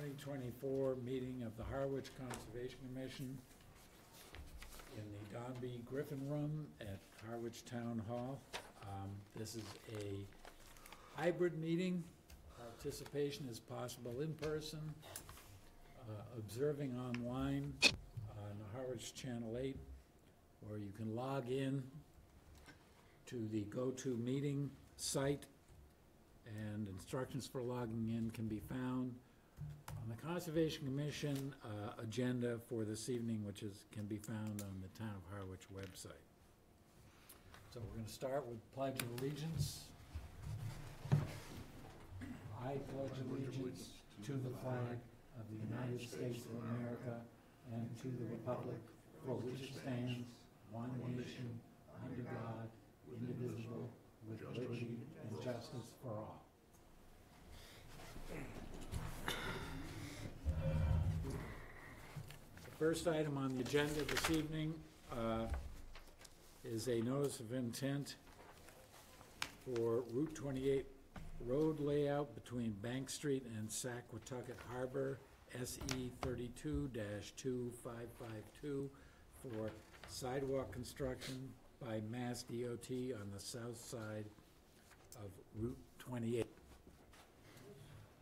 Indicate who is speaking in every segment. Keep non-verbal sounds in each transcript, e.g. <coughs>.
Speaker 1: 2024 meeting of the Harwich Conservation Commission in the Donn B. Griffin Room at Harwich Town Hall. Um, This is a hybrid meeting. Participation is possible in person, uh, observing online on the Harwich Channel 8, or you can log in to the GoToMeeting site, and instructions for logging in can be found the Conservation Commission uh, agenda for this evening, which is, can be found on the Town of Harwich website. So we're going to start with Pledge of Allegiance. I pledge allegiance to the flag of the United States of America and to the republic for which it stands, one nation, under God, indivisible, with liberty and justice for all. First item on the agenda this evening uh, is a notice of intent for Route 28 road layout between Bank Street and Saquatucket Harbor, SE 32-2552, for sidewalk construction by Mass DOT on the south side of Route 28.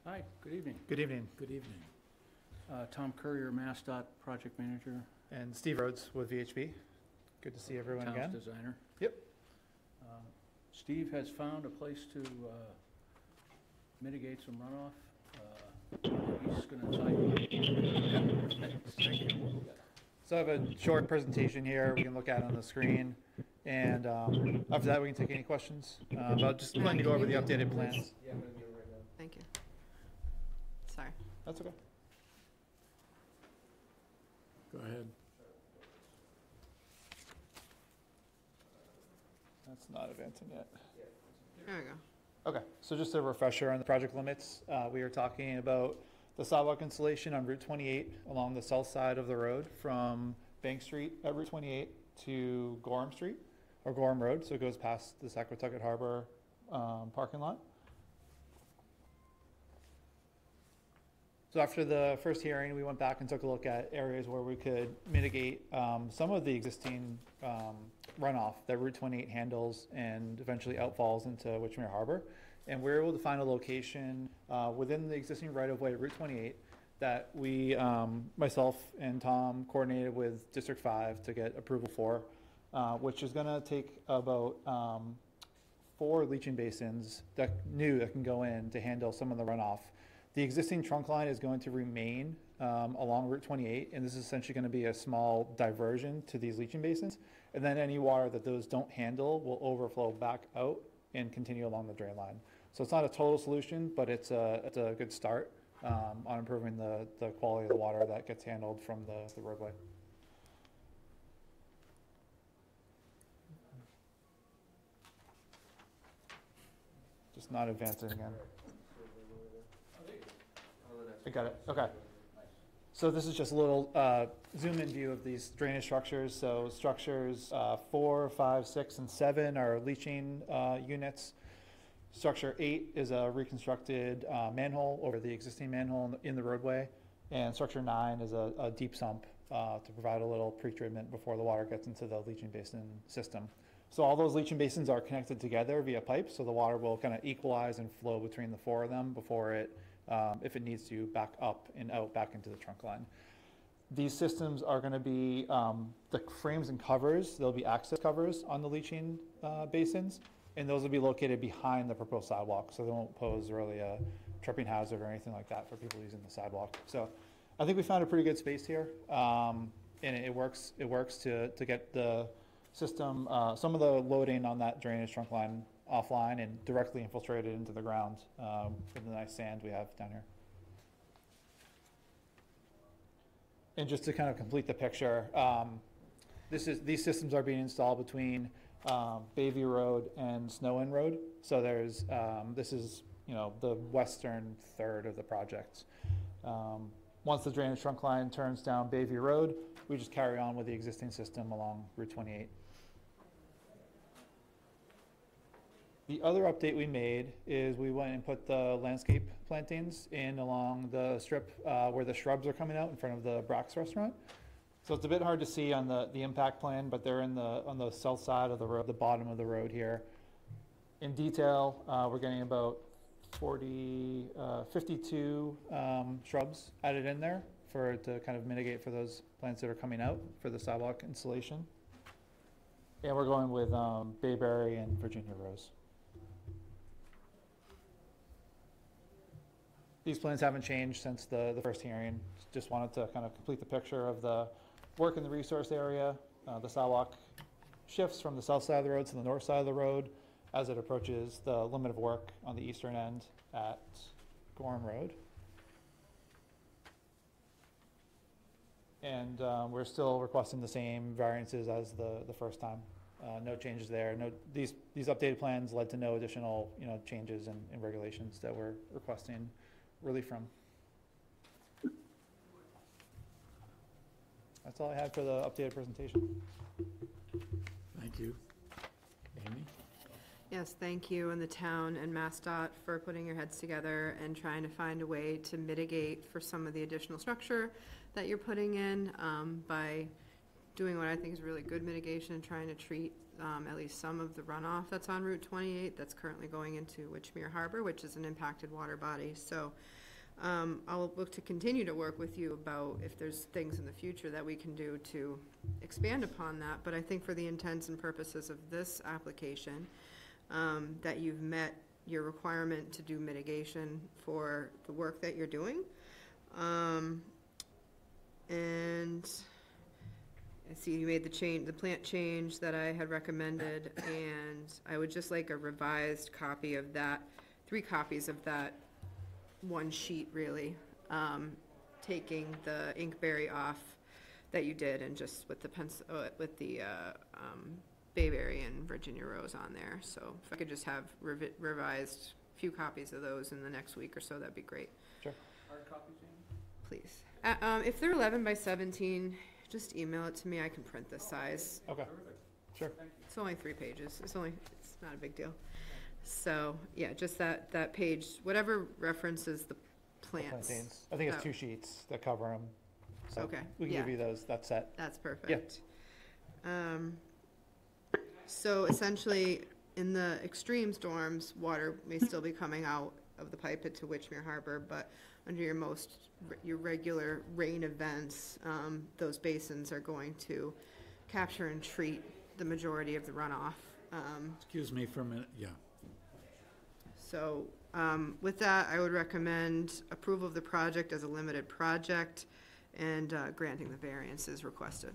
Speaker 2: Hi, good evening.
Speaker 3: Good evening,
Speaker 1: Good evening.
Speaker 2: Uh, Tom Courier, MassDOT Project Manager,
Speaker 3: and Steve Rhodes with VHB. Good to see everyone
Speaker 2: Town's
Speaker 3: again.
Speaker 2: Designer.
Speaker 3: Yep.
Speaker 2: Uh, Steve has found a place to uh, mitigate some runoff. Uh, He's gonna tell you.
Speaker 3: So I have a short presentation here we can look at on the screen, and um, after that, we can take any questions. Uh, But just planning to go over the updated plans.
Speaker 4: Thank you. Sorry.
Speaker 3: That's okay.
Speaker 1: Go ahead.
Speaker 3: That's not advancing yet.
Speaker 4: There we go.
Speaker 3: Okay, so just a refresher on the project limits. Uh, We are talking about the sidewalk installation on Route 28 along the south side of the road from Bank Street at Route 28 to Gorham Street, or Gorham Road, so it goes past the Saquatucket Harbor um, parking lot. So after the first hearing, we went back and took a look at areas where we could mitigate um, some of the existing um, runoff that Route 28 handles and eventually outfalls into Wychmere Harbor. And we were able to find a location uh, within the existing right-of-way, Route 28, that we, um, myself and Tom coordinated with District 5 to get approval for, uh, which is gonna take about um, four leaching basins that, new that can go in to handle some of the runoff. The existing trunk line is going to remain um, along Route 28, and this is essentially going to be a small diversion to these leaching basins. And then any water that those don't handle will overflow back out and continue along the drain line. So it's not a total solution, but it's a, it's a good start um, on improving the, the quality of the water that gets handled from the, the roadway. Just not advancing again. I got it, okay. So this is just a little uh, zoom-in view of these drainage structures. So structures uh, four, five, six, and seven are leaching uh, units. Structure eight is a reconstructed uh, manhole over the existing manhole in the- in the roadway. And structure nine is a, a deep sump uh, to provide a little pre-treatment before the water gets into the leaching basin system. So all those leaching basins are connected together via pipes, so the water will kind of equalize and flow between the four of them before it, um, if it needs to, back up and out back into the trunk line. These systems are going to be, um, the frames and covers, there'll be access covers on the leaching uh, basins, and those will be located behind the proposed sidewalk, so they won't pose really a tripping hazard or anything like that for people using the sidewalk. So I think we found a pretty good space here, um, and it works, it works to, to get the system, uh, some of the loading on that drainage trunk line offline and directly infiltrated into the ground um, the nice sand we have down here. And just to kind of complete the picture, um, this is, these systems are being installed between um, Bayview Road and Snow Inn Road. So there's, um, this is, you know, the western third of the project. Um, Once the drainage trunk line turns down Bayview Road, we just carry on with the existing system along Route 28. The other update we made is we went and put the landscape plantings in along the strip uh, where the shrubs are coming out in front of the Brax Restaurant. So it's a bit hard to see on the, the impact plan, but they're in the, on the south side of the road, the bottom of the road here. In detail, uh, we're getting about 40, uh, 52 um, shrubs added in there for, to kind of mitigate for those plants that are coming out for the sidewalk installation. And we're going with um, bayberry and Virginia rose. These plans haven't changed since the, the first hearing. Just wanted to kind of complete the picture of the work in the resource area. Uh, The sidewalk shifts from the south side of the road to the north side of the road as it approaches the limit of work on the eastern end at Gorham Road. And um, we're still requesting the same variances as the, the first time. Uh, No changes there. No, these, these updated plans led to no additional, you know, changes in, in regulations that we're requesting relief from. That's all I had for the updated presentation.
Speaker 1: Thank you. Amy?
Speaker 4: Yes, thank you and the town and MassDOT for putting your heads together and trying to find a way to mitigate for some of the additional structure that you're putting in um, by doing what I think is really good mitigation and trying to treat um, at least some of the runoff that's on Route 28 that's currently going into Wychmere Harbor, which is an impacted water body. So um, I'll look to continue to work with you about if there's things in the future that we can do to expand upon that. But I think for the intents and purposes of this application, um, that you've met your requirement to do mitigation for the work that you're doing. Um, and I see you made the change, the plant change that I had recommended, and I would just like a revised copy of that, three copies of that one sheet, really. Um, taking the inkberry off that you did and just with the pencil, uh, with the, uh, um, bayberry and Virginia rose on there. So if I could just have revi- revised few copies of those in the next week or so, that'd be great, Sure.
Speaker 2: Hard copies, Amy?
Speaker 4: please. Uh, um, if they're eleven by seventeen, just email it to me, I can print this size.
Speaker 3: Okay, sure.
Speaker 4: It's only three pages, it's only, it's not a big deal. So, yeah, just that, that page, whatever references the plants,
Speaker 3: Plantains. I think it's
Speaker 4: Oh.
Speaker 3: two sheets that cover them. So
Speaker 4: Okay,
Speaker 3: we can
Speaker 4: yeah.
Speaker 3: give you those, that's set.
Speaker 4: that's perfect. Um, so essentially, in the extreme storms, water may still be coming out of the pipe into Wychmere Harbor, but under your most, your regular rain events, um, those basins are going to capture and treat the majority of the runoff. Um,
Speaker 1: Excuse me for a minute, yeah.
Speaker 4: so, um, with that, I would recommend approval of the project as a limited project and, uh, granting the variance variances requested.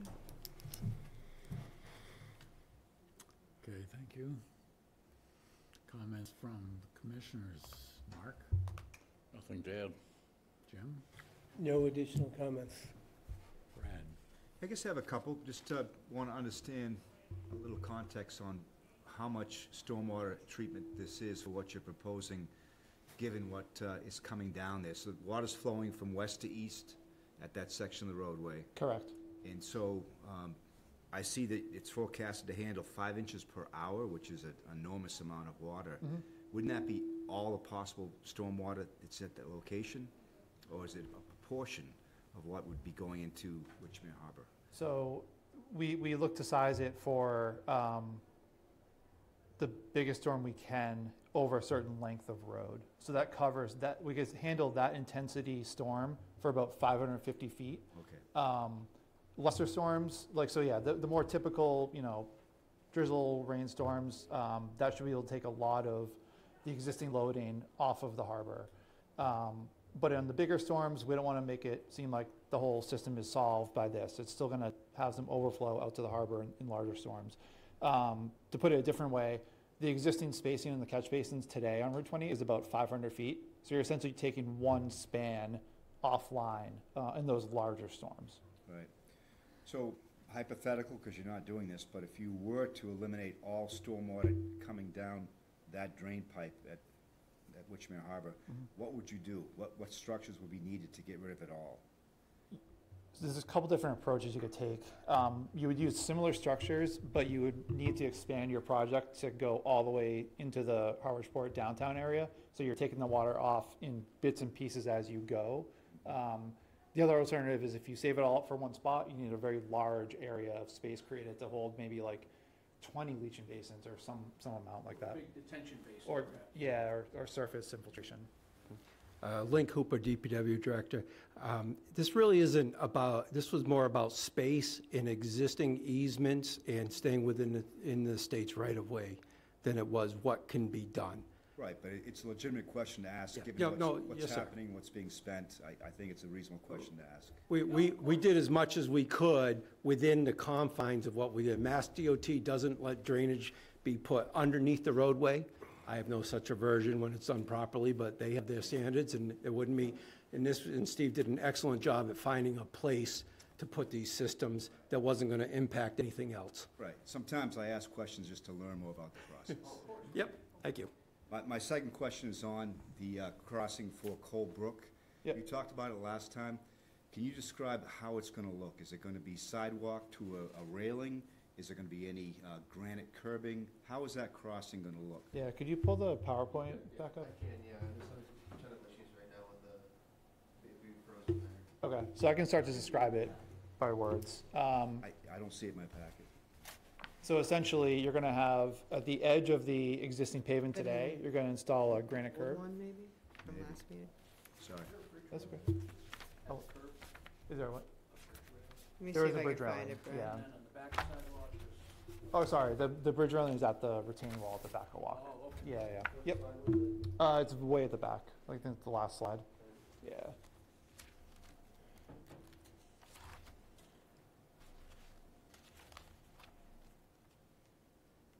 Speaker 1: Okay, thank you. Comments from the commissioners. Mark,
Speaker 5: Nothing to add.
Speaker 1: Jim,
Speaker 6: No additional comments.
Speaker 1: Brad?
Speaker 7: I guess I have a couple, just uh want to understand a little context on how much stormwater treatment this is for what you're proposing, given what uh, is coming down there. So the water's flowing from west to east at that section of the roadway.
Speaker 3: Correct.
Speaker 7: And so um, I see that it's forecasted to handle five inches per hour, which is an enormous amount of water.
Speaker 3: Mhm.
Speaker 7: Wouldn't that be all the possible stormwater that's at that location? Or is it a proportion of what would be going into Wychmere Harbor?
Speaker 3: So we, we look to size it for um, the biggest storm we can over a certain length of road. So that covers, that, we could handle that intensity storm for about 550 feet.
Speaker 7: Okay.
Speaker 3: Um, lesser storms, like, so yeah, the, the more typical, you know, drizzle, rainstorms, um, that should be able to take a lot of the existing loading off of the harbor. Um, but in the bigger storms, we don't want to make it seem like the whole system is solved by this. It's still going to have some overflow out to the harbor in, in larger storms. Um, to put it a different way, the existing spacing in the catch basins today on Route 20 is about 500 feet. So you're essentially taking one span offline uh, in those larger storms.
Speaker 7: Right. So hypothetical, because you're not doing this, but if you were to eliminate all stormwater coming down that drain pipe at, at Wychmere Harbor, what would you do? What, what structures would be needed to get rid of it all?
Speaker 3: There's a couple different approaches you could take. Um, you would use similar structures, but you would need to expand your project to go all the way into the Harwichport downtown area. So you're taking the water off in bits and pieces as you go. Um, the other alternative is if you save it all up for one spot, you need a very large area of space created to hold maybe like twenty leaching basins or some, some amount like that.
Speaker 2: Big detention basin.
Speaker 3: Or, yeah, or, or surface infiltration.
Speaker 6: Uh, Link Hooper, DPW Director. Um, This really isn't about, this was more about space in existing easements and staying within the, in the state's right-of-way than it was what can be done.
Speaker 7: Right, but it- it's a legitimate question to ask,
Speaker 6: Yeah.
Speaker 7: given
Speaker 6: Yeah,
Speaker 7: what's,
Speaker 6: no,
Speaker 7: what's
Speaker 6: yes, sir.
Speaker 7: happening, what's being spent. I, I think it's a reasonable question to ask.
Speaker 6: We, we, we did as much as we could within the confines of what we did. Mass DOT doesn't let drainage be put underneath the roadway. I have no such aversion when it's done properly, but they have their standards, and it wouldn't be, and this, and Steve did an excellent job at finding a place to put these systems that wasn't gonna impact anything else.
Speaker 7: Right, sometimes I ask questions just to learn more about the process. <laughs>
Speaker 6: Yep, thank you.
Speaker 7: My, my second question is on the uh, crossing for Cold Brook.
Speaker 3: Yep.
Speaker 7: You talked about it last time. Can you describe how it's gonna look? Is it gonna be sidewalk to a, a railing? Is there gonna be any uh, granite curbing? How is that crossing gonna look?
Speaker 3: Yeah, could you pull the PowerPoint back up?
Speaker 8: I can, yeah, I'm just having ton issues right now with the, we- we frozen there.
Speaker 3: Okay, so I can start to describe it by words. Um,
Speaker 7: I, I don't see it in my packet.
Speaker 3: So essentially, you're gonna have, at the edge of the existing pavement today, you're gonna install a granite
Speaker 4: Old
Speaker 3: curb.
Speaker 4: one maybe, from
Speaker 7: Maybe.
Speaker 4: last meeting.
Speaker 7: Sorry.
Speaker 3: That's okay. Oh, Is there one?
Speaker 4: Let me
Speaker 3: There
Speaker 4: see
Speaker 3: is
Speaker 4: if
Speaker 3: a
Speaker 4: I
Speaker 3: bridge
Speaker 4: find
Speaker 3: railing,
Speaker 4: it, Brad.
Speaker 3: yeah.
Speaker 2: And then on the back sidewalk, there's,
Speaker 3: Oh, sorry, the, the bridge railing is at the retaining wall at the back of the walk.
Speaker 2: oh, okay.
Speaker 3: Yeah, yeah, yep. Uh, it's way at the back, like I think the last slide. Yeah.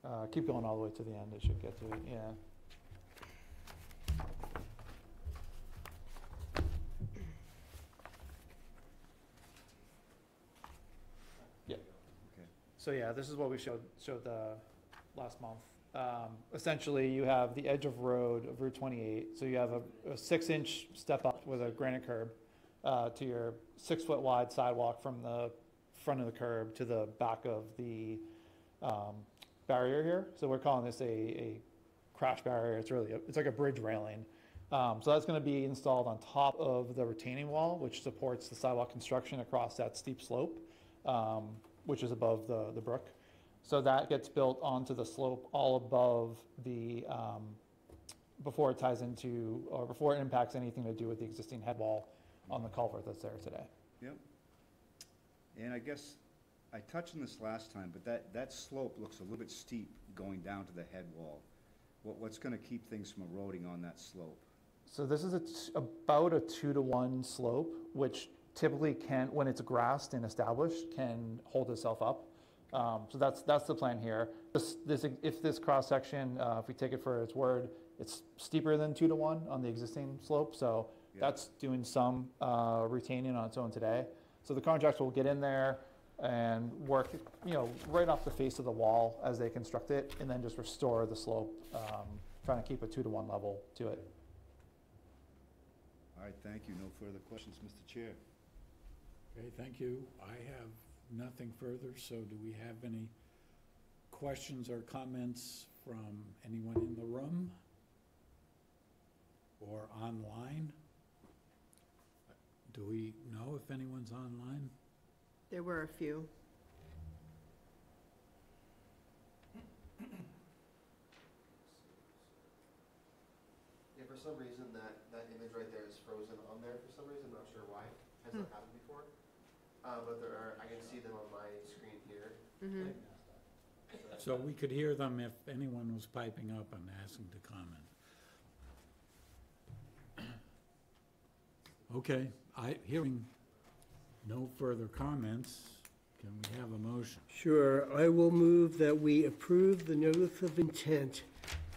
Speaker 3: Uh, keep going all the way to the end, it should get to it, yeah. Yeah.
Speaker 7: Okay.
Speaker 3: So yeah, this is what we showed, showed the last month. Um, essentially, you have the edge of road of Route twenty-eight, so you have a, a six-inch step up with a granite curb, uh, to your six-foot wide sidewalk from the front of the curb to the back of the, um, barrier here. So we're calling this a, a crash barrier, it's really, a- it's like a bridge railing. Um, so that's gonna be installed on top of the retaining wall, which supports the sidewalk construction across that steep slope, um, which is above the, the brook. So that gets built onto the slope all above the, um, before it ties into, or before it impacts anything to do with the existing head wall on the culvert that's there today.
Speaker 7: Yep. And I guess, I touched on this last time, but that, that slope looks a little bit steep going down to the head wall. What, what's gonna keep things from eroding on that slope?
Speaker 3: So this is a t- about a two to one slope, which typically can, when it's grassed and established, can hold itself up. Um, so that's, that's the plan here. This, this, if this cross-section, uh, if we take it for its word, it's steeper than two to one on the existing slope, so
Speaker 7: Yeah.
Speaker 3: that's doing some, uh, retaining on its own today. So the contractor will get in there and work, you know, right off the face of the wall as they construct it, and then just restore the slope, um, trying to keep a two to one level to it.
Speaker 7: All right, thank you. No further questions, Mr. Chair.
Speaker 1: Okay, thank you. I have nothing further, so do we have any questions or comments from anyone in the room? Or online? Do we know if anyone's online?
Speaker 4: There were a few.
Speaker 8: Yeah, for some reason, that, that image right there is frozen on there for some reason, not sure why, has not happened before. Uh, but there are, I can see them on my screen here.
Speaker 4: Mhm.
Speaker 1: So we could hear them if anyone was piping up and asking to comment. <clears throat> Okay, I, hearing no further comments, can we have a motion?
Speaker 6: Sure, I will move that we approve the notice of intent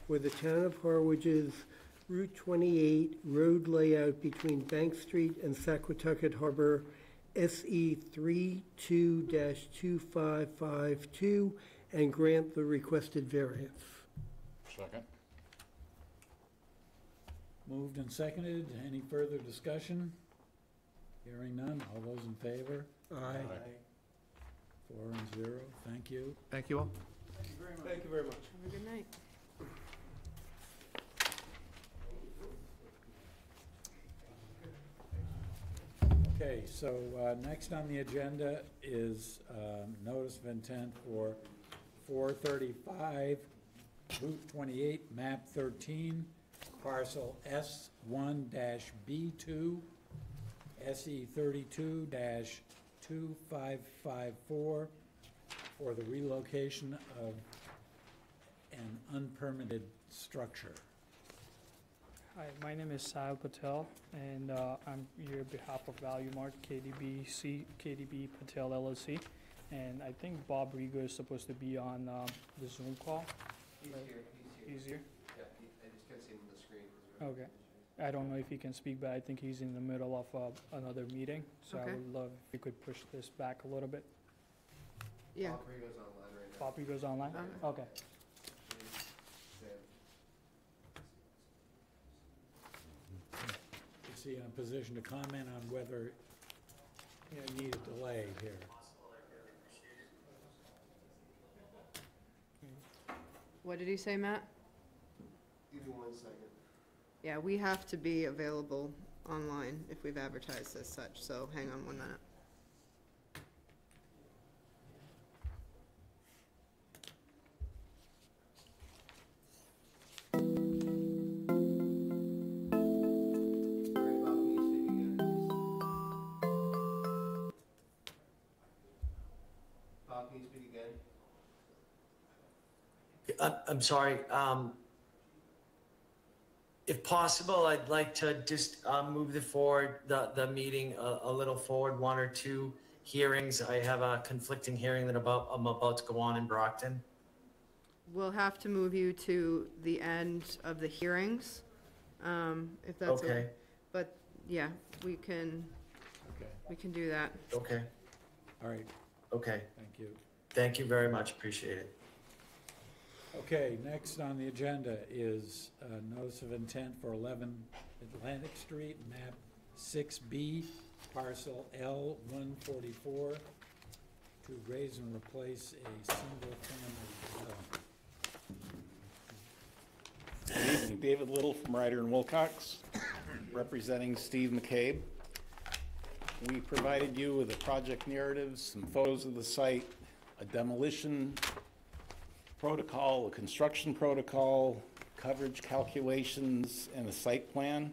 Speaker 6: for the town of Harwich's Route 28 road layout between Bank Street and Saquatucket Harbor, E SE 32-2552, and grant the requested variance.
Speaker 5: Second?
Speaker 1: Moved and seconded, any further discussion? Hearing none, all those in favor?
Speaker 6: Aye.
Speaker 1: Four and zero, thank you.
Speaker 3: Thank you all.
Speaker 6: Thank you very much.
Speaker 4: Have a good night.
Speaker 1: Okay, so uh, next on the agenda is um, notice of intent for 435 Route 28, map 13, parcel S1-B2, SE 32-2554, for the relocation of an unpermitted structure.
Speaker 9: Hi, my name is Sahil Patel, and uh, I'm here on behalf of Value Mart KDBC, KDB Patel LLC. And I think Bob Rigo is supposed to be on um, the Zoom call.
Speaker 8: He's
Speaker 9: Right.
Speaker 8: here, he's here.
Speaker 9: He's here.
Speaker 8: Yeah, he- I just can't see him on the screen. 'cause we're-
Speaker 9: Okay. I don't know if he can speak, but I think he's in the middle of uh, another meeting. So I
Speaker 4: Okay.
Speaker 9: would love if you could push this back a little bit.
Speaker 4: Yeah,
Speaker 8: Bob Rigo's online right now.
Speaker 9: Bob Rigo's online?
Speaker 4: Okay.
Speaker 9: Okay.
Speaker 1: Is he in a position to comment on whether you need a delay here?
Speaker 4: what did he say, Matt?
Speaker 8: Give me one second.
Speaker 4: Yeah, we have to be available online if we've advertised as such, so hang on one minute.
Speaker 8: All right, Bob, speak again, please? Bob, can you speak again?
Speaker 10: I'm, I'm sorry. Um, if possible, I'd like to just uh, move the forward the the meeting a, a little forward, one or two hearings. I have a conflicting hearing that about I'm about to go on in Brockton.
Speaker 4: We'll have to move you to the end of the hearings, um, if that's. o-
Speaker 10: Okay.
Speaker 4: But, yeah, we can,
Speaker 1: Okay,
Speaker 4: we can do that.
Speaker 10: Okay.
Speaker 1: all right,
Speaker 10: Okay.
Speaker 1: thank you.
Speaker 10: Thank you very much. Appreciate it.
Speaker 1: Okay, next on the agenda is uh, notice of intent for 11 Atlantic Street, map 6B, parcel L144, to raise and replace a single-family dwelling.
Speaker 11: David Little from Ryder and Wilcox, representing Steve McCabe. We provided you with a project narrative, some photos of the site, a demolition protocol, a construction protocol, coverage calculations, and a site plan.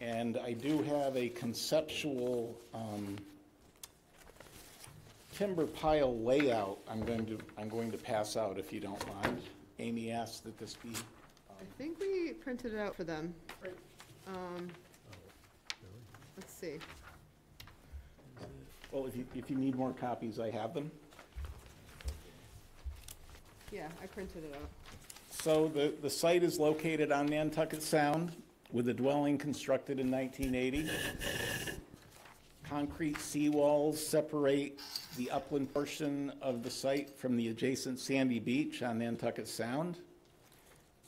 Speaker 11: And I do have a conceptual um, timber pile layout I'm going to, I'm going to pass out if you don't mind. Amy asked that this be
Speaker 4: I think we printed it out for them. Um, let's see.
Speaker 11: Well, if you, if you need more copies, I have them.
Speaker 4: Yeah, I printed it out.
Speaker 11: So the, the site is located on Nantucket Sound with a dwelling constructed in 1980. Concrete seawalls separate the upland portion of the site from the adjacent sandy beach on Nantucket Sound.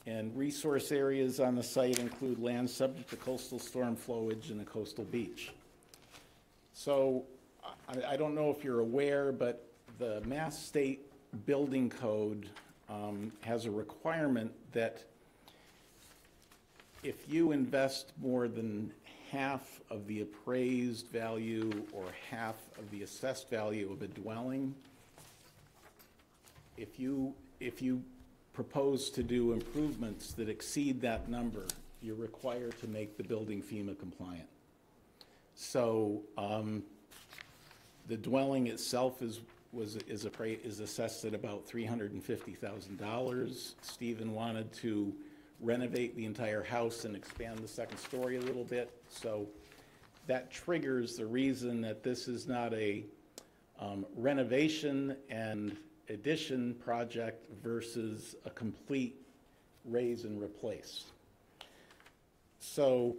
Speaker 11: And resource areas on the site include land subject to coastal storm flowage and a coastal beach. So I, I don't know if you're aware, but the Mass State Building Code um, has a requirement that if you invest more than half of the appraised value or half of the assessed value of a dwelling, if you, if you propose to do improvements that exceed that number, you're required to make the building FEMA compliant. So, um, the dwelling itself is, was, is is assessed at about three hundred and fifty thousand dollars. Stephen wanted to renovate the entire house and expand the second story a little bit, so that triggers the reason that this is not a um, renovation and addition project versus a complete raise and replace. So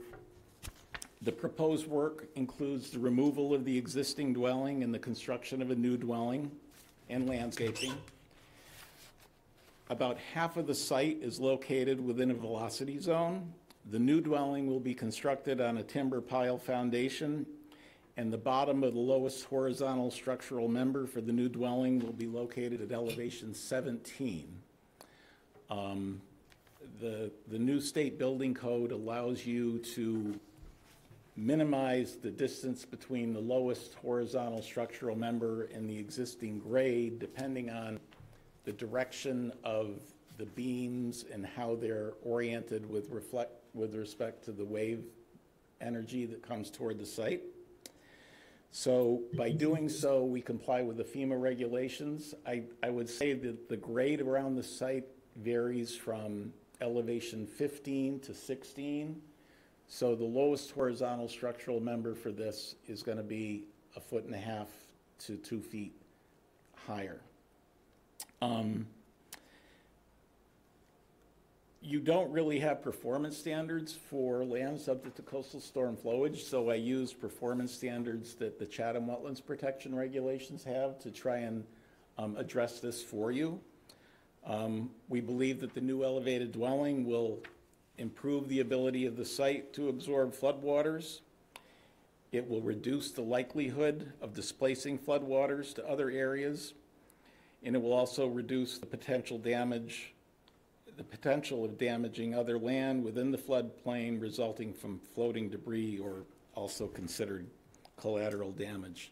Speaker 11: the proposed work includes the removal of the existing dwelling and the construction of a new dwelling and landscaping. About half of the site is located within a velocity zone. The new dwelling will be constructed on a timber pile foundation and the bottom of the lowest horizontal structural member for the new dwelling will be located at elevation 17. Um, The, the new state building code allows you to minimize the distance between the lowest horizontal structural member and the existing grade, depending on the direction of the beams and how they're oriented with reflect, with respect to the wave energy that comes toward the site. So by doing so, we comply with the FEMA regulations. I, I would say that the grade around the site varies from elevation 15 to 16. So the lowest horizontal structural member for this is going to be a foot and a half to two feet higher. Um, You don't really have performance standards for land subject to coastal storm flowage, so I used performance standards that the Chatham Wetlands Protection Regulations have to try and um, address this for you. Um, We believe that the new elevated dwelling will improve the ability of the site to absorb floodwaters. It will reduce the likelihood of displacing floodwaters to other areas, and it will also reduce the potential damage, the potential of damaging other land within the floodplain resulting from floating debris or also considered collateral damage.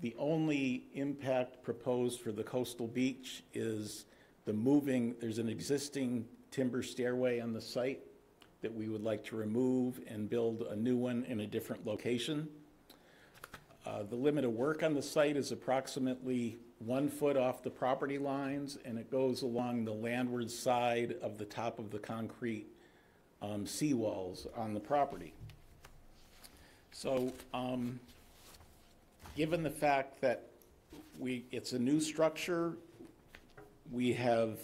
Speaker 11: The only impact proposed for the coastal beach is the moving, there's an existing timber stairway on the site that we would like to remove and build a new one in a different location. Uh, The limit of work on the site is approximately one foot off the property lines, and it goes along the landward side of the top of the concrete um, seawalls on the property. So, um, given the fact that we, it's a new structure, we have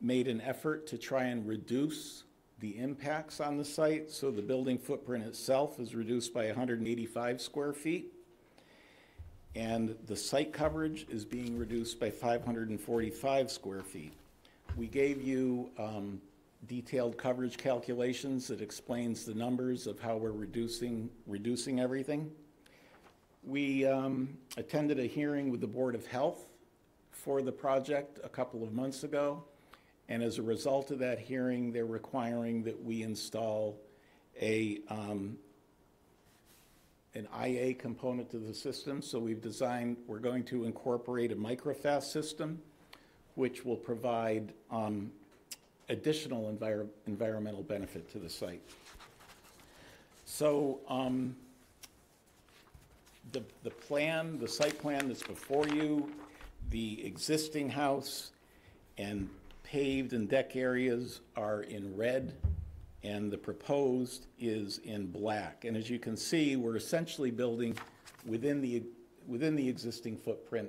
Speaker 11: made an effort to try and reduce the impacts on the site, so the building footprint itself is reduced by 185 square feet. And the site coverage is being reduced by 545 square feet. We gave you um, detailed coverage calculations that explains the numbers of how we're reducing, reducing everything. We um, attended a hearing with the Board of Health for the project a couple of months ago. And as a result of that hearing, they're requiring that we install a, um, an IA component to the system. So we've designed, we're going to incorporate a microfast system, which will provide um, additional envir- environmental benefit to the site. So um, the, the plan, the site plan that's before you, the existing house and paved and deck areas are in red, and the proposed is in black. And as you can see, we're essentially building within the, within the existing footprint,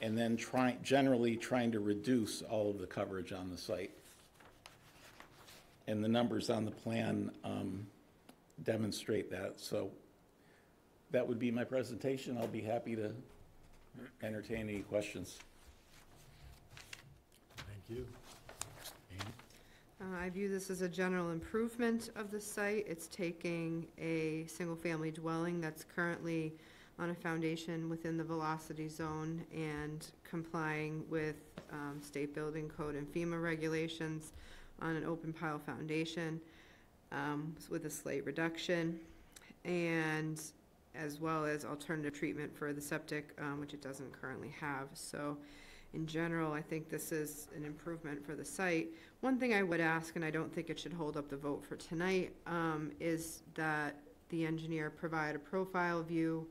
Speaker 11: and then trying, generally trying to reduce all of the coverage on the site. And the numbers on the plan um, demonstrate that, so that would be my presentation. I'll be happy to entertain any questions.
Speaker 1: Thank you.
Speaker 4: Uh, I view this as a general improvement of the site. It's taking a single-family dwelling that's currently on a foundation within the velocity zone and complying with um, state building code and FEMA regulations on an open pile foundation um, with a slate reduction, and as well as alternative treatment for the septic, um, which it doesn't currently have. So in general, I think this is an improvement for the site. One thing I would ask, and I don't think it should hold up the vote for tonight, um, is that the engineer provide a profile view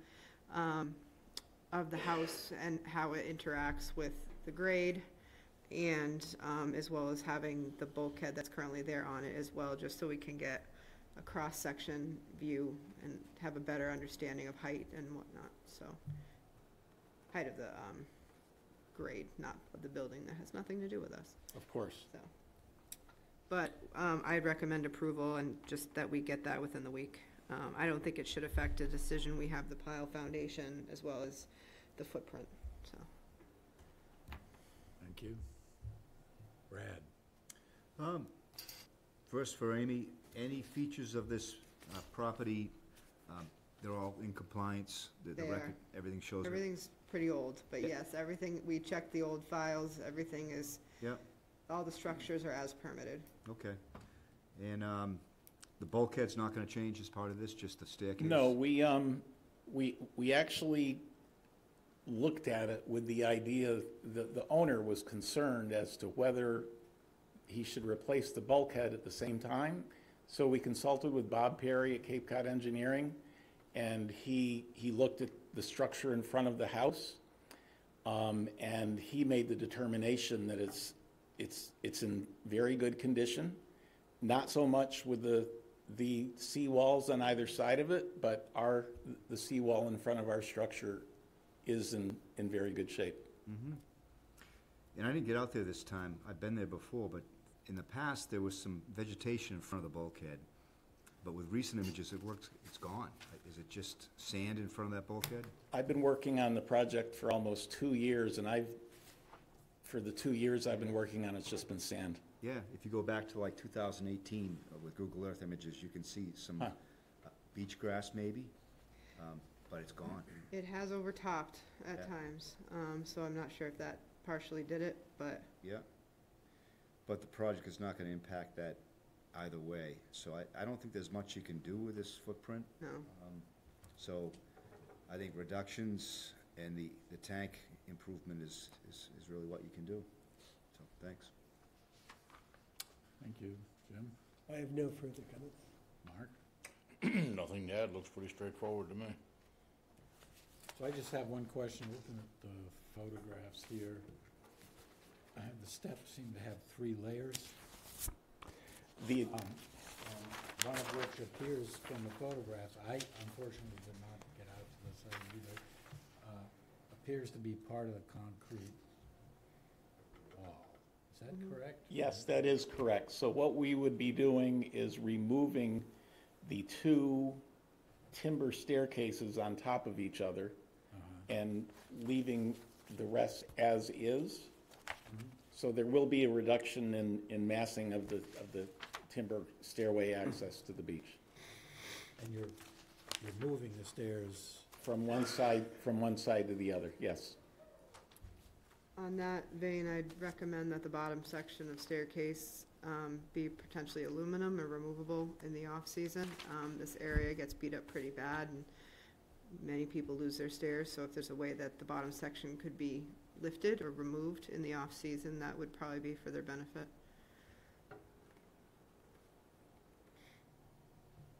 Speaker 4: um, of the house and how it interacts with the grade, and um, as well as having the bulkhead that's currently there on it as well, just so we can get a cross-section view and have a better understanding of height and whatnot, so. Height of the um, grade, not of the building, that has nothing to do with us,
Speaker 11: Of course.
Speaker 4: so. But um, I'd recommend approval and just that we get that within the week. Um, I don't think it should affect a decision. We have the pile foundation as well as the footprint, so.
Speaker 1: Thank you. Brad?
Speaker 7: Um, First for Amy, any features of this uh, property um, they're all in compliance? The- the
Speaker 4: They
Speaker 7: record-
Speaker 4: are.
Speaker 7: Everything shows it?
Speaker 4: Everything's pretty old, but
Speaker 7: Yeah.
Speaker 4: yes, everything, we checked the old files, everything is,
Speaker 7: Yep,
Speaker 4: all the structures are as permitted.
Speaker 7: okay. And um, the bulkhead's not gonna change as part of this, just the staircase?
Speaker 11: No, we, um, we, we actually looked at it with the idea, the, the owner was concerned as to whether he should replace the bulkhead at the same time. So we consulted with Bob Perry at Cape Cod Engineering, and he, he looked at the structure in front of the house. Um, and he made the determination that it's, it's, it's in very good condition. Not so much with the, the seawalls on either side of it, but our, the seawall in front of our structure is in, in very good shape.
Speaker 7: Mhm. And I didn't get out there this time, I've been there before, but in the past, there was some vegetation in front of the bulkhead. But with recent images, it works, it's gone. Is it just sand in front of that bulkhead?
Speaker 11: I've been working on the project for almost two years, and I've, for the two years I've been working on it, it's just been sand.
Speaker 7: Yeah, if you go back to like 2018 uh, with Google Earth images, you can see some
Speaker 11: Huh.
Speaker 7: uh, beach grass maybe, um, but it's gone.
Speaker 4: It has overtopped at
Speaker 7: Yeah.
Speaker 4: times, um, so I'm not sure if that partially did it, but
Speaker 7: Yeah. But the project is not gonna impact that either way, so I, I don't think there's much you can do with this footprint.
Speaker 4: no.
Speaker 7: Um, So I think reductions and the, the tank improvement is, is, is really what you can do. So, thanks.
Speaker 1: Thank you. Jim?
Speaker 12: I have no further comments.
Speaker 1: Mark? <clears throat>
Speaker 5: Nothing to add, looks pretty straightforward to me.
Speaker 1: So I just have one question, looking at the photographs here. I have, the steps seem to have three layers,
Speaker 11: The,
Speaker 1: um, and one of which appears from the photographs, I unfortunately did not get out to the site either, uh, appears to be part of the concrete wall. Is that correct?
Speaker 11: Yes, that is correct. So what we would be doing is removing the two timber staircases on top of each other
Speaker 1: Uh-huh.
Speaker 11: and leaving the rest as is. So there will be a reduction in, in massing of the, of the timber stairway access to the beach.
Speaker 1: And you're, you're moving the stairs,
Speaker 11: From one side, from one side to the other, yes.
Speaker 4: On that vein, I'd recommend that the bottom section of staircase um, be potentially aluminum or removable in the off-season. Um, This area gets beat up pretty bad, and many people lose their stairs, so if there's a way that the bottom section could be lifted or removed in the off-season, that would probably be for their benefit.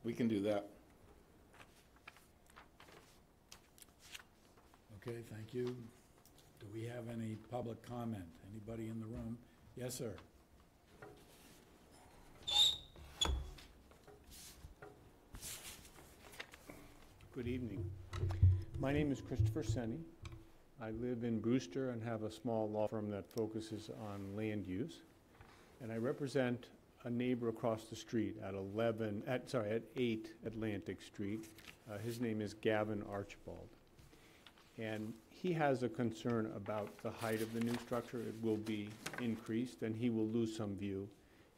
Speaker 11: We can do that.
Speaker 1: okay, thank you. Do we have any public comment? Anybody in the room? Yes, sir.
Speaker 12: Good evening. My name is Christopher Senie. I live in Brewster and have a small law firm that focuses on land use. And I represent a neighbor across the street at 11, at, sorry, at 8 Atlantic Street. Uh, His name is Gavin Archibald. And he has a concern about the height of the new structure. It will be increased, and he will lose some view.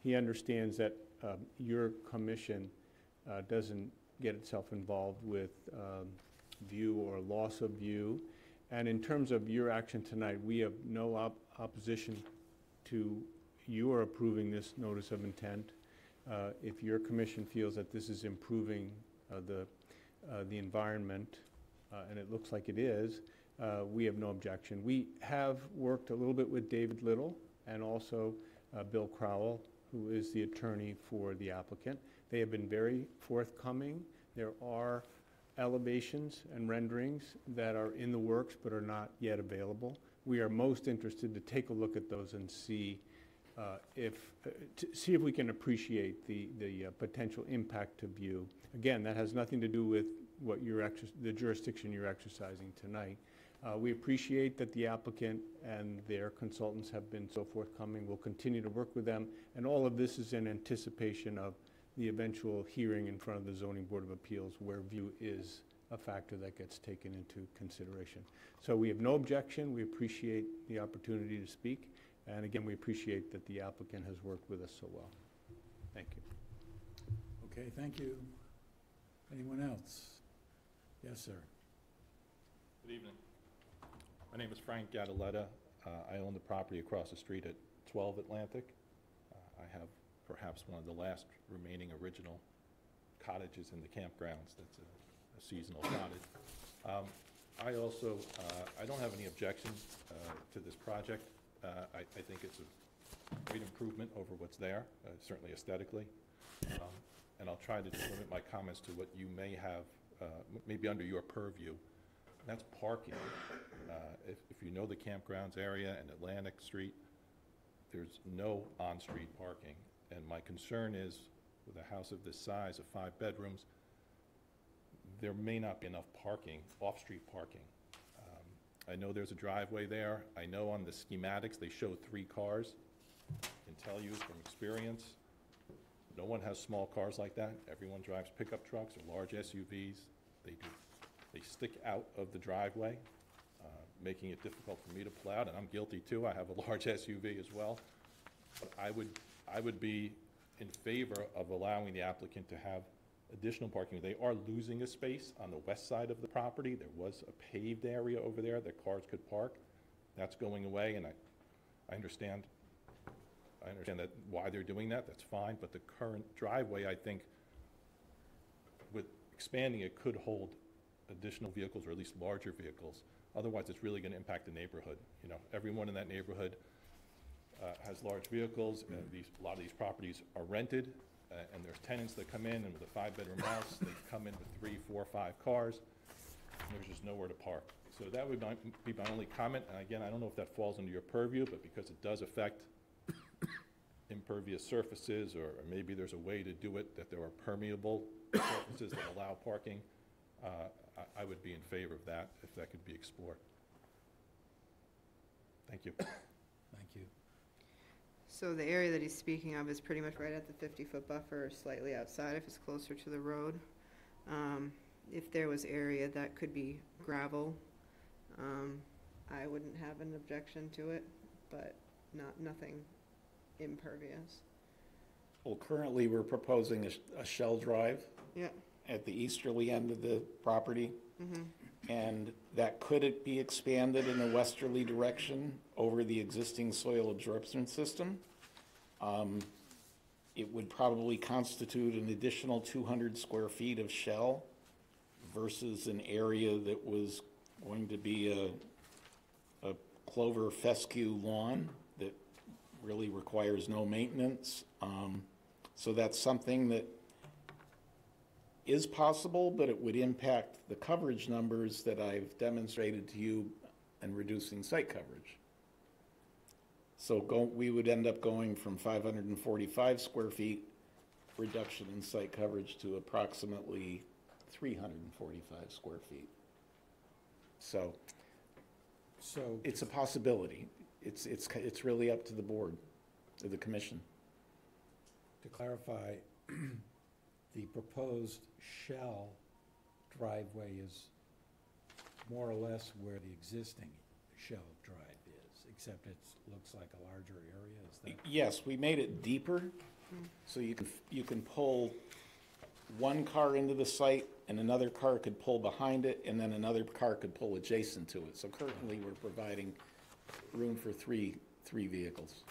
Speaker 12: He understands that um, your commission uh, doesn't get itself involved with um, view or loss of view. And in terms of your action tonight, we have no op- opposition to your approving this notice of intent. Uh, If your commission feels that this is improving uh, the, uh, the environment, uh, and it looks like it is, uh, we have no objection. We have worked a little bit with David Little and also uh, Bill Crowell, who is the attorney for the applicant. They have been very forthcoming. There are elevations and renderings that are in the works but are not yet available. We are most interested to take a look at those and see uh, if, uh, see if we can appreciate the, the uh, potential impact to view. Again, that has nothing to do with what you're, the jurisdiction you're exercising tonight. Uh, We appreciate that the applicant and their consultants have been so forthcoming. We'll continue to work with them, and all of this is in anticipation of the eventual hearing in front of the Zoning Board of Appeals where view is a factor that gets taken into consideration. So we have no objection. We appreciate the opportunity to speak, and again, we appreciate that the applicant has worked with us so well. Thank you.
Speaker 1: Okay, thank you. Anyone else? Yes, sir.
Speaker 13: Good evening. My name is Frank Gadaletta. Uh, I own the property across the street at 12 Atlantic. Uh, I have perhaps one of the last remaining original cottages in the campgrounds. That's a a seasonal cottage. Um, I also, uh, I don't have any objection uh, to this project. Uh, I I think it's a great improvement over what's there, uh, certainly aesthetically. Um, And I'll try to limit my comments to what you may have, uh, maybe under your purview. That's parking. Uh, If if you know the campgrounds area and Atlantic Street, there's no on-street parking. And my concern is, with a house of this size, of five bedrooms, there may not be enough parking, off-street parking. Um, I know there's a driveway there. I know on the schematics, they show three cars. I Can tell you from experience, no one has small cars like that. Everyone drives pickup trucks or large SUVs. They do, they stick out of the driveway, uh, making it difficult for me to plow, and I'm guilty too. I have a large <laughs> SUV as well. But I would, I would be in favor of allowing the applicant to have additional parking. They are losing a space on the west side of the property. There was a paved area over there that cars could park. That's going away, and I, I understand, I understand that, why they're doing that, that's fine, but the current driveway, I think, with expanding it, could hold additional vehicles, or at least larger vehicles. Otherwise, it's really gonna impact the neighborhood. You know, everyone in that neighborhood uh, has large vehicles, and these, a lot of these properties are rented, uh, and there's tenants that come in, and with a five-bedroom house, they come in with three, four, five cars, and there's just nowhere to park. So that would mi- be my only comment, and again, I don't know if that falls under your purview, but because it does affect impervious surfaces, or or maybe there's a way to do it that there are permeable surfaces that allow parking, uh, I, I would be in favor of that, if that could be explored. Thank you.
Speaker 4: So the area that he's speaking of is pretty much right at the fifty-foot buffer, or slightly outside if it's closer to the road. Um, if there was area that could be gravel, um, I wouldn't have an objection to it, but not, nothing impervious.
Speaker 11: Well, currently, we're proposing a sh- a shell drive
Speaker 4: Yeah,
Speaker 11: at the easterly end of the property, and that could it be expanded in a westerly direction over the existing soil absorption system. Um, It would probably constitute an additional 200 square feet of shell versus an area that was going to be a, a clover fescue lawn that really requires no maintenance. Um, So that's something that is possible, but it would impact the coverage numbers that I've demonstrated to you and reducing site coverage. So go, we would end up going from 545 square feet reduction in site coverage to approximately 345 square feet. So
Speaker 1: So,
Speaker 11: it's a possibility. It's, it's, it's really up to the board, to the commission.
Speaker 1: to clarify, <clears throat> the proposed shell driveway is more or less where the existing shell drive is, except it looks like a larger area, is that?
Speaker 11: Yes, we made it deeper, mm-hmm. so you can, you can pull one car into the site, and another car could pull behind it, and then another car could pull adjacent to it. So currently, we're providing room for three, three vehicles.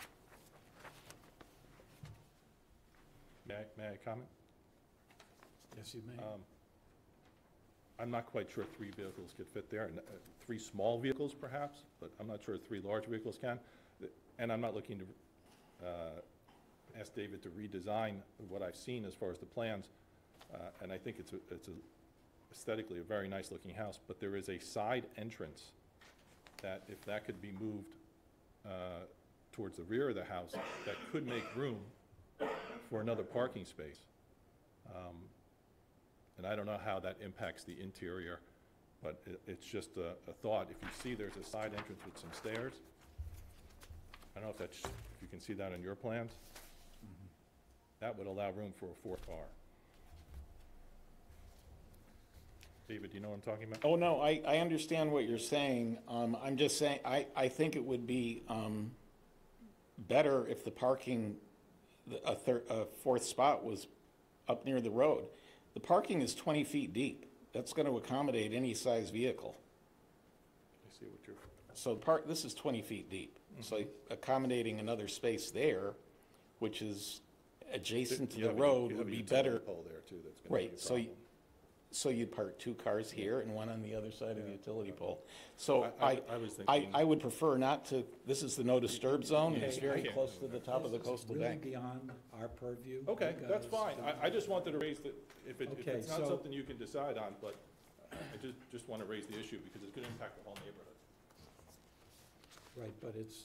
Speaker 13: May I, may I comment?
Speaker 1: Yes, you may.
Speaker 13: Um, I'm not quite sure three vehicles could fit there, and uh, three small vehicles perhaps, but I'm not sure three large vehicles can. And I'm not looking to uh, ask David to redesign what I've seen as far as the plans, uh, and I think it's a- it's a aesthetically a very nice-looking house, but there is a side entrance that if that could be moved uh, towards the rear of the house, that could make room for another parking space. Um, and I don't know how that impacts the interior, but it, it's just a, a thought. If you see there's a side entrance with some stairs, I don't know if that's, if you can see that on your plans, that would allow room for a fourth car. David, do you know what I'm talking about?
Speaker 11: Oh, no, I, I understand what you're saying. Um, I'm just saying, I, I think it would be, um, better if the parking, the- a third, a fourth spot was up near the road. The parking is twenty feet deep. that's gonna accommodate any size vehicle.
Speaker 13: I see what you're,
Speaker 11: So part, this is twenty feet deep, so mm-hmm. accommodating another space there, which is adjacent to
Speaker 13: You
Speaker 11: the
Speaker 13: have a-
Speaker 11: road
Speaker 13: you
Speaker 11: would
Speaker 13: a
Speaker 11: be
Speaker 13: utility
Speaker 11: better.
Speaker 13: Pole there too, that's gonna be a
Speaker 11: Right, so
Speaker 13: problem.
Speaker 11: So you'd park two cars here and one on the other side of the utility pole. So
Speaker 13: I,
Speaker 11: I,
Speaker 13: I was
Speaker 11: I,
Speaker 13: thinking.
Speaker 11: I would prefer not to, this is the no disturb zone, and it's very
Speaker 13: okay.
Speaker 11: close to the top of the
Speaker 1: This is
Speaker 11: coastal
Speaker 1: really
Speaker 11: bank.
Speaker 1: beyond our purview.
Speaker 13: Okay,
Speaker 1: You
Speaker 13: that's
Speaker 1: guys-
Speaker 13: fine. I, I just wanted to raise the, if it, if
Speaker 1: Okay,
Speaker 13: it's not
Speaker 1: so-
Speaker 13: something you can decide on, but I just, just want to raise the issue because it's going to impact the whole neighborhood.
Speaker 1: Right, but it's,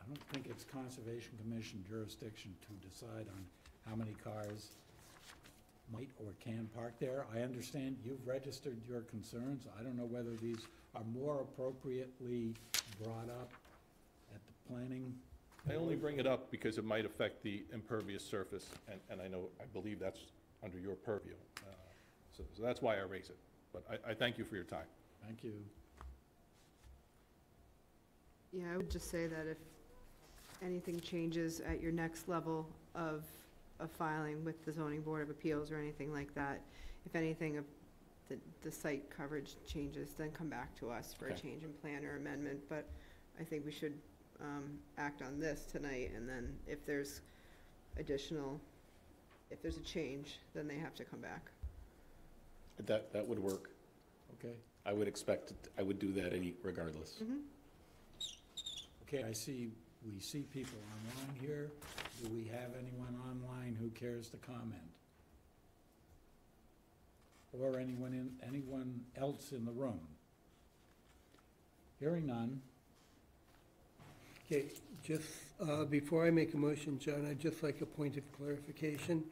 Speaker 1: I don't think it's Conservation Commission jurisdiction to decide on how many cars might or can park there. I understand you've registered your concerns. I don't know whether these are more appropriately brought up at the planning.
Speaker 13: I only bring it up because it might affect the impervious surface, and, and I know, I believe that's under your purview. Uh, So, so that's why I raise it. But I, I thank you for your time.
Speaker 1: Thank you.
Speaker 4: Yeah, I would just say that if anything changes at your next level of, of filing with the zoning board of appeals or anything like that, if anything of the, the site coverage changes, then come back to us for a
Speaker 11: Okay.
Speaker 4: change in plan or amendment, but I think we should, um, act on this tonight, and then if there's additional, if there's a change, then they have to come back.
Speaker 11: That, that would work.
Speaker 1: Okay,
Speaker 11: I would expect, I would do that any, regardless.
Speaker 4: Mm-hmm.
Speaker 1: okay, I see, we see people online here. Do we have anyone online who cares to comment? Or anyone in, anyone else in the room? Hearing none,
Speaker 14: Okay, just, uh, before I make a motion, John, I'd just like a point of clarification,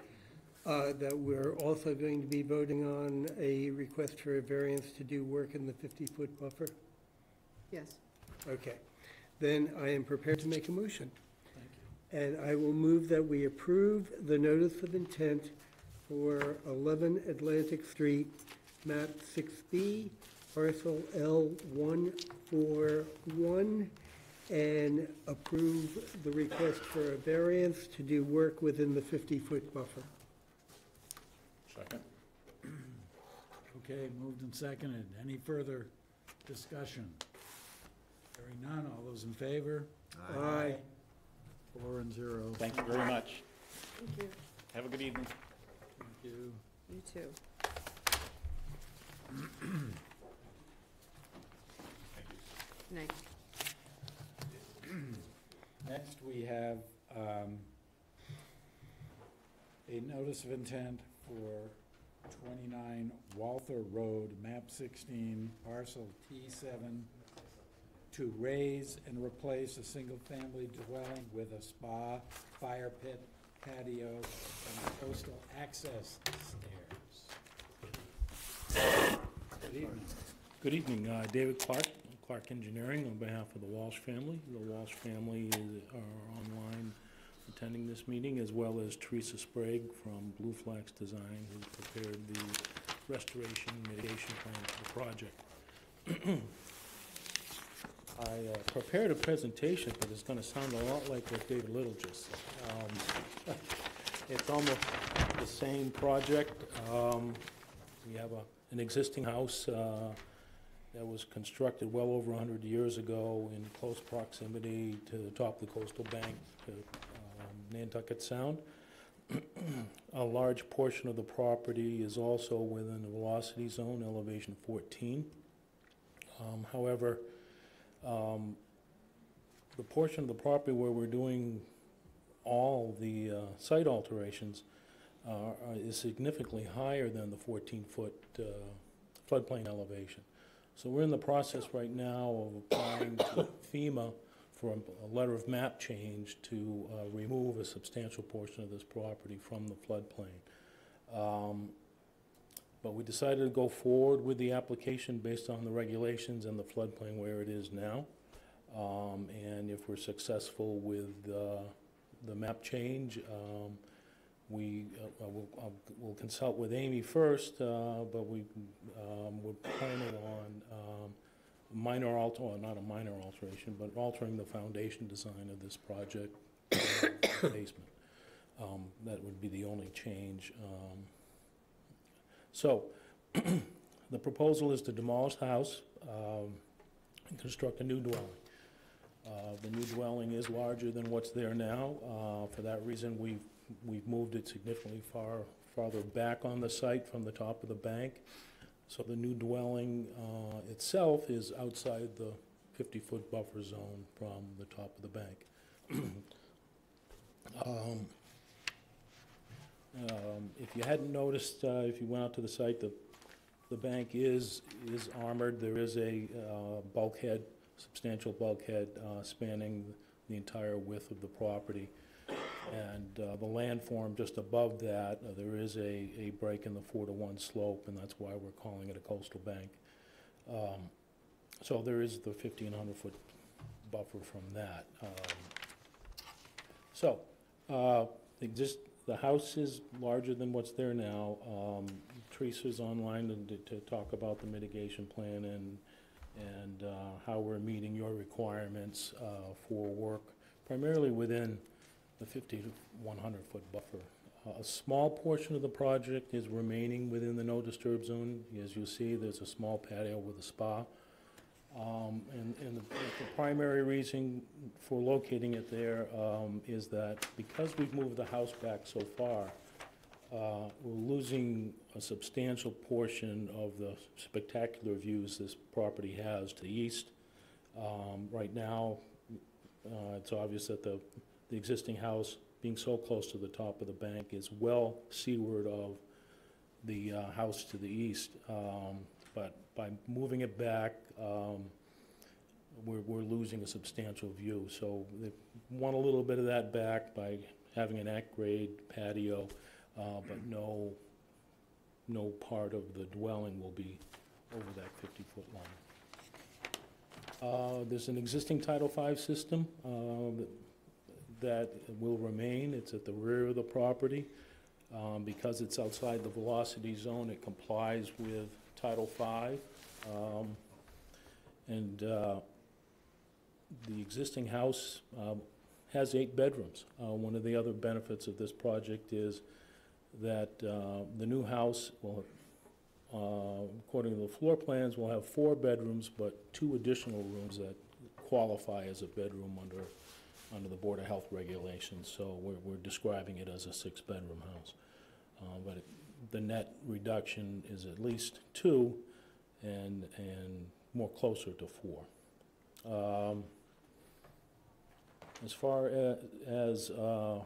Speaker 14: uh, that we're also going to be voting on a request for a variance to do work in the fifty-foot buffer?
Speaker 4: Yes.
Speaker 14: Okay, then I am prepared to make a motion. And I will move that we approve the notice of intent for 11 Atlantic Street, map 6B, parcel L141, and approve the request for a variance to do work within the 50-foot buffer.
Speaker 11: Second.
Speaker 1: Okay, moved and seconded. Any further discussion? Hearing none, all those in favor?
Speaker 14: Aye.
Speaker 1: Four and zero.
Speaker 11: Thank you very much.
Speaker 4: Thank you.
Speaker 11: Have a good evening.
Speaker 1: Thank you.
Speaker 4: You too. Night.
Speaker 1: Next, we have um, a notice of intent for 29 Walther Road, map 16, parcel T7, to raise and replace a single-family dwelling with a spa, fire pit, patio, and coastal access stairs. Good evening.
Speaker 15: Good evening, uh, David Clark, Clark Engineering, on behalf of the Walsh family. The Walsh family is, are online attending this meeting, as well as Teresa Sprague from Blue Flax Design, who prepared the restoration mitigation plan for the project. <clears throat> I uh, prepared a presentation, but it's gonna sound a lot like what David Little just said. Um, <laughs> It's almost the same project. Um, We have a, an existing house uh, that was constructed well over 100 years ago in close proximity to the top of the coastal bank, to um, Nantucket Sound. <clears throat> A large portion of the property is also within the velocity zone, elevation 14. Um, However, um, the portion of the property where we're doing all the uh, site alterations uh, is significantly higher than the 14-foot floodplain elevation. So we're in the process right now of applying to FEMA for a- a letter of map change to uh, remove a substantial portion of this property from the floodplain. Um, But we decided to go forward with the application based on the regulations and the floodplain where it is now. Um, And if we're successful with uh, the map change, um, we, uh, will we'll consult with Amy first, uh, but we, um, we're planning on um, minor alter, or not a minor alteration, but altering the foundation design of this project <coughs> basement. Um, That would be the only change. So, <clears throat> The proposal is to demolish the house um, and construct a new dwelling. Uh, The new dwelling is larger than what's there now. Uh, For that reason, we've, we've moved it significantly far, farther back on the site from the top of the bank. So the new dwelling uh, itself is outside the 50-foot buffer zone from the top of the bank. <clears throat> Um, um, If you hadn't noticed, uh, if you went out to the site, the, the bank is, is armored. There is a uh, bulkhead, substantial bulkhead uh, spanning the entire width of the property. And uh, the landform just above that, uh, there is a, a break in the four to one slope, and that's why we're calling it a coastal bank. Um, So there is the fifteen hundred foot buffer from that. Um, So, uh, exist, the house is larger than what's there now. Um, Teresa's online to, to talk about the mitigation plan and, and, uh, how we're meeting your requirements, uh, for work primarily within the fifty to one hundred foot buffer. A small portion of the project is remaining within the no disturb zone. As you see, there's a small patio with a spa. Um, and, and the, the primary reason for locating it there, um, is that because we've moved the house back so far, uh, we're losing a substantial portion of the spectacular views this property has to the east. Um, right now, uh, it's obvious that the, the existing house, being so close to the top of the bank, is well seaward of the, uh, house to the east. Um, but by moving it back, um, we're, we're losing a substantial view. So they want a little bit of that back by having an at-grade patio, uh, but no, no part of the dwelling will be over that fifty-foot line. Uh, there's an existing Title V system, uh, that will remain. It's at the rear of the property. Um, because it's outside the velocity zone, it complies with Title V. Um, And uh, the existing house um, has eight bedrooms. Uh, One of the other benefits of this project is that uh, the new house will, uh, according to the floor plans, will have four bedrooms, but two additional rooms that qualify as a bedroom under, under the Board of Health regulations. So we're, we're describing it as a six-bedroom house. Uh, But it- the net reduction is at least two and, and more closer to four. Um, As far a- as uh,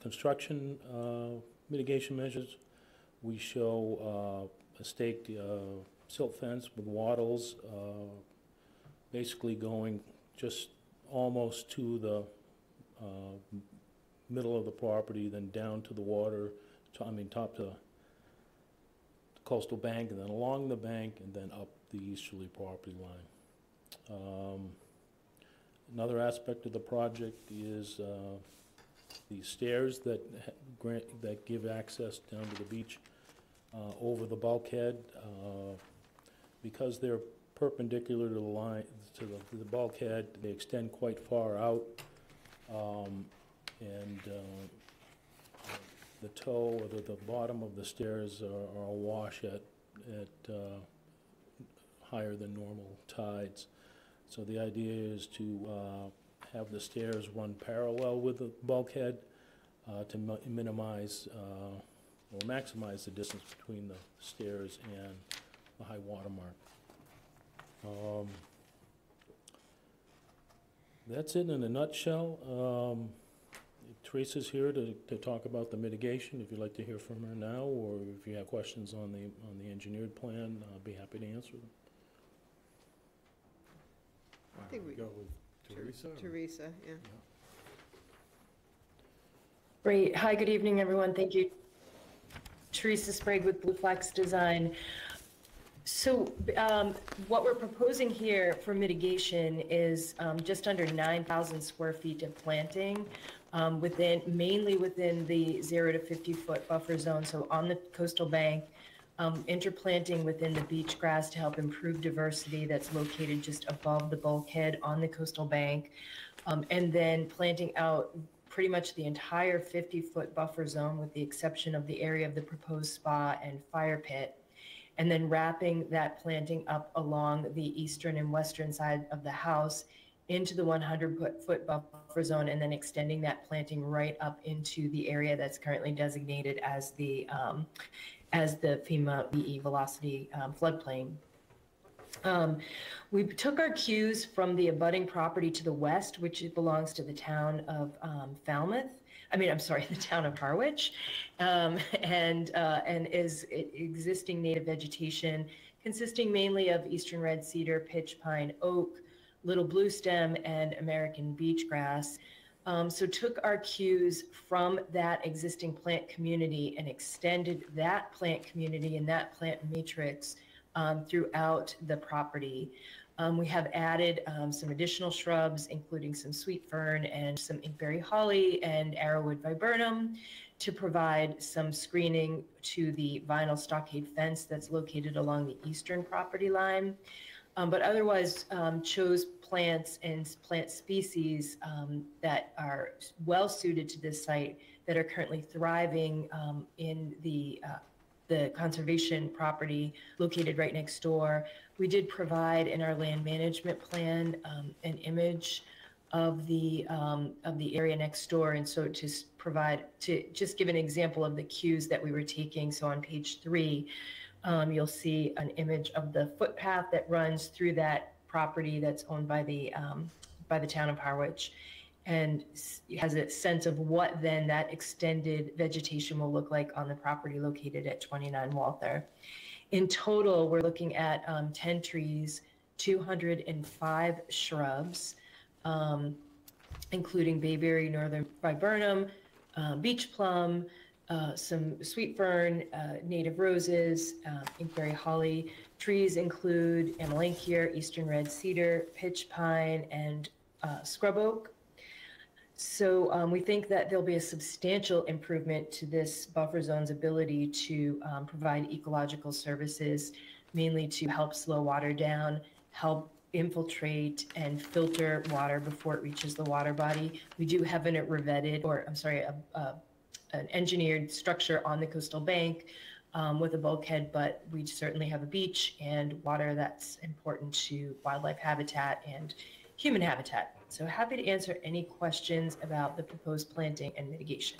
Speaker 15: construction uh, mitigation measures, we show uh, a staked uh, silt fence with wattles, uh, basically going just almost to the uh, middle of the property, then down to the water, to- I mean, top to coastal bank, and then along the bank, and then up the easterly property line. Um, Another aspect of the project is uh, the stairs that grant, that give access down to the beach uh, over the bulkhead. uh, Because they're perpendicular to the line, to the to the bulkhead, they extend quite far out. Um, And uh, the toe or the, the bottom of the stairs are are awash at, at uh, higher than normal tides. So the idea is to uh, have the stairs run parallel with the bulkhead uh, to mi- minimize uh, or maximize the distance between the stairs and the high water mark. Um, That's it in a nutshell. Um, Teresa's here to, to talk about the mitigation, if you'd like to hear from her now, or if you have questions on the, on the engineered plan, I'll be happy to answer them.
Speaker 4: I think we-
Speaker 15: Go with Teresa? or-
Speaker 4: Teresa, yeah.
Speaker 16: Great. Hi, good evening, everyone. Thank you. Teresa Sprague with Blue Flax Design. So um, what we're proposing here for mitigation is um, just under 9,000 square feet of planting um, within, mainly within the zero to 50-foot buffer zone, so on the coastal bank, um, interplanting within the beach grass to help improve diversity that's located just above the bulkhead on the coastal bank, um, and then planting out pretty much the entire 50-foot buffer zone with the exception of the area of the proposed spa and fire pit. and then wrapping that planting up along the eastern and western side of the house into the 100-foot buffer zone, and then extending that planting right up into the area that's currently designated as the, um, as the FEMA VE velocity um, floodplain. Um, We took our cues from the abutting property to the west, which belongs to the town of um, Falmouth. I mean, I'm sorry, <laughs> the town of Harwich, um, and, uh, and is existing native vegetation consisting mainly of eastern red cedar, pitch pine, oak, little blue stem, and American beach grass. Um, so took our cues from that existing plant community and extended that plant community and that plant matrix um, throughout the property. Um, we have added um, some additional shrubs, including some sweet fern and some inkberry holly and arrowwood viburnum to provide some screening to the vinyl stockade fence that's located along the eastern property line. Um, but otherwise um, chose plants and plant species um, that are well suited to this site that are currently thriving um, in the uh, the conservation property located right next door. We did provide in our land management plan um, an image of the um, of the area next door, and so to provide to just give an example of the cues that we were taking. So on page three, um, you'll see an image of the footpath that runs through that property that's owned by the um, by the town of Harwich and has a sense of what then that extended vegetation will look like on the property located at 29 Walther. In total, we're looking at um, 10 trees, 205 shrubs, um, including bayberry, northern viburnum, uh, beach plum, uh, some sweet fern, uh, native roses, uh, inkberry holly. Trees include amelanchier, eastern red cedar, pitch pine, and uh, scrub oak. So um, we think that there'll be a substantial improvement to this buffer zone's ability to um, provide ecological services, mainly to help slow water down, help infiltrate and filter water before it reaches the water body. We do have an revetted, or I'm sorry, a, a, an engineered structure on the coastal bank um, with a bulkhead, but we certainly have a beach and water that's important to wildlife habitat and human habitat. So happy to answer any questions about the proposed planting and mitigation.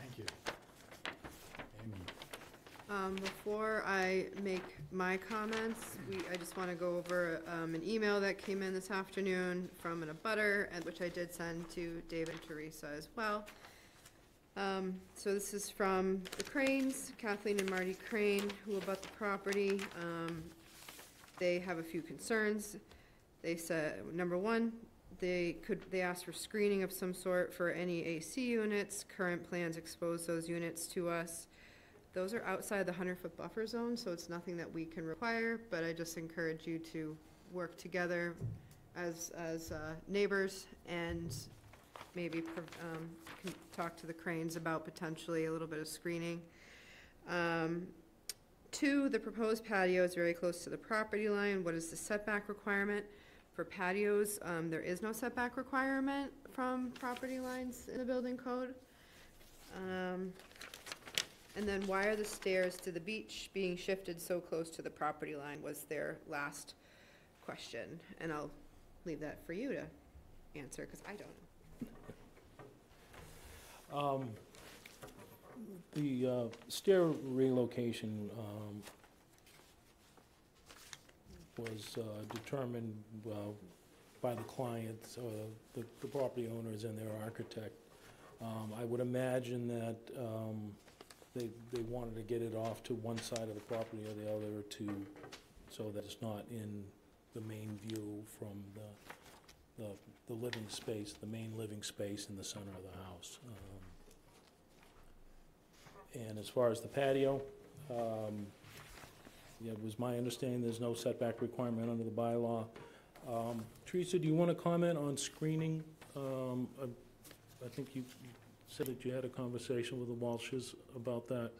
Speaker 1: Thank you. Amy?
Speaker 4: Um, before I make my comments, we, I just wanna go over, um, an email that came in this afternoon from an abutter, and which I did send to David and Teresa as well. Um, so this is from the Cranes, Kathleen and Marty Crane, who abut the property. Um, they have a few concerns. They said, number one, they could, they asked for screening of some sort for any AC units. Current plans expose those units to us. Those are outside the hundred-foot buffer zone, so it's nothing that we can require, but I just encourage you to work together as, as uh, neighbors and maybe um, can talk to the Cranes about potentially a little bit of screening. Um, Two, the proposed patio is very close to the property line. What is the setback requirement? For patios, um, there is no setback requirement from property lines in the building code. Um, And then why are the stairs to the beach being shifted so close to the property line was their last question. And I'll leave that for you to answer, because I don't know.
Speaker 15: Um, The uh, stair relocation um, was uh, determined uh, by the clients, uh, the the property owners and their architect. Um, I would imagine that um, they they wanted to get it off to one side of the property or the other to, so that it's not in the main view from the, the the living space, the main living space in the center of the house. Um, and as far as the patio, um, yeah, it was my understanding there's no setback requirement under the bylaw. Um, Teresa, do you want to comment on screening? Um, I I think you you said that you had a conversation with the Walshes about that.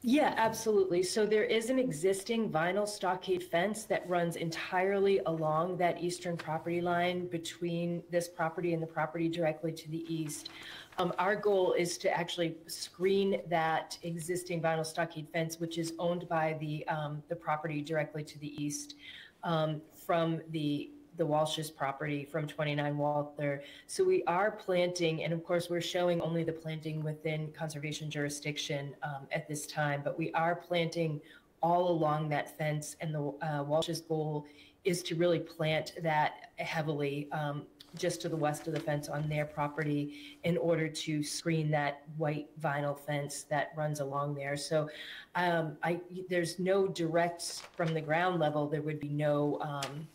Speaker 16: Yeah, absolutely. So there is an existing vinyl stockade fence that runs entirely along that eastern property line between this property and the property directly to the east. Um, Our goal is to actually screen that existing vinyl stockade fence, which is owned by the, um, the property directly to the east, um, from the, the Walsh's property from 29 Walther. So we are planting, and of course, we're showing only the planting within conservation jurisdiction um, at this time, but we are planting all along that fence, and the uh, Walsh's goal is to really plant that heavily um, just to the west of the fence on their property in order to screen that white vinyl fence that runs along there. So um, I, there's no direct, from the ground level, there would be no, um,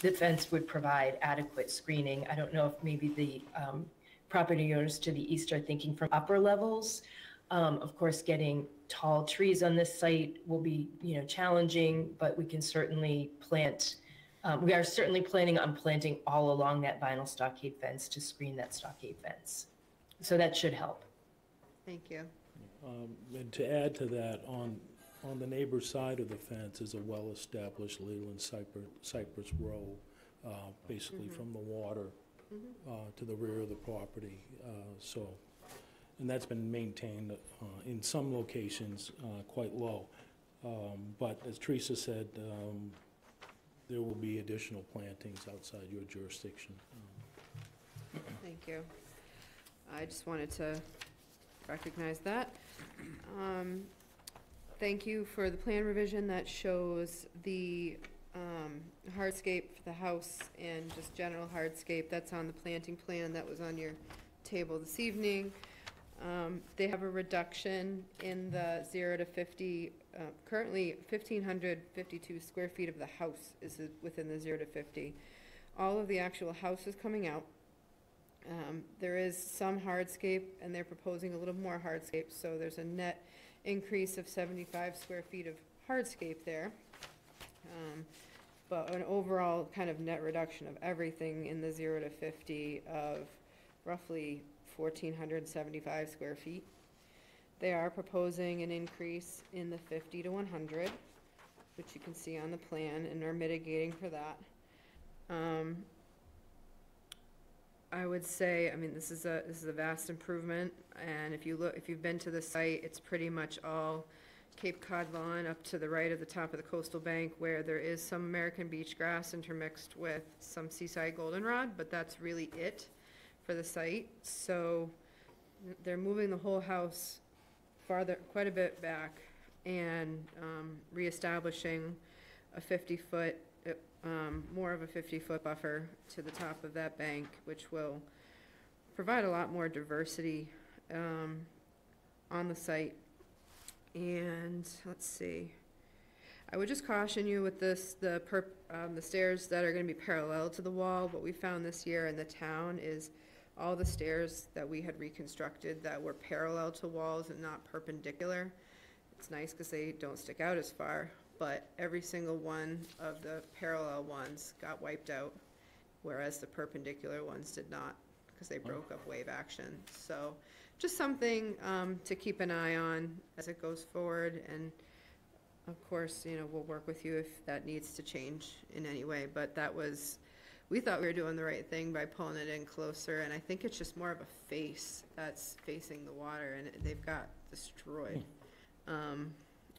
Speaker 16: the fence would provide adequate screening. I don't know if maybe the um, property owners to the east are thinking from upper levels. Um, Of course, getting tall trees on this site will be, you know, challenging, but we can certainly plant, um, we are certainly planning on planting all along that vinyl stockade fence to screen that stockade fence. So that should help.
Speaker 4: Thank you.
Speaker 15: Um, And to add to that, on, on the neighbor's side of the fence is a well-established Leyland cypress, cypress row, uh, basically
Speaker 4: Mhm.
Speaker 15: from the water
Speaker 4: Mhm.
Speaker 15: uh, to the rear of the property. Uh, So, and that's been maintained uh, in some locations uh, quite low. Um, But as Teresa said, um, there will be additional plantings outside your jurisdiction.
Speaker 4: Thank you. I just wanted to recognize that. Um, Thank you for the plan revision that shows the um, hardscape for the house and just general hardscape. That's on the planting plan that was on your table this evening. Um, They have a reduction in the zero to fifty, uh, currently fifteen hundred fifty-two square feet of the house is within the zero to fifty. All of the actual house is coming out. Um, There is some hardscape, and they're proposing a little more hardscape, so there's a net increase of seventy-five square feet of hardscape there. Um, But an overall kind of net reduction of everything in the zero to fifty of roughly fourteen hundred seventy-five square feet. They are proposing an increase in the fifty to one hundred, which you can see on the plan, and are mitigating for that. Um, I would say, I mean, this is a, this is a vast improvement, and if you look, if you've been to the site, it's pretty much all Cape Cod lawn up to the right of the top of the coastal bank, where there is some American beach grass intermixed with some seaside goldenrod, but that's really it for the site. So they're moving the whole house farther, quite a bit back, and um, reestablishing a 50-foot um, more of a 50-foot buffer to the top of that bank, which will provide a lot more diversity um, on the site. And, let's see, I would just caution you with this, the perp, um, the stairs that are gonna be parallel to the wall, what we found this year in the town is all the stairs that we had reconstructed that were parallel to walls and not perpendicular. It's nice because they don't stick out as far, but every single one of the parallel ones got wiped out, whereas the perpendicular ones did not, because they broke up wave action. So just something um, to keep an eye on as it goes forward, and of course, you know, we'll work with you if that needs to change in any way, but that was, we thought we were doing the right thing by pulling it in closer, and I think it's just more of a face that's facing the water, and it- they've got destroyed. Um,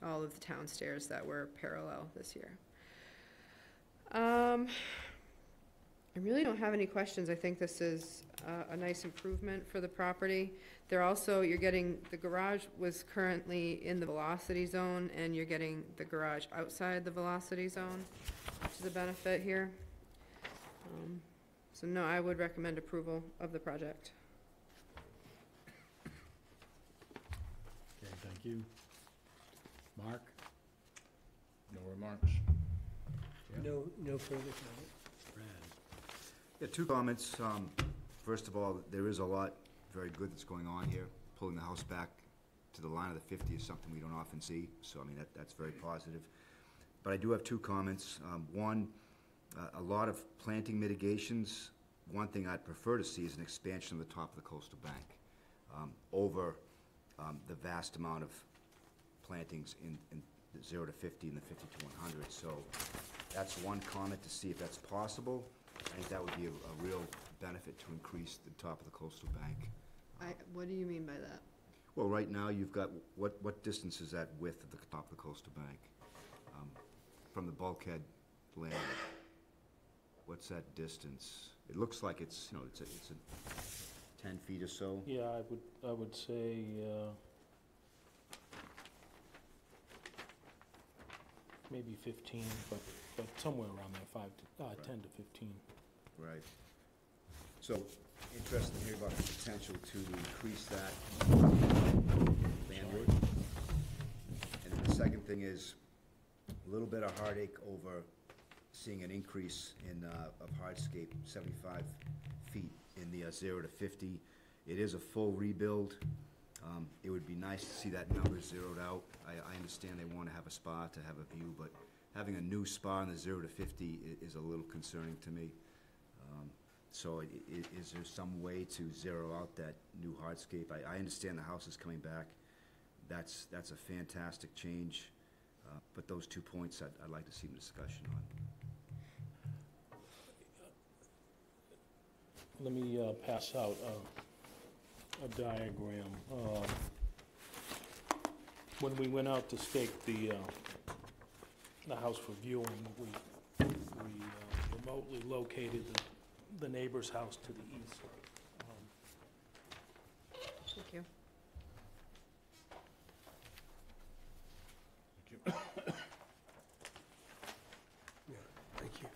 Speaker 4: all of the town stairs that were parallel this year. Um, I really don't have any questions. I think this is a, a nice improvement for the property. They're also, you're getting, the garage was currently in the velocity zone, and you're getting the garage outside the velocity zone, which is a benefit here. Um, So no, I would recommend approval of the project.
Speaker 1: Okay, thank you. Mark?
Speaker 5: No remarks.
Speaker 14: No, no further comment.
Speaker 1: Brad?
Speaker 7: Yeah, two comments. Um, First of all, there is a lot very good that's going on here. Pulling the house back to the line of the 50 is something we don't often see, so I mean, that, that's very positive. But I do have two comments. Um, One, uh, a lot of planting mitigations. One thing I'd prefer to see is an expansion of the top of the coastal bank um, over um, the vast amount of plantings in, in the 0 to 50 and the 50 to 100. So that's one comment to see if that's possible. I think that would be a, a real benefit to increase the top of the coastal bank.
Speaker 4: I, what do you mean by that?
Speaker 7: Well, right now, you've got, what, what distance is that width of the top of the coastal bank? Um, From the bulkhead landing? What's that distance? It looks like it's, you know, it's a, it's a ten feet or so.
Speaker 15: Yeah, I would, I would say, uh, maybe fifteen, but, but somewhere around there, five to, uh, ten to fifteen.
Speaker 7: Right. So, interested to hear about the potential to increase that landward. And then the second thing is, a little bit of heartache over seeing an increase in, uh, of hardscape, seventy-five feet in the uh, zero to fifty. It is a full rebuild. Um, it would be nice to see that number zeroed out. I, I understand they wanna have a spa to have a view, but having a new spa in the zero to fifty is a little concerning to me. Um, So is there some way to zero out that new hardscape? I, I understand the house is coming back. That's, that's a fantastic change. Uh, But those two points, I'd, I'd like to see some discussion on.
Speaker 15: Let me uh, pass out uh, a diagram. Uh, When we went out to stake the, uh, the house for viewing, we, we uh, remotely located the, the neighbor's house to the east. Um,
Speaker 4: Thank you.
Speaker 14: Thank you.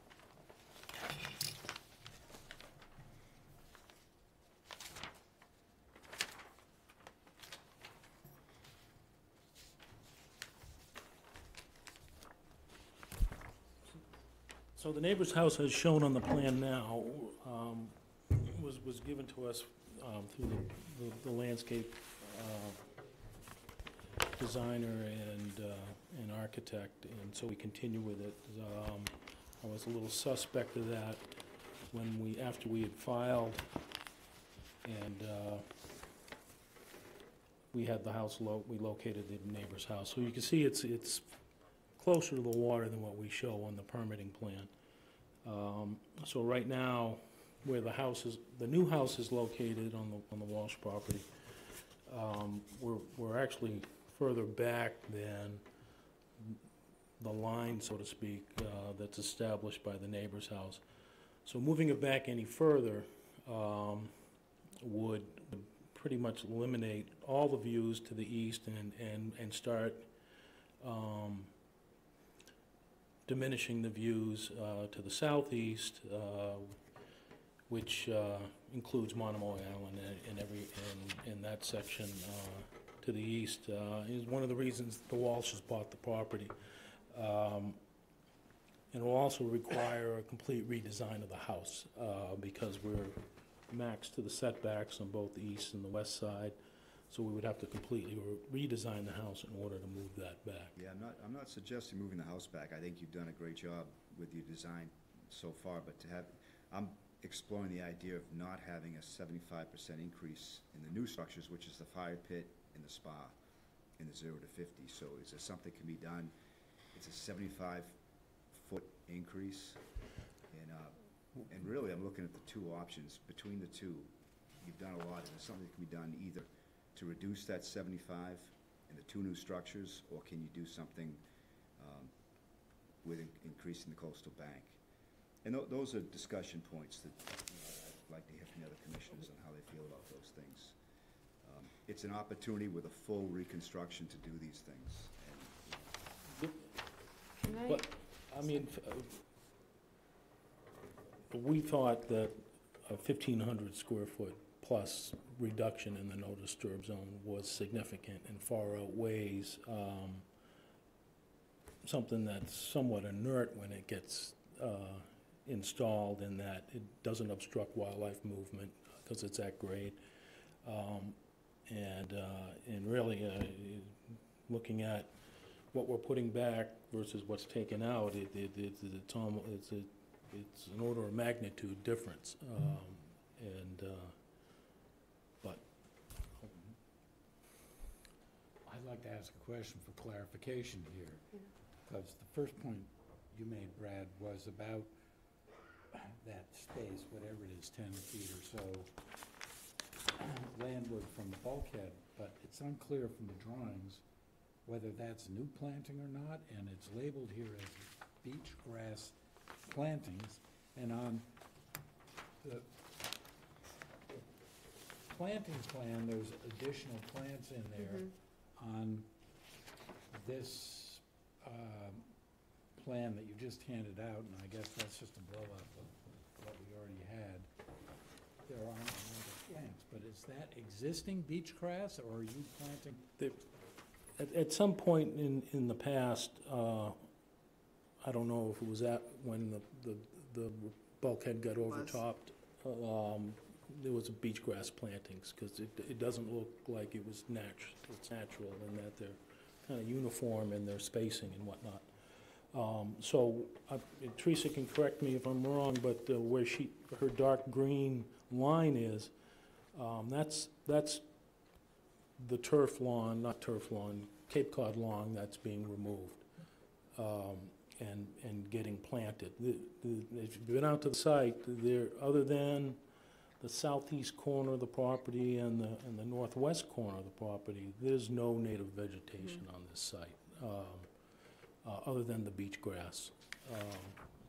Speaker 15: So the neighbor's house as shown on the plan now, um, was, was given to us, um, through the- the, the landscape, uh, designer and, uh, architect, and so we continue with it. Um, I was a little suspect of that when we, after we had filed, and, uh, we had the house lo, we located the neighbor's house. So you can see it's, it's closer to the water than what we show on the permitting plan. Um, So right now, where the house is, the new house is located on the, on the Walsh property, um, we're, we're actually further back than the line, so to speak, uh, that's established by the neighbor's house. So moving it back any further um, would pretty much eliminate all the views to the east and, and, and start um, diminishing the views uh, to the southeast, uh, which uh, includes Monomoy Island and- and every, and that section uh, to the east, uh, is one of the reasons the Walshes bought the property. Um, And will also require a complete redesign of the house, uh, because we're maxed to the setbacks on both the east and the west side. So we would have to completely re- redesign the house in order to move that back.
Speaker 7: Yeah, I'm not, I'm not suggesting moving the house back. I think you've done a great job with your design so far, but to have, I'm exploring the idea of not having a seventy-five percent increase in the new structures, which is the fire pit and the spa, in the zero to fifty. So is there something can be done? It's a seventy-five foot increase. And, uh, and really, I'm looking at the two options. Between the two, you've done a lot. Is there something that can be done either to reduce that seventy-five in the two new structures, or can you do something um, with in- increasing the coastal bank? And tho- those are discussion points that you know, I'd like to hear from the other commissioners on how they feel about those things. Um, It's an opportunity with a full reconstruction to do these things. And,
Speaker 4: Can I,
Speaker 15: But, I mean, f- uh, we thought that a fifteen hundred square foot plus reduction in the no disturb zone was significant and far outweighs, um, something that's somewhat inert when it gets, uh, installed in that it doesn't obstruct wildlife movement, because it's at grade. Um, and, uh, and really, uh, looking at what we're putting back versus what's taken out, it, it, it's, it's almost, it's a, it's an order of magnitude difference. Um, and, uh,
Speaker 1: I'd like to ask a question for clarification here. Because the first point you made, Brad, was about that space, whatever it is, ten feet or so, landward from the bulkhead, but it's unclear from the drawings whether that's new planting or not, and it's labeled here as beach grass plantings, and on the planting plan, there's additional plants in there
Speaker 4: Mhm.
Speaker 1: On this um, plan that you just handed out, and I guess that's just a blow-up of what we already had. There aren't any other plants, but is that existing beach grass, or are you planting?
Speaker 15: At, at some point in, in the past, uh, I don't know if it was at, when the, the, the bulkhead got
Speaker 4: Was.
Speaker 15: overtopped, um, there was a beach grass plantings, because it, it doesn't look like it was natu, it's natural in that they're kind of uniform in their spacing and whatnot. Um, so, uh, Teresa can correct me if I'm wrong, but uh, where she, her dark green line is, um, that's, that's the turf lawn, not turf lawn, Cape Cod lawn that's being removed um, and, and getting planted. The- the- If you've been out to the site, there, other than the southeast corner of the property and the, and the northwest corner of the property, there's no native vegetation on this site, um, uh, other than the beach grass. um,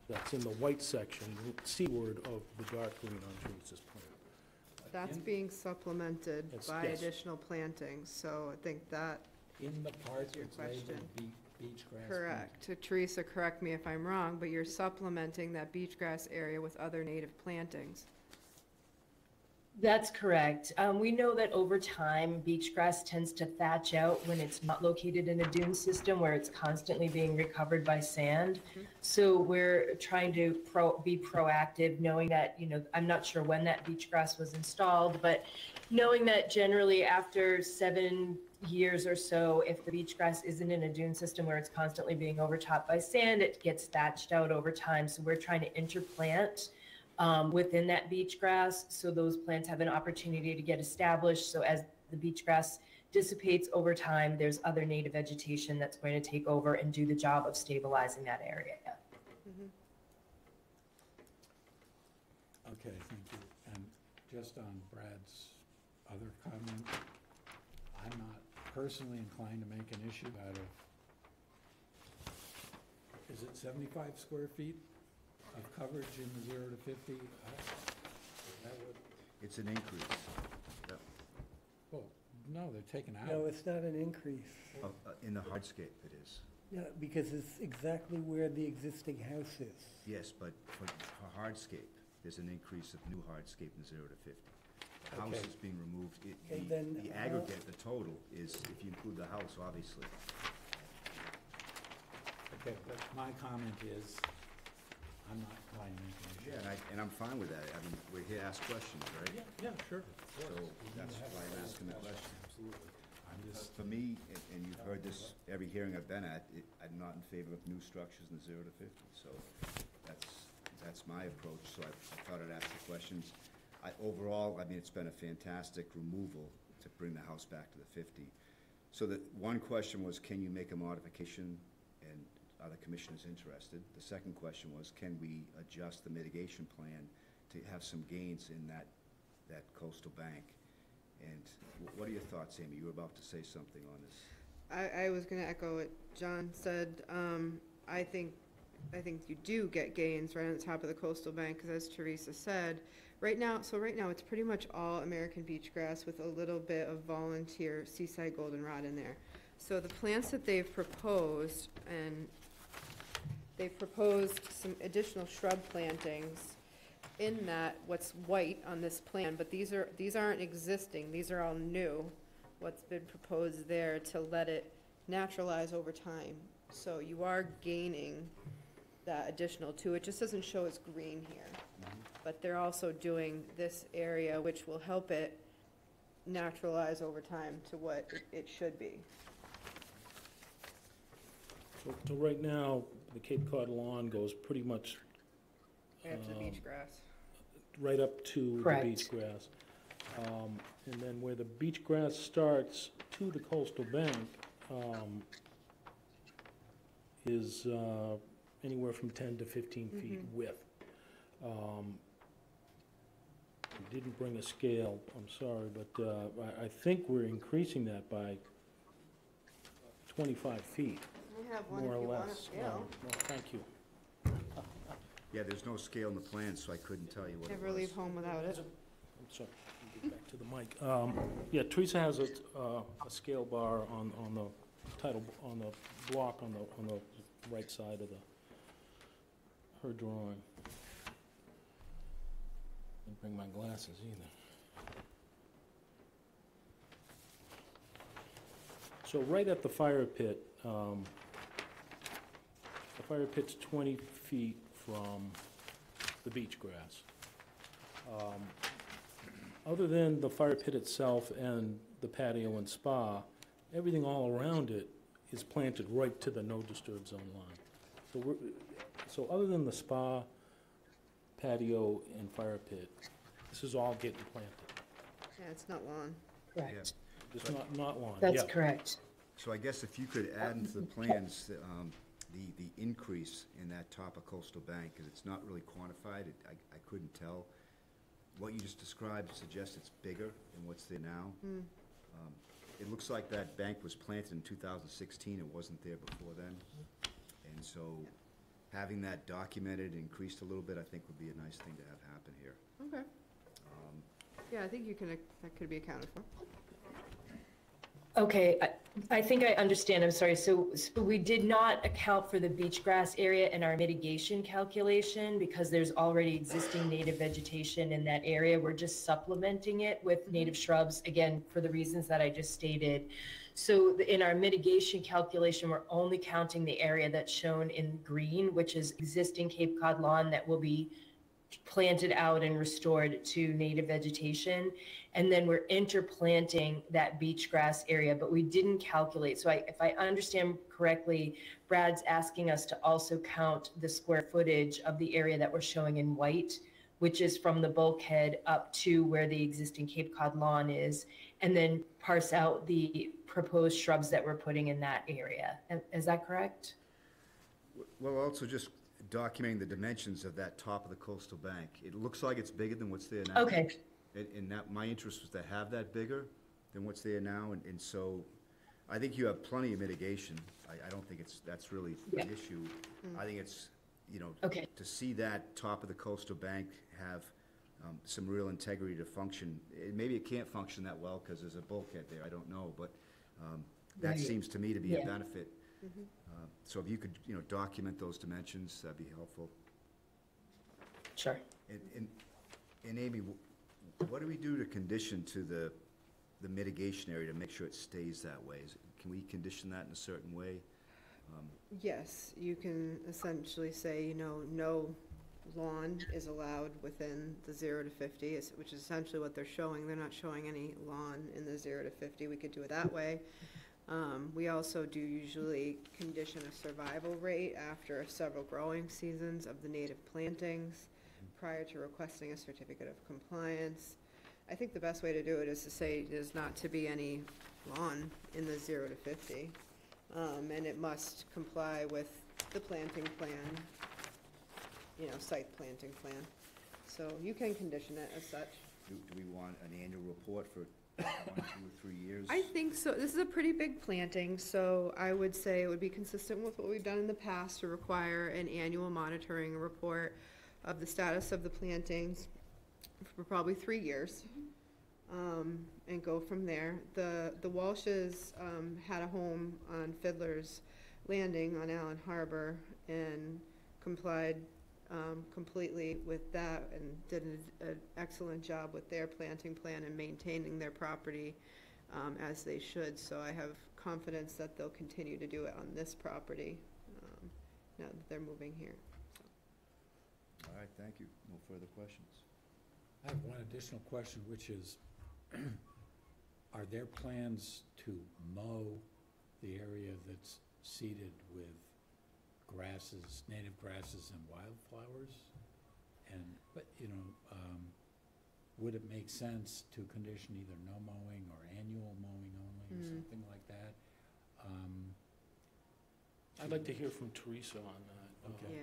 Speaker 15: That's in the white section, seaward of the dark green on Teresa's plan.
Speaker 4: That's
Speaker 1: In-
Speaker 4: being supplemented
Speaker 15: Yes,
Speaker 4: by
Speaker 15: yes.
Speaker 4: additional plantings, so I think that,
Speaker 1: In the part
Speaker 4: your
Speaker 1: that's labeled
Speaker 4: question.
Speaker 1: be- beach grass?
Speaker 4: correct. Teresa, correct me if I'm wrong, but you're supplementing that beach grass area with other native plantings.
Speaker 16: That's correct. Um, we know that over time, beach grass tends to thatch out when it's not located in a dune system where it's constantly being recovered by sand. So we're trying to pro, be proactive, knowing that, you know, I'm not sure when that beach grass was installed, but knowing that generally after seven years or so, if the beach grass isn't in a dune system where it's constantly being overtopped by sand, it gets thatched out over time. So we're trying to interplant um, within that beach grass, so those plants have an opportunity to get established. So as the beach grass dissipates over time, there's other native vegetation that's going to take over and do the job of stabilizing that area.
Speaker 4: Mhm.
Speaker 1: Okay, thank you. And just on Brad's other comment, I'm not personally inclined to make an issue out of, is it seventy-five square feet of coverage in the zero to fifty? I- that what-
Speaker 7: It's an increase
Speaker 1: Well, no, they're taking out.
Speaker 14: No, it's not an increase.
Speaker 7: of, uh, in the hardscape it is.
Speaker 14: Yeah, because it's exactly where the existing house is.
Speaker 7: Yes, but for for hardscape, there's an increase of new hardscape in zero to fifty. The house
Speaker 1: Okay.
Speaker 7: is being removed, it,
Speaker 14: Okay,
Speaker 7: the,
Speaker 14: then
Speaker 7: the
Speaker 14: how-
Speaker 7: aggregate, the total is, if you include the house, obviously.
Speaker 1: Okay, but my comment is, I'm not inclined to make.
Speaker 7: Yeah, and I, and I'm fine with that. I mean, we're here to ask questions, right?
Speaker 1: Yeah, yeah, sure.
Speaker 7: So that's why I'm asking the question.
Speaker 1: Absolutely. I'm just,
Speaker 7: For me, and, and you've heard this every hearing I've been at, it, I'm not in favor of new structures in the zero to fifty, so that's, that's my approach, so I, I thought I'd ask the questions. I, overall, I mean, it's been a fantastic removal to bring the house back to the fifty. So the, one question was, can you make a modification, and are the commissioners interested? The second question was, can we adjust the mitigation plan to have some gains in that, that coastal bank? And wh- what are your thoughts, Amy? You were about to say something on this.
Speaker 4: I, I was gonna echo what John said. Um, I think, I think you do get gains right on the top of the coastal bank, because as Teresa said, right now, so right now, it's pretty much all American beach grass with a little bit of volunteer seaside goldenrod in there. So the plants that they've proposed, and they've proposed some additional shrub plantings in that, what's white on this plan, but these are, these aren't existing, these are all new what's been proposed there to let it naturalize over time. So you are gaining that additional too. It just doesn't show as green here. Mm-hmm. But they're also doing this area, which will help it naturalize over time to what it- it should be.
Speaker 15: So, so right now, the Cape Cod lawn goes pretty much
Speaker 4: After the beach
Speaker 15: Um,
Speaker 4: grass.
Speaker 15: right up to the
Speaker 16: Correct.
Speaker 15: beach grass. Um, And then where the beach grass starts to the coastal bank um, is uh, anywhere from 10 to 15 feet
Speaker 4: Mhm.
Speaker 15: width. Um, didn't bring a scale, I'm sorry, but uh, I, I think we're increasing that by 25 feet,
Speaker 4: We have one if
Speaker 15: more
Speaker 4: you
Speaker 15: or
Speaker 4: want a
Speaker 15: less.
Speaker 4: scale.
Speaker 15: Well, well, Thank you. <laughs>
Speaker 7: Yeah, there's no scale in the plan, so I couldn't tell you what it was.
Speaker 4: Never leave home without it.
Speaker 15: I'm sorry, let me get back to the mic. Um, Yeah, Teresa has a, uh, a scale bar on, on the title, on the block on the, on the right side of the, her drawing. Didn't bring my glasses either. So right at the fire pit, um, the fire pit's 20 feet from the beach grass. Um, Other than the fire pit itself and the patio and spa, everything all around it is planted right to the no disturb zone line. So we're, so other than the spa, patio, and fire pit, this is all getting planted.
Speaker 4: Yeah, it's not lawn.
Speaker 16: Correct.
Speaker 15: It's not, not lawn,
Speaker 16: That's
Speaker 15: yeah.
Speaker 16: correct.
Speaker 7: So I guess if you could add into the plans, um, the, the increase in that top of coastal bank, because it's not really quantified, it, I, I couldn't tell. What you just described suggests it's bigger than what's there now.
Speaker 4: Hmm.
Speaker 7: Um, It looks like that bank was planted in two thousand sixteen, it wasn't there before then. And so, having that documented, increased a little bit, I think would be a nice thing to have happen here.
Speaker 4: Okay.
Speaker 7: Um,
Speaker 4: Yeah, I think you can, ac- that could be accounted for.
Speaker 16: Okay, I, I think I understand, I'm sorry. So, so we did not account for the beach grass area in our mitigation calculation because there's already existing native vegetation in that area. We're just supplementing it with mm-hmm. native shrubs, again, for the reasons that I just stated. So the- in our mitigation calculation, we're only counting the area that's shown in green, which is existing Cape Cod lawn that will be planted out and restored to native vegetation. And then we're interplanting that beach grass area, but we didn't calculate. So I, if I understand correctly, Brad's asking us to also count the square footage of the area that we're showing in white, which is from the bulkhead up to where the existing Cape Cod lawn is, and then parse out the proposed shrubs that we're putting in that area. Is that correct?
Speaker 7: Well, also just documenting the dimensions of that top of the coastal bank. It looks like it's bigger than what's there now.
Speaker 16: Okay.
Speaker 7: And, and that, my interest was to have that bigger than what's there now, and, and so I think you have plenty of mitigation. I, I don't think it's, that's really the
Speaker 16: Yeah.
Speaker 7: issue. I think it's, you know,
Speaker 16: Okay.
Speaker 7: to see that top of the coastal bank have um, some real integrity to function. Eh, Maybe it can't function that well because there's a bulkhead there, I don't know, but um, that
Speaker 16: Right.
Speaker 7: seems to me to be a
Speaker 16: Yeah.
Speaker 7: benefit. Uh, So if you could, you know, document those dimensions, that'd be helpful.
Speaker 16: Sure.
Speaker 7: And, and, and Amy, wh- what do we do to condition to the, the mitigation area to make sure it stays that way? Is Can we condition that in a certain way? Um,
Speaker 4: Yes, you can essentially say, you know, no lawn is allowed within the zero to fifty, is- which is essentially what they're showing. They're not showing any lawn in the zero to fifty. We could do it that way. Um, we also do usually condition a survival rate after several growing seasons of the native plantings prior to requesting a certificate of compliance. I think the best way to do it is to say there's not to be any lawn in the zero to fifty. Um, and it must comply with the planting plan, you know, site planting plan. So you can condition it as such.
Speaker 7: Do, do we want an annual report for one, two, or three years?
Speaker 4: I think so. This is a pretty big planting, so I would say it would be consistent with what we've done in the past to require an annual monitoring report of the status of the plantings for probably three years. Um, and go from there. The, the Walshes, um, had a home on Fiddler's Landing on Allen Harbor and complied, um, completely with that and did an, an excellent job with their planting plan and maintaining their property, um, as they should. So I have confidence that they'll continue to do it on this property, um, now that they're moving here.
Speaker 7: All right, thank you. No further questions.
Speaker 1: I have one additional question, which is, <clears throat> are there plans to mow the area that's seeded with grasses, native grasses and wildflowers? And, but, you know, um, would it make sense to condition either no mowing or annual mowing only, or
Speaker 4: Hmm.
Speaker 1: something like that? Um,
Speaker 15: I'd like to hear from Teresa on that.
Speaker 1: Okay.
Speaker 4: Yeah.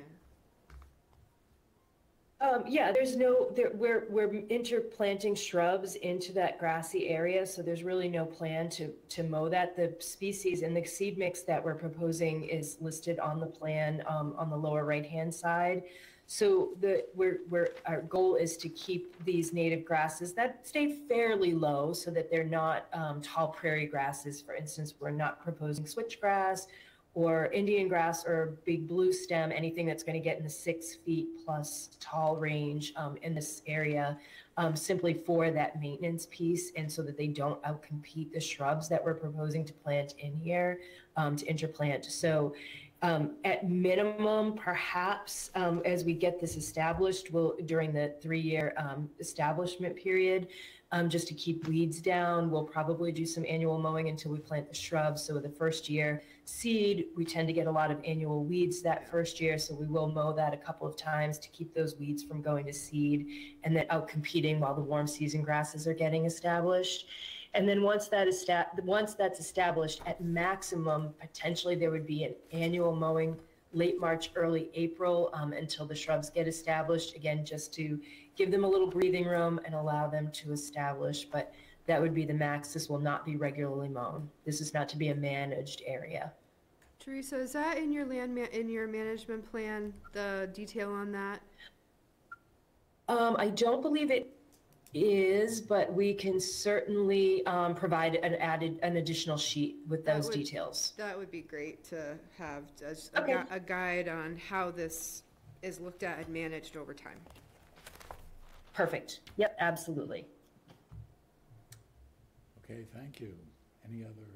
Speaker 16: Um, yeah, there's no, there, we're, we're interplanting shrubs into that grassy area, so there's really no plan to, to mow that. The species and the seed mix that we're proposing is listed on the plan, um, on the lower right-hand side. So the, we're, we're, our goal is to keep these native grasses that stay fairly low so that they're not, um, tall prairie grasses. For instance, we're not proposing switchgrass or Indian grass or big blue stem, anything that's going to get in the six feet plus tall range um, in this area, um, simply for that maintenance piece, and so that they don't outcompete the shrubs that we're proposing to plant in here um, to interplant. So. Um, at minimum, perhaps um, as we get this established, we'll during the three-year um, establishment period, um, just to keep weeds down. We'll probably do some annual mowing until we plant the shrubs. So the first year seed, we tend to get a lot of annual weeds that first year. So we will mow that a couple of times to keep those weeds from going to seed and then out competing while the warm season grasses are getting established. And then once that is sta- once that's established, at maximum, potentially there would be an annual mowing late March, early April um, until the shrubs get established. Again, just to give them a little breathing room and allow them to establish. But that would be the max. This will not be regularly mown. This is not to be a managed area.
Speaker 4: Teresa, is that in your land, ma- in your management plan, the detail on that?
Speaker 16: Um, I don't believe it is, but we can certainly um, provide an added, an additional sheet with
Speaker 4: That
Speaker 16: those
Speaker 4: would-
Speaker 16: details.
Speaker 4: That would be great to have as a
Speaker 16: Okay.
Speaker 4: gui- a guide on how this is looked at and managed over time.
Speaker 16: Perfect. Yep, absolutely.
Speaker 1: Okay, thank you. Any other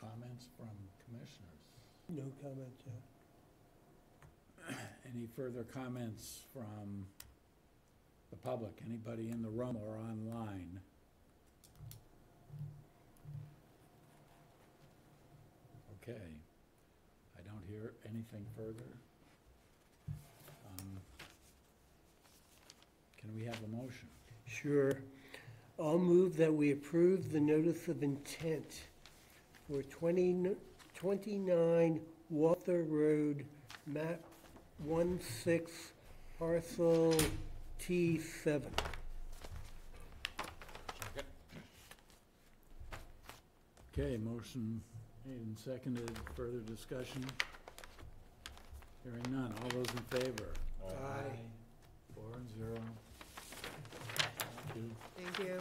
Speaker 1: comments from commissioners?
Speaker 14: No comment, John.
Speaker 1: Any further comments from the public? Anybody in the room or online? Okay. I don't hear anything further. Um, Can we have a motion?
Speaker 14: Sure. I'll move that we approve the notice of intent for 20 29 Walther Road, map 16, parcel T7.
Speaker 1: Okay, motion made and seconded. Further discussion? Hearing none. All those in favor?
Speaker 14: Aye.
Speaker 1: Four and zero. Thank you.
Speaker 4: Thank you.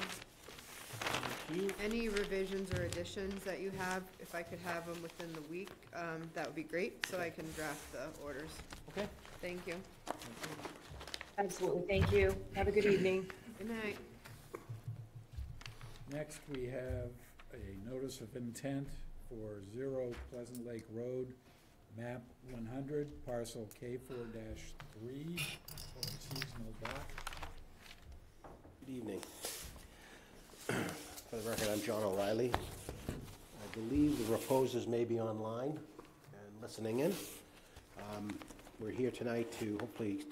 Speaker 1: Thank you.
Speaker 4: Any revisions or additions that you have, if I could have them within the week, um, that would be great, so I can draft the orders.
Speaker 2: Okay.
Speaker 4: Thank you.
Speaker 16: Absolutely. Thank you. Have a good evening.
Speaker 4: Good night.
Speaker 1: Next, we have a notice of intent for Zero Pleasant Lake Road, map one hundred, parcel K four three, for a seasonal dock.
Speaker 17: Good evening. <clears throat> For the record, I'm John O'Reilly. I believe the proposers may be online and listening in. Um, We're here tonight to hopefully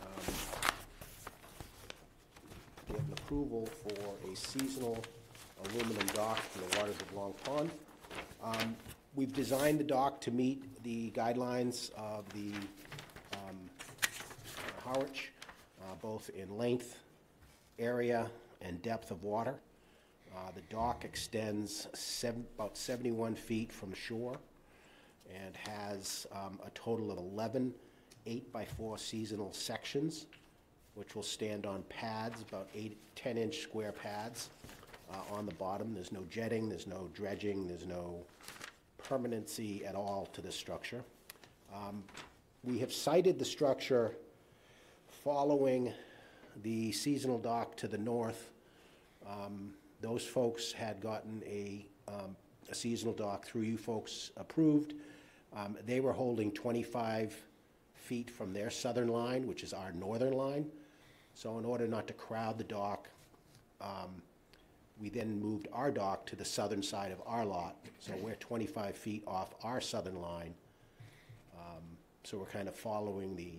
Speaker 17: um, get an approval for a seasonal aluminum dock in the waters of Long Pond. Um, We've designed the dock to meet the guidelines of the um, Harwich, uh, both in length, area, and depth of water. Uh, The dock extends seven, about 71 feet from shore and has um, a total of 11 eight-by-four seasonal sections, which will stand on pads, about eight, 10-inch square pads uh, on the bottom. There's no jetting, there's no dredging, there's no permanency at all to this structure. Um, We have sited the structure following the seasonal dock to the north. Um, Those folks had gotten a, um, a seasonal dock through you folks approved. Um, They were holding 25 feet from their southern line, which is our northern line. So in order not to crowd the dock, um, we then moved our dock to the southern side of our lot. So we're 25 feet off our southern line. Um, So we're kind of following the,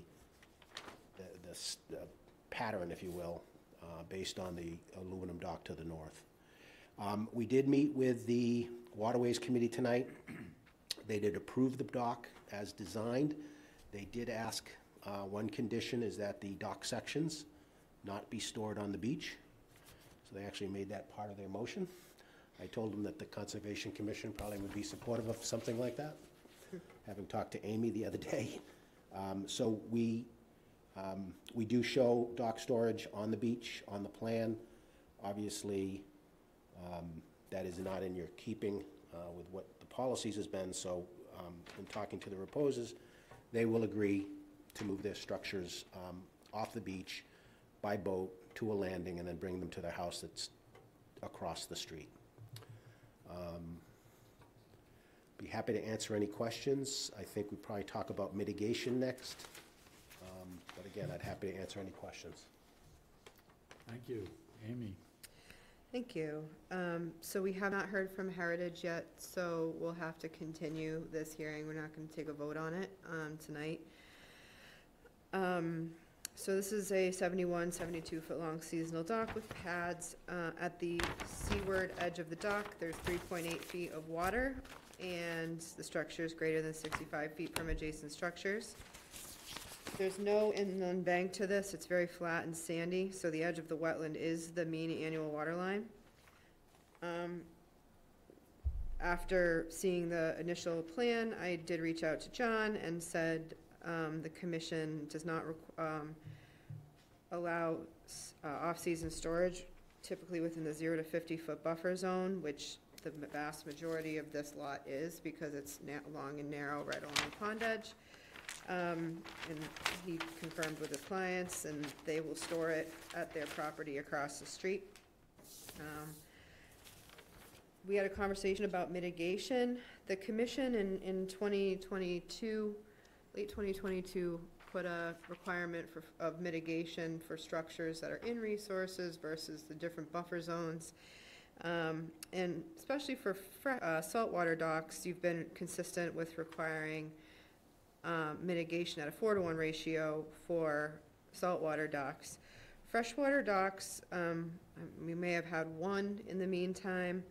Speaker 17: the- the the pattern, if you will, uh, based on the aluminum dock to the north. Um, We did meet with the Waterways Committee tonight. <clears throat> They did approve the dock as designed. They did ask Uh, One condition is that the dock sections not be stored on the beach. So they actually made that part of their motion. I told them that the Conservation Commission probably would be supportive of something like that, <laughs> having talked to Amy the other day. Um, So we, um, we do show dock storage on the beach, on the plan. Obviously, um, that is not in your keeping uh, with what the policies has been, so um, in talking to the proposers, they will agree to move their structures um, off the beach by boat to a landing and then bring them to their house that's across the street. Um, Be happy to answer any questions. I think we probably talk about mitigation next. But again, I'd happy to answer any questions.
Speaker 1: Thank you. Amy?
Speaker 4: Thank you. Um, So we have not heard from Heritage yet, so we'll have to continue this hearing. We're not going to take a vote on it um, tonight. Um, So this is a 71, 72-foot-long seasonal dock with pads. Uh, At the seaward edge of the dock, there's 3.8 feet of water, and the structure is greater than 65 feet from adjacent structures. There's no inland bank to this, it's very flat and sandy, so the edge of the wetland is the mean annual water line. Um, After seeing the initial plan, I did reach out to John and said, um, the commission does not, um, allow, uh, off-season storage typically within the zero to fifty-foot buffer zone, which the vast majority of this lot is, because it's long and narrow right along the pond edge. Um, and he confirmed with his clients, and they will store it at their property across the street. Um, We had a conversation about mitigation. The commission in, in twenty twenty-two, late twenty twenty-two, put a requirement for, of mitigation for structures that are in resources versus the different buffer zones. Um, and especially for fre- uh, saltwater docks, you've been consistent with requiring um, mitigation at a four to one ratio for saltwater docks. Freshwater docks, um, we may have had one in the meantime,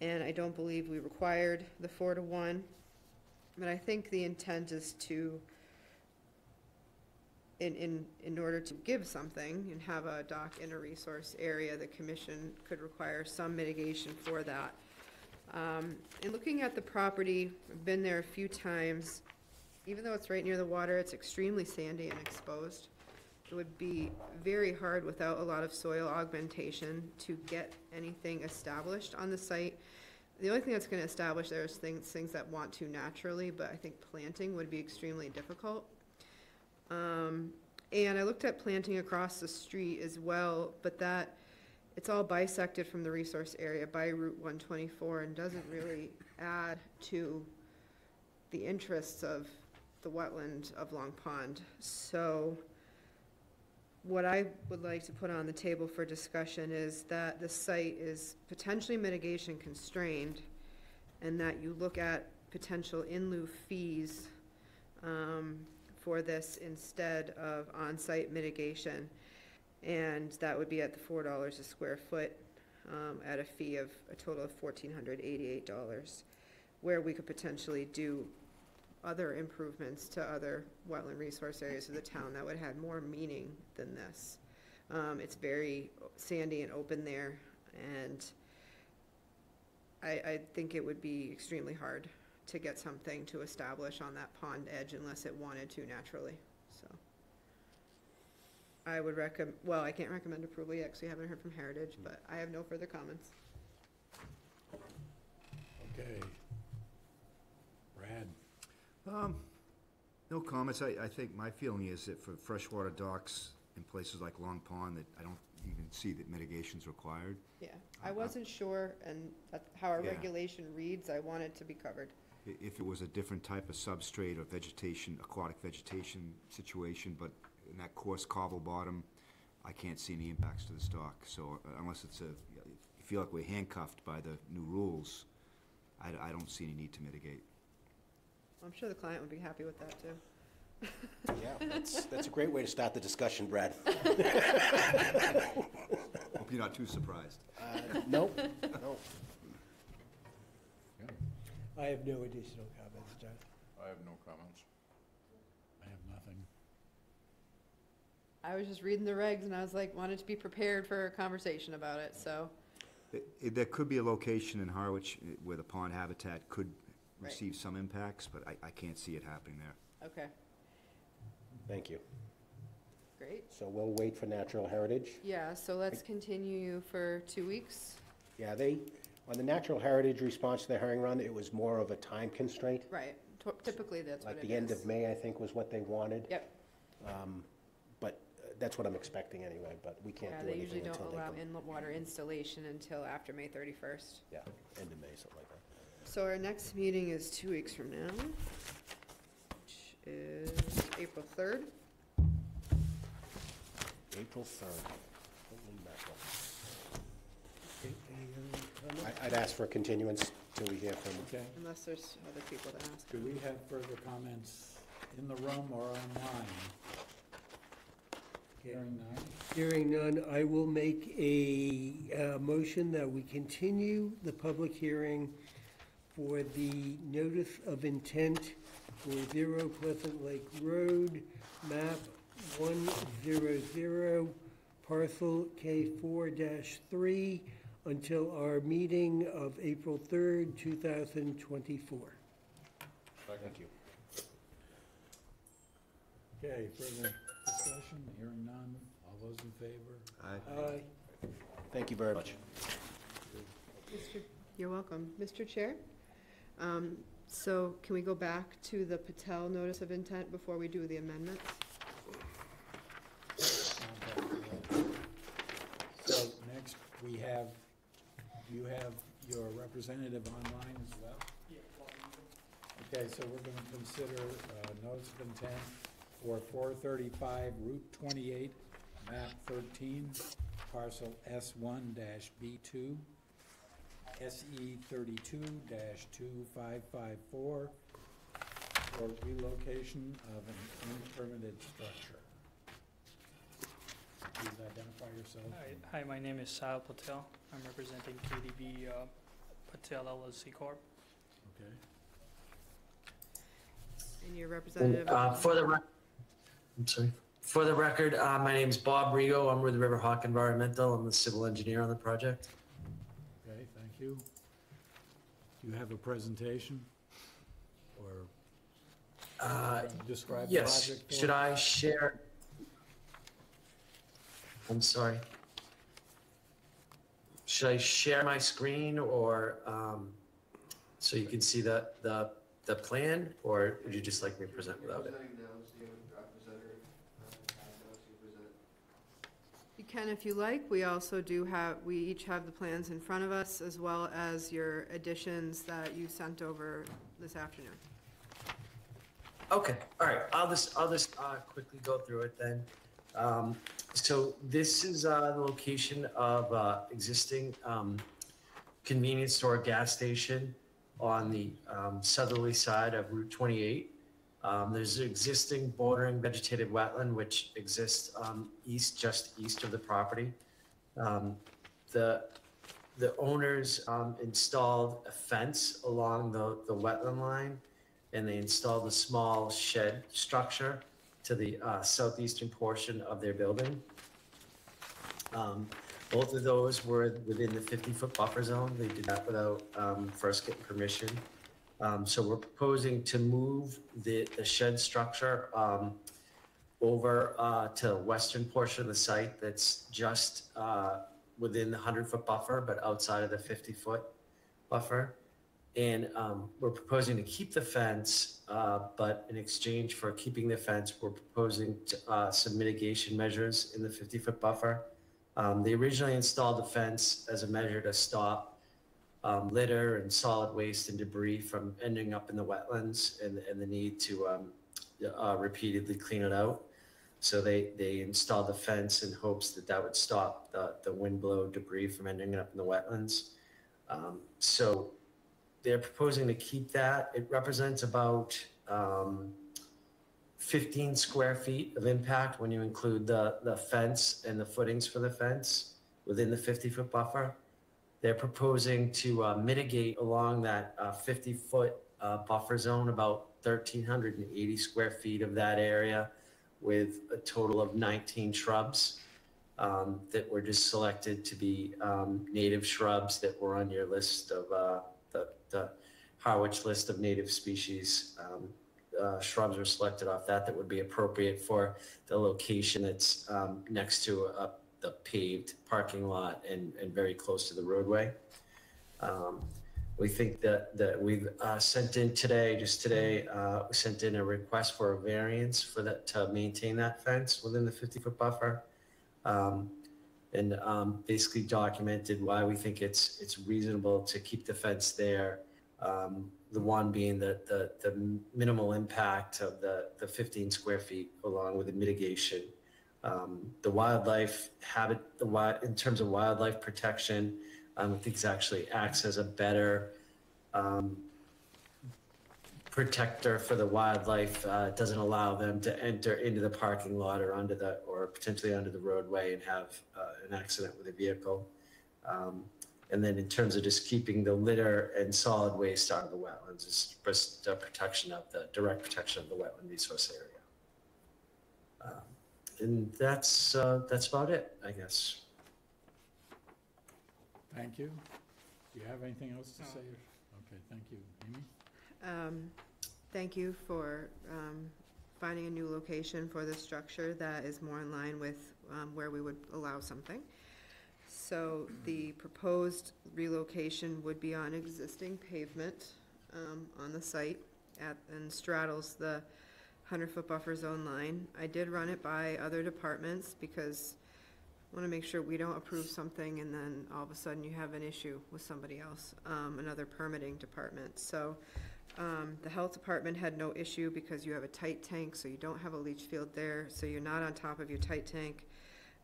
Speaker 4: and I don't believe we required the four to one. But I think the intent is to, in, in, in order to give something and have a dock in a resource area, the commission could require some mitigation for that. Um, in looking at the property, I've been there a few times, even though it's right near the water, it's extremely sandy and exposed. It would be very hard without a lot of soil augmentation to get anything established on the site. The only thing that's gonna establish there is things, things that want to naturally, but I think planting would be extremely difficult. Um, and I looked at planting across the street as well, but that, it's all bisected from the resource area by Route one twenty-four and doesn't really add to the interests of the wetland of Long Pond. So what I would like to put on the table for discussion is that the site is potentially mitigation constrained and that you look at potential in lieu fees um, for this instead of on-site mitigation. And that would be at the four dollars a square foot um, at a fee of a total of fourteen hundred eighty-eight dollars, where we could potentially do other improvements to other wetland resource areas of the town that would have more meaning than this. Um, it's very sandy and open there, and I, I think it would be extremely hard to get something to establish on that pond edge unless it wanted to naturally, so. I would recommend, well, I can't recommend approval yet, because we haven't heard from Heritage, but I have no further comments.
Speaker 1: Okay.
Speaker 7: Um, no comments. I, I think my feeling is that for freshwater docks in places like Long Pond, that I don't even see that mitigation's required.
Speaker 4: Yeah, I wasn't sure, and that's how our
Speaker 7: Yeah.
Speaker 4: regulation reads, I want it to be covered.
Speaker 7: I- If it was a different type of substrate or vegetation, aquatic vegetation situation, but in that coarse cobble bottom, I can't see any impacts to the stock. So uh, unless it's a, you feel like we're handcuffed by the new rules, I, I don't see any need to mitigate.
Speaker 4: I'm sure the client would be happy with that, too.
Speaker 17: Yeah, that's, that's a great way to start the discussion, Brad. <laughs>
Speaker 7: Hope you're not too surprised.
Speaker 17: Uh, Nope, no.
Speaker 14: I have no additional comments, John.
Speaker 5: I have no comments.
Speaker 1: I have nothing.
Speaker 4: I was just reading the regs and I was like, wanted to be prepared for a conversation about it, so.
Speaker 7: I- I- There could be a location in Harwich uh, where the pond habitat could
Speaker 4: Right.
Speaker 7: receive some impacts, but I, I can't see it happening there.
Speaker 4: Okay,
Speaker 17: Thank you.
Speaker 4: great.
Speaker 17: So we'll wait for natural heritage.
Speaker 4: Yeah, so let's continue for two weeks.
Speaker 17: Yeah, they, on the natural heritage response to the herring run, it was more of a time constraint.
Speaker 4: Right, T- typically that's what
Speaker 17: Like
Speaker 4: it is.
Speaker 17: the end of May, I think, was what they wanted.
Speaker 4: Yep.
Speaker 17: Um, But uh, that's what I'm expecting anyway, but we can't
Speaker 4: Yeah,
Speaker 17: do
Speaker 4: they usually
Speaker 17: anything
Speaker 4: don't
Speaker 17: until they
Speaker 4: allow
Speaker 17: come.
Speaker 4: in-water installation until after May thirty-first.
Speaker 17: Yeah, end of May, something like that.
Speaker 4: So our next meeting is two weeks from now, which is April third.
Speaker 17: April third. I- I'd ask for a continuance till we hear from
Speaker 1: Okay.
Speaker 4: Unless there's other people to ask.
Speaker 1: Do we have further comments in the room or online? Hearing none?
Speaker 14: Hearing none, I will make a uh, motion that we continue the public hearing for the notice of intent for Zero Pleasant Lake Road, map 100, parcel K4-3, until our meeting of April 3rd, 2024.
Speaker 17: Thank you.
Speaker 1: Okay, further discussion? Hearing none? All those in favor?
Speaker 14: Aye.
Speaker 17: Thank you very much.
Speaker 4: Mr. You're welcome. Mr. Chair, um, so can we go back to the Patel notice of intent before we do the amendments?
Speaker 1: So next, we have, you have your representative online as well? Okay, so we're gonna consider, uh, notice of intent for four thirty-five Route twenty-eight, map thirteen, parcel S one B two, SE thirty-two two five five four, for relocation of an unpermitted structure. Please identify yourself.
Speaker 9: Hi, hi, my name is Sal Patel. I'm representing KDB uh, Patel LLC Corp.
Speaker 1: Okay.
Speaker 4: And your representative?
Speaker 10: Uh, for the rec- I'm sorry. For the record, uh, my name's Bob Rigo. I'm with Riverhawk Environmental. I'm the civil engineer on the project.
Speaker 1: Okay, you. Do you have a presentation? Or
Speaker 10: Uh,
Speaker 1: describe the
Speaker 10: yes.
Speaker 1: project? for
Speaker 10: Should
Speaker 1: us?
Speaker 10: I share? I'm sorry. Should I share my screen or um, so you can see the, the the plan, or would you just like me to present without it?
Speaker 8: presenting now, so you have a presenter, uh, have those who present.
Speaker 4: Can if you like. We also do have, we each have the plans in front of us, as well as your additions that you sent over this afternoon.
Speaker 10: Okay, all right, I'll just, I'll just uh, quickly go through it then. Um, So this is uh, the location of uh, existing um, convenience store gas station on the um, southerly side of Route 28. Um, There's existing bordering vegetated wetland which exists um, east, just east of the property. Um, The, the owners um, installed a fence along the, the wetland line and they installed a small shed structure to the uh, southeastern portion of their building. Um, Both of those were within the 50-foot buffer zone. They did that without um, first getting permission. Um, So we're proposing to move the the shed structure um, over uh, to the western portion of the site that's just uh, within the 100-foot buffer, but outside of the 50-foot buffer. And um, we're proposing to keep the fence, uh, but in exchange for keeping the fence, we're proposing to, uh, some mitigation measures in the 50-foot buffer. Um, They originally installed the fence as a measure to stop um, litter and solid waste and debris from ending up in the wetlands and, and the need to um, uh, repeatedly clean it out. So they, they installed the fence in hopes that that would stop the, the wind blow debris from ending up in the wetlands. Um, So they're proposing to keep that. It represents about um, 15 square feet of impact when you include the, the fence and the footings for the fence within the 50-foot buffer. They're proposing to uh, mitigate along that 50-foot buffer zone, about 1,380 square feet of that area with a total of 19 shrubs um, that were just selected to be um, native shrubs that were on your list of uh, the, the Harwich list of native species. Um, uh, shrubs were selected off that that would be appropriate for the location that's um, next to a, the paved parking lot and, and very close to the roadway. Um, we think that, that we've uh, sent in today, just today, uh, we sent in a request for a variance for that, to maintain that fence within the 50-foot buffer. Um, And um, basically documented why we think it's, it's reasonable to keep the fence there. Um, The one being the, the, the minimal impact of the, the 15 square feet along with the mitigation. Um, The wildlife habit, the wi, in terms of wildlife protection, um, I think it actually acts as a better um, protector for the wildlife. Uh, it doesn't allow them to enter into the parking lot or under the, or potentially under the roadway and have uh, an accident with a vehicle. Um, and then in terms of just keeping the litter and solid waste out of the wetlands, is the protection of the, direct protection of the wetland resource area. And that's, uh, that's about it, I guess.
Speaker 1: Thank you. Do you have anything else to say? Okay, thank you. Amy?
Speaker 4: Um, Thank you for um, finding a new location for the structure that is more in line with um, where we would allow something. So the proposed relocation would be on existing pavement um, on the site at, and straddles the 100-foot buffer zone line. I did run it by other departments because I want to make sure we don't approve something and then all of a sudden you have an issue with somebody else, um, another permitting department. So um, the health department had no issue because you have a tight tank, so you don't have a leach field there, so you're not on top of your tight tank.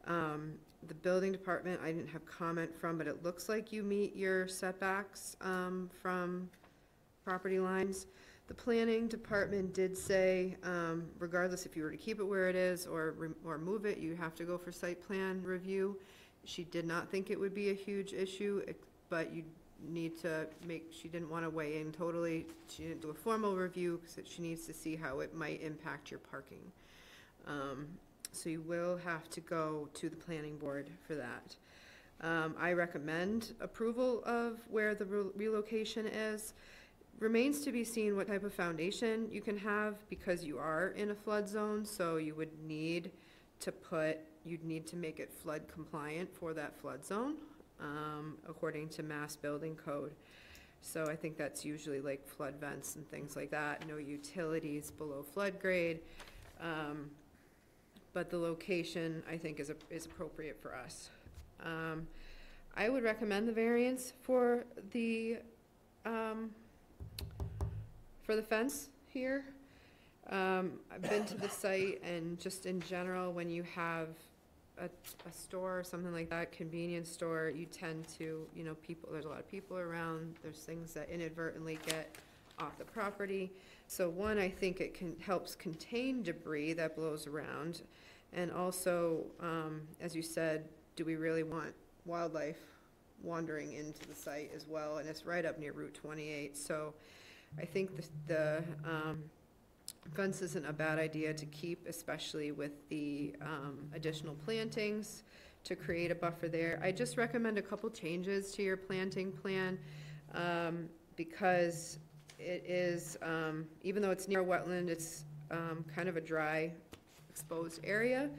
Speaker 4: Um, the building department, I didn't have comment from, but it looks like you meet your setbacks, um, from property lines. The planning department did say, um, regardless if you were to keep it where it is or, re- or move it, you have to go for site plan review. She did not think it would be a huge issue, but you need to make, she didn't want to weigh in totally. She didn't do a formal review, because she needs to see how it might impact your parking. Um, so you will have to go to the planning board for that. Um, I recommend approval of where the re- relocation is. Remains to be seen what type of foundation you can have, because you are in a flood zone, so you would need to put, you'd need to make it flood compliant for that flood zone, um, according to Mass Building Code. So I think that's usually like flood vents and things like that, no utilities below flood grade. Um, but the location, I think, is, a- is appropriate for us. Um, I would recommend the variance for the, um, for the fence here. Um, I've been to the site and just in general, when you have a, a store or something like that, convenience store, you tend to, you know, people, there's a lot of people around, there's things that inadvertently get off the property. So one, I think it can, helps contain debris that blows around. And also, um, as you said, do we really want wildlife wandering into the site as well? And it's right up near Route twenty-eight, so I think the, the, um, fence isn't a bad idea to keep, especially with the, um, additional plantings to create a buffer there. I just recommend a couple changes to your planting plan, um, because it is, um, even though it's near a wetland, it's, um, kind of a dry, exposed area.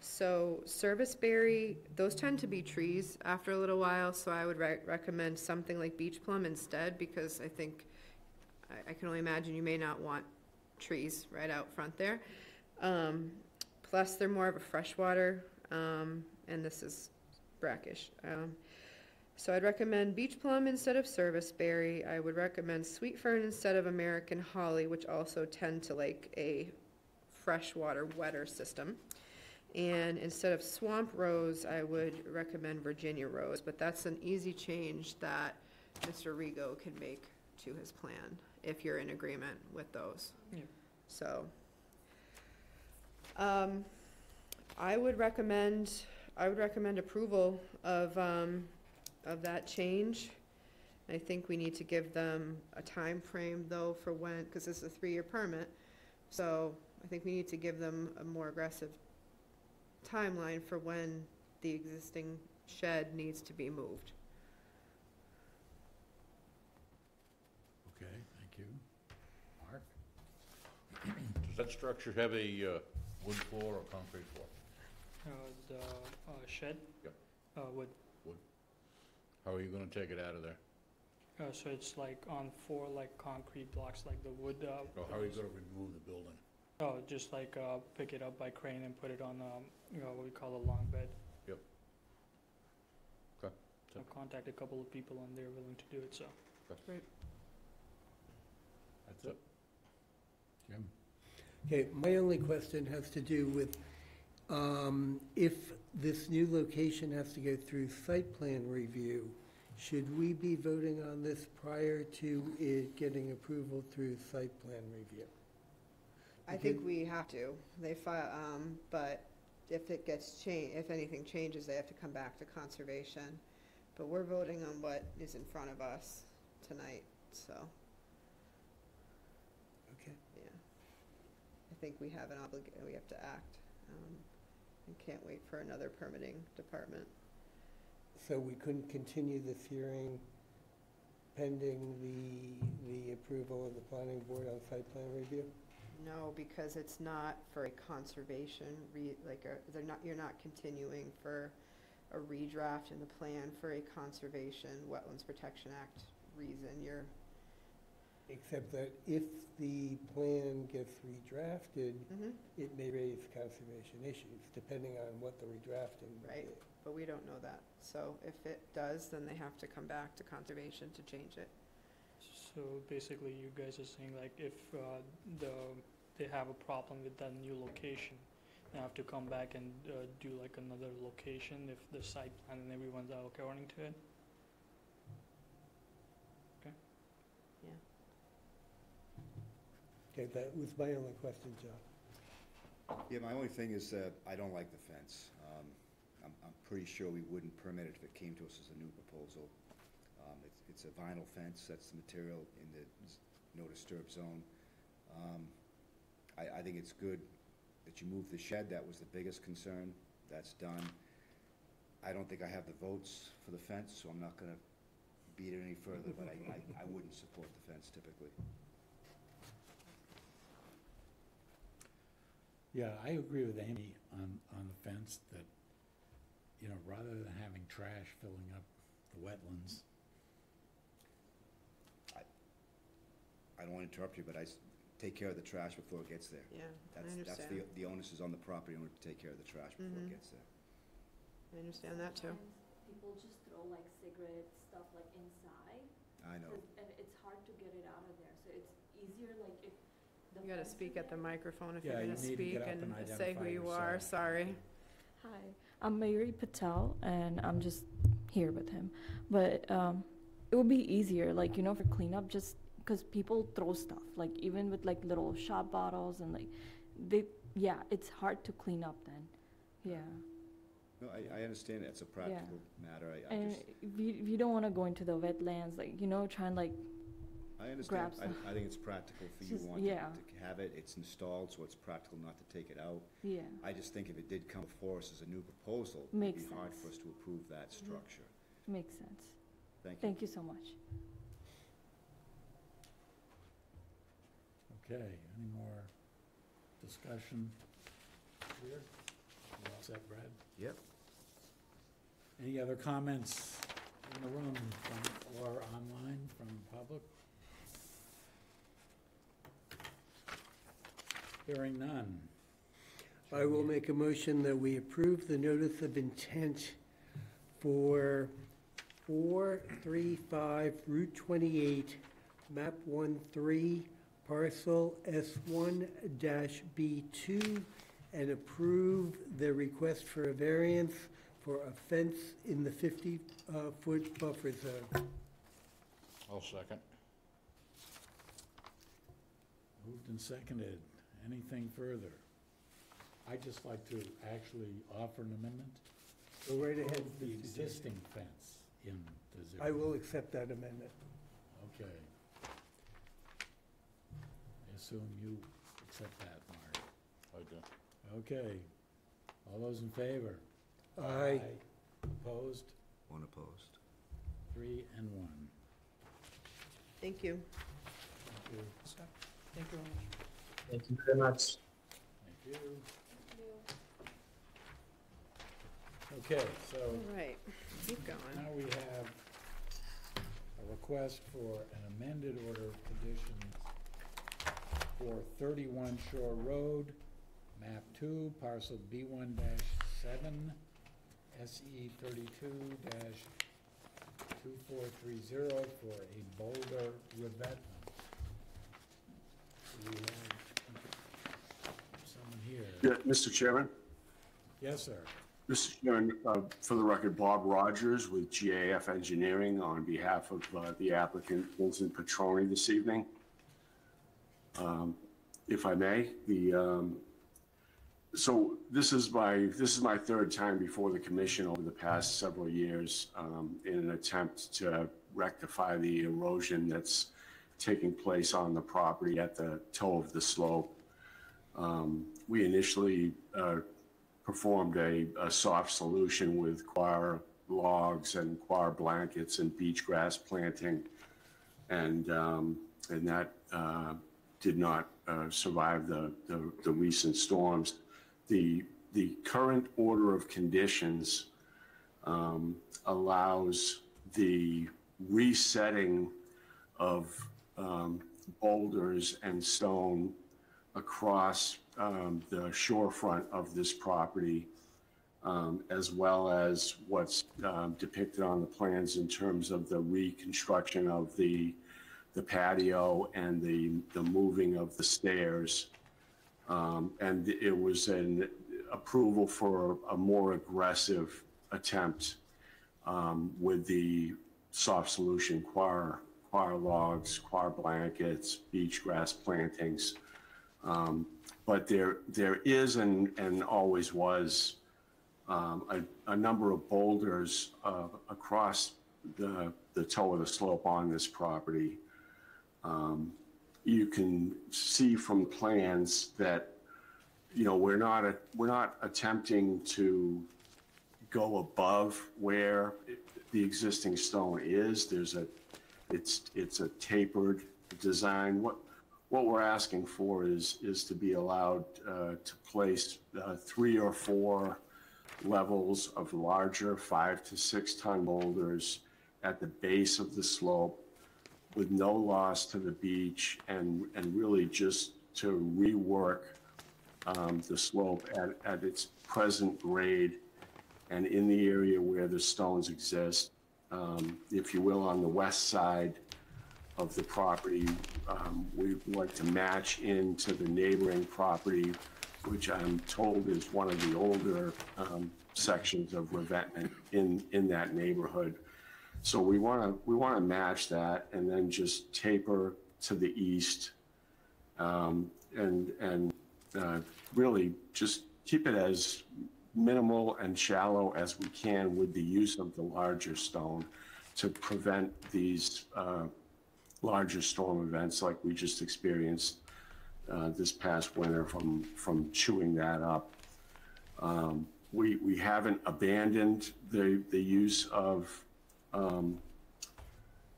Speaker 4: So serviceberry, those tend to be trees after a little while, so I would re- recommend something like beach plum instead, because I think, I, I can only imagine you may not want trees right out front there. Um, plus, they're more of a freshwater, um, and this is brackish. Um, so I'd recommend beach plum instead of serviceberry. I would recommend sweet fern instead of American holly, which also tend to like a freshwater wetter system. And instead of swamp rose, I would recommend Virginia rose, but that's an easy change that Mr. Rigo can make to his plan, if you're in agreement with those.
Speaker 9: Yeah.
Speaker 4: So, um, I would recommend, I would recommend approval of, um, of that change. I think we need to give them a time frame though for when, because this is a three-year permit, So I think we need to give them a more aggressive timeline for when the existing shed needs to be moved.
Speaker 1: Okay, thank you. Mark?
Speaker 5: Does that structure have a uh, wood floor or concrete floor?
Speaker 9: Uh, the uh, shed?
Speaker 5: Yep.
Speaker 9: Uh, would,
Speaker 5: How are you gonna take it out of there?
Speaker 9: uh, so it's like on four like concrete blocks, like the wood, uh.
Speaker 5: Or how are you gonna remove the building?
Speaker 9: Oh, just like, uh, pick it up by crane and put it on, um, you know, what we call a long bed.
Speaker 5: Yep. Okay.
Speaker 9: I've contacted a couple of people and they're willing to do it, so.
Speaker 4: Great.
Speaker 1: That's it. Jim?
Speaker 14: Okay, my only question has to do with, um, if this new location has to go through site plan review, should we be voting on this prior to it getting approval through site plan review?
Speaker 4: I think we have to. They file, um, but if it gets changed, if anything changes, they have to come back to conservation. But we're voting on what is in front of us tonight, so,
Speaker 14: Okay.
Speaker 4: yeah. I think we have an oblig, we have to act. Um, and can't wait for another permitting department.
Speaker 14: So we couldn't continue this hearing pending the, the approval of the planning board on site plan review?
Speaker 4: No, because it's not for a conservation re, like, a- they're not, you're not continuing for a redraft in the plan for a conservation Wetlands Protection Act reason. You're,
Speaker 14: Except that if the plan gets redrafted,
Speaker 4: mhm,
Speaker 14: it may raise conservation issues, depending on what the redrafting would
Speaker 4: Right.
Speaker 14: be.
Speaker 4: but we don't know that. So if it does, then they have to come back to conservation to change it.
Speaker 9: So basically, you guys are saying like if uh, the, they have a problem with that new location, they have to come back and uh, do like another location if the site plan and everyone's out according to it?
Speaker 14: Okay, that was my only question, John.
Speaker 7: Yeah, my only thing is, uh, I don't like the fence. Um, I'm, I'm pretty sure we wouldn't permit it if it came to us as a new proposal. Um, it's, it's a vinyl fence, that's the material in the no disturb zone. Um, I, I think it's good that you moved the shed, that was the biggest concern, that's done. I don't think I have the votes for the fence, so I'm not gonna beat it any further, but I, I, I wouldn't support the fence typically.
Speaker 1: Yeah, I agree with Amy on, on the fence that, you know, rather than having trash filling up the wetlands,
Speaker 7: I don't wanna interrupt you, but I s- take care of the trash before it gets there.
Speaker 4: Yeah, I
Speaker 7: That's, that's the,
Speaker 4: understand.
Speaker 7: the onus is on the property owner to take care of the trash before
Speaker 4: Mhm.
Speaker 7: it gets there.
Speaker 4: I understand that too.
Speaker 18: Sometimes People just throw like cigarette stuff like inside.
Speaker 7: I know.
Speaker 18: 'cause- And it's hard to get it out of there, so it's easier like if the.
Speaker 4: You gotta speak at the microphone if you're
Speaker 1: you
Speaker 4: gonna
Speaker 1: need to
Speaker 4: speak
Speaker 1: get up
Speaker 4: and
Speaker 1: and
Speaker 4: say who
Speaker 1: identify
Speaker 4: you are,
Speaker 1: yourself.
Speaker 4: sorry.
Speaker 18: Hi, I'm Mayuri Patel and I'm just here with him. But um, it would be easier, like, you know, for cleanup, just because people throw stuff, like even with like little shot bottles and like, they, yeah, it's hard to clean up then. Yeah.
Speaker 7: No, I, I understand it's a practical matter, I, I
Speaker 18: And
Speaker 7: just,
Speaker 18: if you, if you don't want to go into the wetlands, like, you know, try and like,
Speaker 7: I understand,
Speaker 18: grab
Speaker 7: I. I think it's practical for you
Speaker 18: just-
Speaker 7: want to,
Speaker 18: yeah.
Speaker 7: to have it, it's installed, so it's practical not to take it out.
Speaker 18: yeah.
Speaker 7: I just think if it did come before us as a new proposal, it'd
Speaker 18: Makes
Speaker 7: be hard
Speaker 18: sense.
Speaker 7: for us to approve that mm-hmm. structure.
Speaker 18: Makes sense.
Speaker 7: Thank you.
Speaker 18: Thank you so much.
Speaker 1: okay, any more discussion here? You all set, Brad?
Speaker 7: Yep.
Speaker 1: Any other comments in the room from, or online from the public? Hearing none.
Speaker 14: I will make a motion that we approve the notice of intent for four three five Route twenty-eight, map one three, parcel S one dash B two, and approve the request for a variance for a fence in the fifty, uh, foot buffer zone.
Speaker 5: I'll second.
Speaker 1: Moved and seconded. Anything further? I'd just like to actually offer an amendment.
Speaker 14: Go right ahead,
Speaker 1: Approve The
Speaker 14: Mr. Chairman.
Speaker 1: existing fence in the zero.
Speaker 14: I will accept that amendment.
Speaker 1: Okay. I assume you accept that, Mark?
Speaker 5: I do.
Speaker 1: Okay. All those in favor?
Speaker 14: Aye.
Speaker 1: Opposed?
Speaker 7: One opposed.
Speaker 1: Three and one.
Speaker 4: Thank you.
Speaker 1: Thank you.
Speaker 9: Thank you very much.
Speaker 10: Thank you very much.
Speaker 1: Thank you. Okay, so
Speaker 4: All right, keep going.
Speaker 1: now we have a request for an amended order of conditions for thirty-one Shore Road, map two, parcel B one seven, SE thirty-two two four three zero for a boulder revetment. We have someone here?
Speaker 19: Yeah, Mr. Chairman,
Speaker 1: Yes, sir.
Speaker 19: Mr. Chairman, uh, for the record, Bob Rogers with GAF Engineering on behalf of uh, the applicant Vincent Petroni this evening. Um, If I may, the, um, so this is my, this is my third time before the commission over the past several years um, in an attempt to rectify the erosion that's taking place on the property at the toe of the slope. Um, We initially uh, performed a, a soft solution with coir logs and coir blankets and beach grass planting. And, um, and that, uh, did not, uh, survive the, the, the recent storms. The, the current order of conditions, um, allows the resetting of, um, boulders and stone across um, the shorefront of this property, um, as well as what's um, depicted on the plans in terms of the reconstruction of the, the patio and the, the moving of the stairs. Um, And it was an approval for a more aggressive attempt um, with the soft solution coir, coir logs, coir blankets, beach grass plantings. Um, But there, there is and, and always was um, a, a number of boulders uh, across the, the toe of the slope on this property. Um, You can see from plans that, you know, we're not, a- we're not attempting to go above where the existing stone is. There's a, it's, it's a tapered design. What, what we're asking for is, is to be allowed uh, to place uh, three or four levels of larger five to six ton boulders at the base of the slope with no loss to the beach and, and really just to rework um, the slope at, at its present grade and in the area where the stones exist, um, if you will, on the west side of the property. Um, We'd like to match into the neighboring property, which I'm told is one of the older um, sections of revetment in, in that neighborhood. So we want to, we want to match that and then just taper to the east um, and, and uh, really just keep it as minimal and shallow as we can with the use of the larger stone to prevent these uh, larger storm events like we just experienced uh, this past winter from, from chewing that up. Um, We, we haven't abandoned the, the use of um,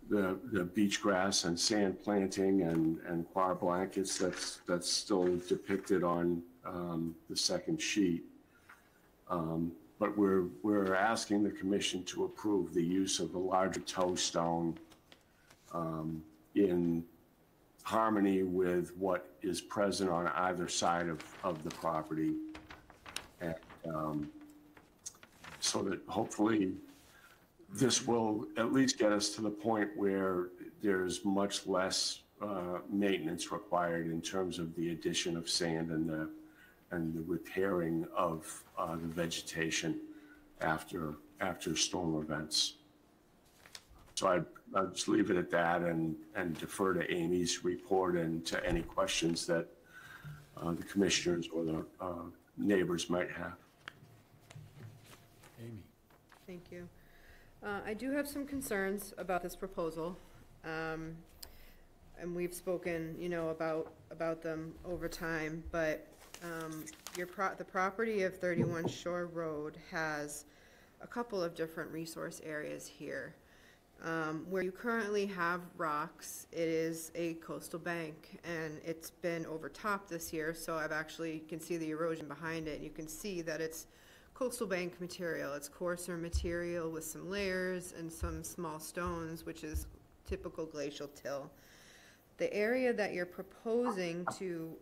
Speaker 19: the, the beach grass and sand planting and, and coir blankets that's, that's still depicted on um, the second sheet. Um, But we're, we're asking the commission to approve the use of the larger toe stone um, in harmony with what is present on either side of, of the property. And, um, so that hopefully this will at least get us to the point where there's much less uh, maintenance required in terms of the addition of sand and the, and the repairing of uh, the vegetation after, after storm events. So I'd, I'd just leave it at that and, and defer to Amy's report and to any questions that uh, the commissioners or the uh, neighbors might have.
Speaker 1: Amy?
Speaker 4: Thank you. Uh, I do have some concerns about this proposal. Um, and we've spoken, you know, about, about them over time, but, um, your pro, the property of thirty-one Shore Road has a couple of different resource areas here. Um, where you currently have rocks, it is a coastal bank, and it's been overtopped this year, so I've actually, you can see the erosion behind it, and you can see that it's coastal bank material, it's coarser material with some layers and some small stones, which is typical glacial till. The area that you're proposing to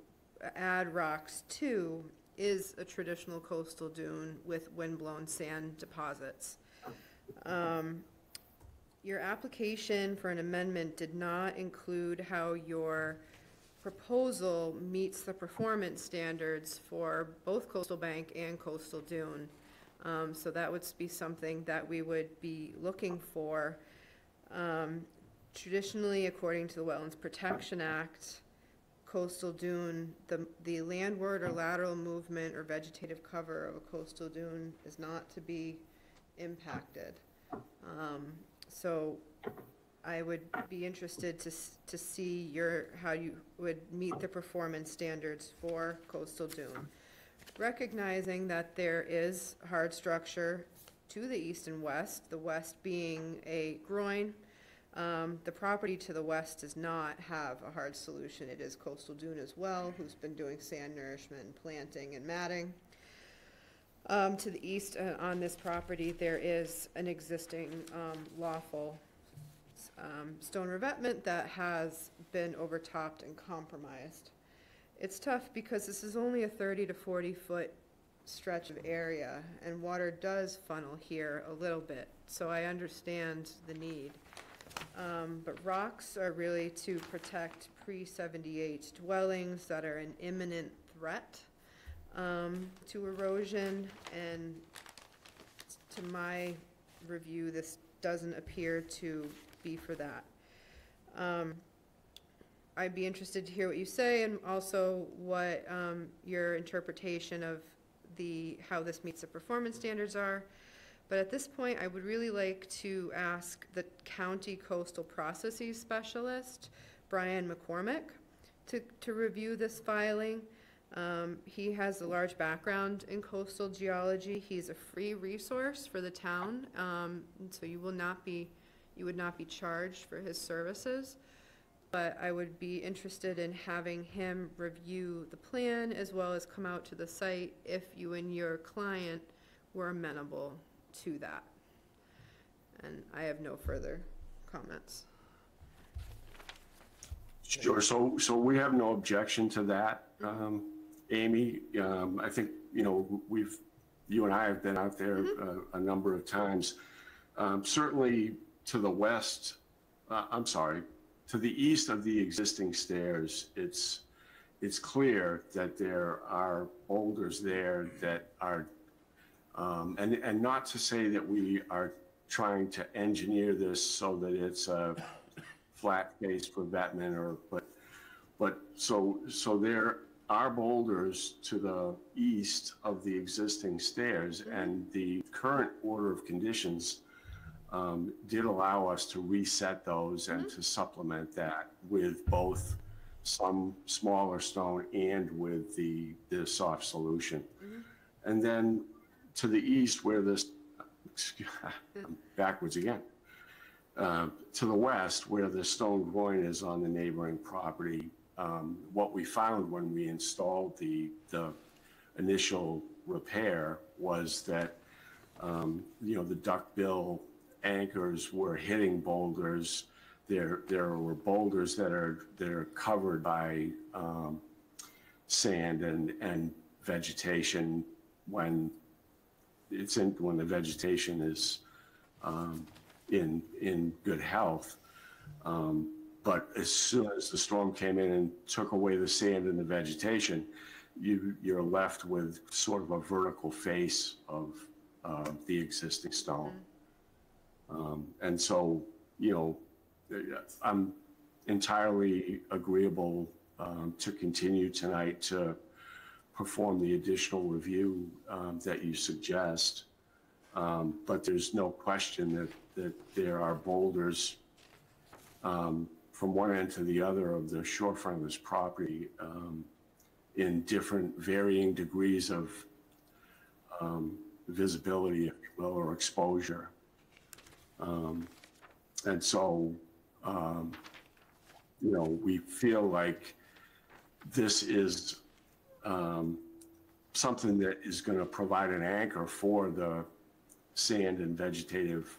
Speaker 4: add rocks to is a traditional coastal dune with windblown sand deposits. Um, your application for an amendment did not include how your proposal meets the performance standards for both coastal bank and coastal dune. Um, so that would be something that we would be looking for. Um, traditionally, according to the Wetlands Protection Act, coastal dune, the, the landward or lateral movement or vegetative cover of a coastal dune is not to be impacted. Um, so I would be interested to, to see your, how you would meet the performance standards for coastal dune. Recognizing that there is hard structure to the east and west, the west being a groin. Um, the property to the west does not have a hard solution. It is coastal dune as well, who's been doing sand nourishment planting and matting. Um, to the east, uh, on this property, there is an existing, um, lawful, um, stone revetment that has been overtopped and compromised. It's tough because this is only a thirty to forty foot stretch of area, and water does funnel here a little bit, so I understand the need. Um, but rocks are really to protect pre-seventy-eight dwellings that are an imminent threat, um, to erosion, and to my review, this doesn't appear to be for that. Um, I'd be interested to hear what you say and also what, um, your interpretation of the, how this meets the performance standards are. But at this point, I would really like to ask the county coastal processes specialist, Brian McCormick, to, to review this filing. Um, he has a large background in coastal geology. He's a free resource for the town, um, and so you will not be, you would not be charged for his services. But I would be interested in having him review the plan as well as come out to the site if you and your client were amenable to that. And I have no further comments.
Speaker 19: Sure, so, so we have no objection to that, um, Amy. Um, I think, you know, we've, you and I have been out there uh, a number of times. Um, Certainly to the west, uh, I'm sorry, to the east of the existing stairs, it's, it's clear that there are boulders there that are, um, and, and not to say that we are trying to engineer this so that it's a flat face revetment or, but, but, so, so there are boulders to the east of the existing stairs, and the current order of conditions um, did allow us to reset those and to supplement that with both some smaller stone and with the, the soft solution. And then to the east where this, I'm backwards again. Uh, To the west, where the stone groin is on the neighboring property, um, what we found when we installed the, the initial repair was that, um, you know, the duckbill anchors were hitting boulders. There, there were boulders that are, that are covered by um, sand and, and vegetation when it's in, when the vegetation is um, in, in good health. Um, But as soon as the storm came in and took away the sand and the vegetation, you, you're left with sort of a vertical face of uh, the existing stone. Um, And so, you know, I'm entirely agreeable um, to continue tonight to perform the additional review um, that you suggest. Um, But there's no question that, that there are boulders um, from one end to the other of the shorefront of this property um, in different varying degrees of um, visibility, if you will, or exposure. Um, And so, um, you know, we feel like this is um, something that is going to provide an anchor for the sand and vegetative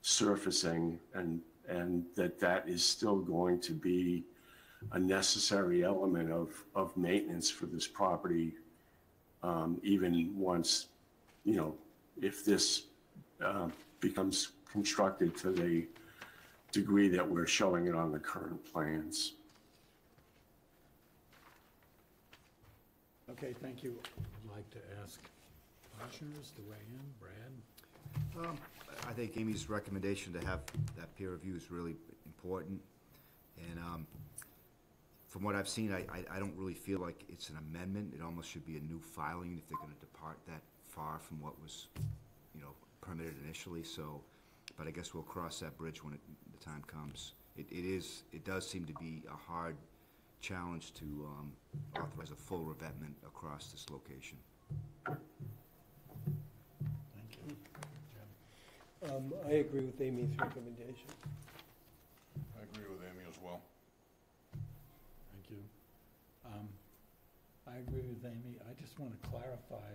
Speaker 19: surfacing and, and that that is still going to be a necessary element of, of maintenance for this property, um, even once, you know, if this uh, becomes constructed to the degree that we're showing it on the current plans.
Speaker 1: Okay, thank you. I'd like to ask commissioners to weigh in. Brad?
Speaker 7: Um, I think Amy's recommendation to have that peer review is really important. And um, from what I've seen, I, I- I don't really feel like it's an amendment. It almost should be a new filing if they're gonna depart that far from what was, you know, permitted initially, so, but I guess we'll cross that bridge when it, the time comes. It, it is, it does seem to be a hard challenge to um, authorize a full revetment across this location.
Speaker 14: Um, I agree with Amy's recommendation.
Speaker 5: I agree with Amy as well.
Speaker 1: Thank you. Um, I agree with Amy. I just want to clarify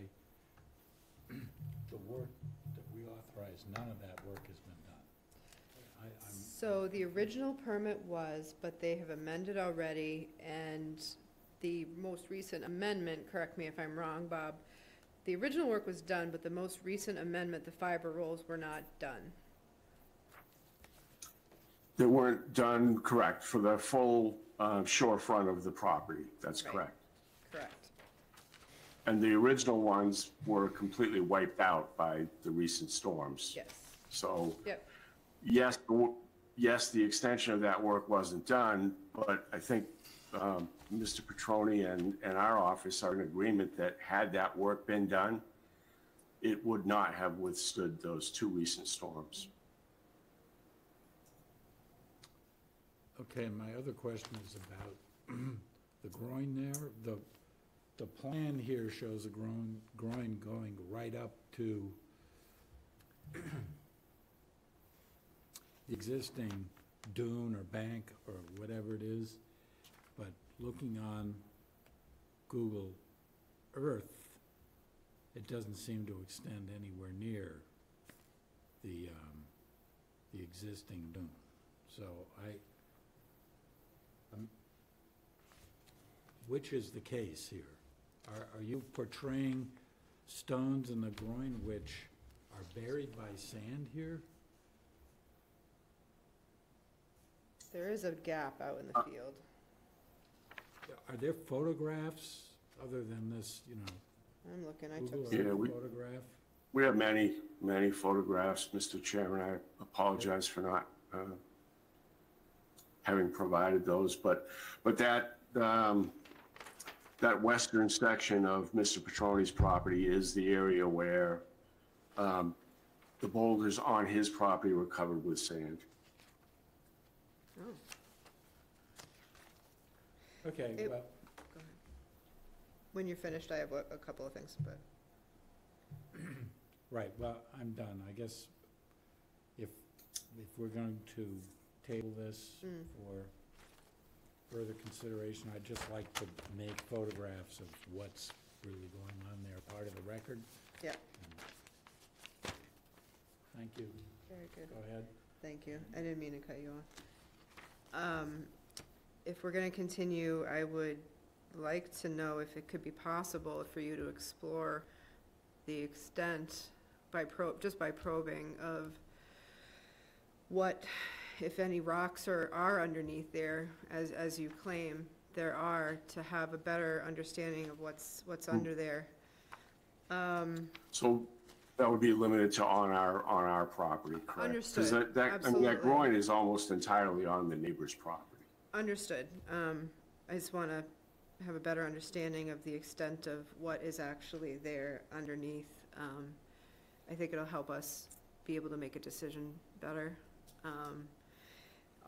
Speaker 1: <clears throat> the work that we authorized, none of that work has been done. I, I'm,
Speaker 4: So the original permit was, but they have amended already, and the most recent amendment, correct me if I'm wrong, Bob, the original work was done, but the most recent amendment, the fiber rolls were not done.
Speaker 19: They weren't done correct for the full uh, shorefront of the property. That's
Speaker 4: Right.
Speaker 19: correct.
Speaker 4: Correct.
Speaker 19: And the original ones were completely wiped out by the recent storms.
Speaker 4: Yes.
Speaker 19: So,
Speaker 4: Yep.
Speaker 19: yes, the wo- yes, the extension of that work wasn't done, but I think um, Mr. Petroni and, and our office are in agreement that had that work been done, it would not have withstood those two recent storms.
Speaker 1: okay, my other question is about <clears throat> the groin there. The, the plan here shows a groin, groin going right up to <clears throat> the existing dune or bank or whatever it is, looking on Google Earth, it doesn't seem to extend anywhere near the, um, the existing dune. So I, um, which is the case here? Are, are you portraying stones in the groin which are buried by sand here?
Speaker 4: There is a gap out in the field.
Speaker 1: Are there photographs other than this, you know,
Speaker 4: I'm looking, I
Speaker 1: Google
Speaker 4: took
Speaker 19: Yeah,
Speaker 1: Earth
Speaker 19: we-
Speaker 1: photograph?
Speaker 19: We have many, many photographs, Mr. Chairman. I apologize for not uh, having provided those, but, but that, um, that western section of Mr. Petroni's property is the area where um, the boulders on his property were covered with sand.
Speaker 4: Oh,
Speaker 1: Okay,
Speaker 4: It-
Speaker 1: well,
Speaker 4: go ahead. When you're finished, I have a, a couple of things, but, <clears throat>
Speaker 1: right, well, I'm done. I guess if, if we're going to table this
Speaker 4: Mm.
Speaker 1: for further consideration, I'd just like to make photographs of what's really going on there, part of the record.
Speaker 4: yeah,
Speaker 1: Thank you.
Speaker 4: very good.
Speaker 1: Go ahead.
Speaker 4: Thank you. I didn't mean to cut you off. Um, If we're going to continue, I would like to know if it could be possible for you to explore the extent by probe, just by probing of what, if any, rocks are, are underneath there, as, as you claim there are, to have a better understanding of what's, what's under there. Um,
Speaker 19: So that would be limited to on our, on our property, correct?
Speaker 4: Understood.
Speaker 19: Because that, that, I mean,
Speaker 4: Absolutely.
Speaker 19: that groin is almost entirely on the neighbor's property.
Speaker 4: Understood. Um, I just want to have a better understanding of the extent of what is actually there underneath. Um, I think it'll help us be able to make a decision better. Um,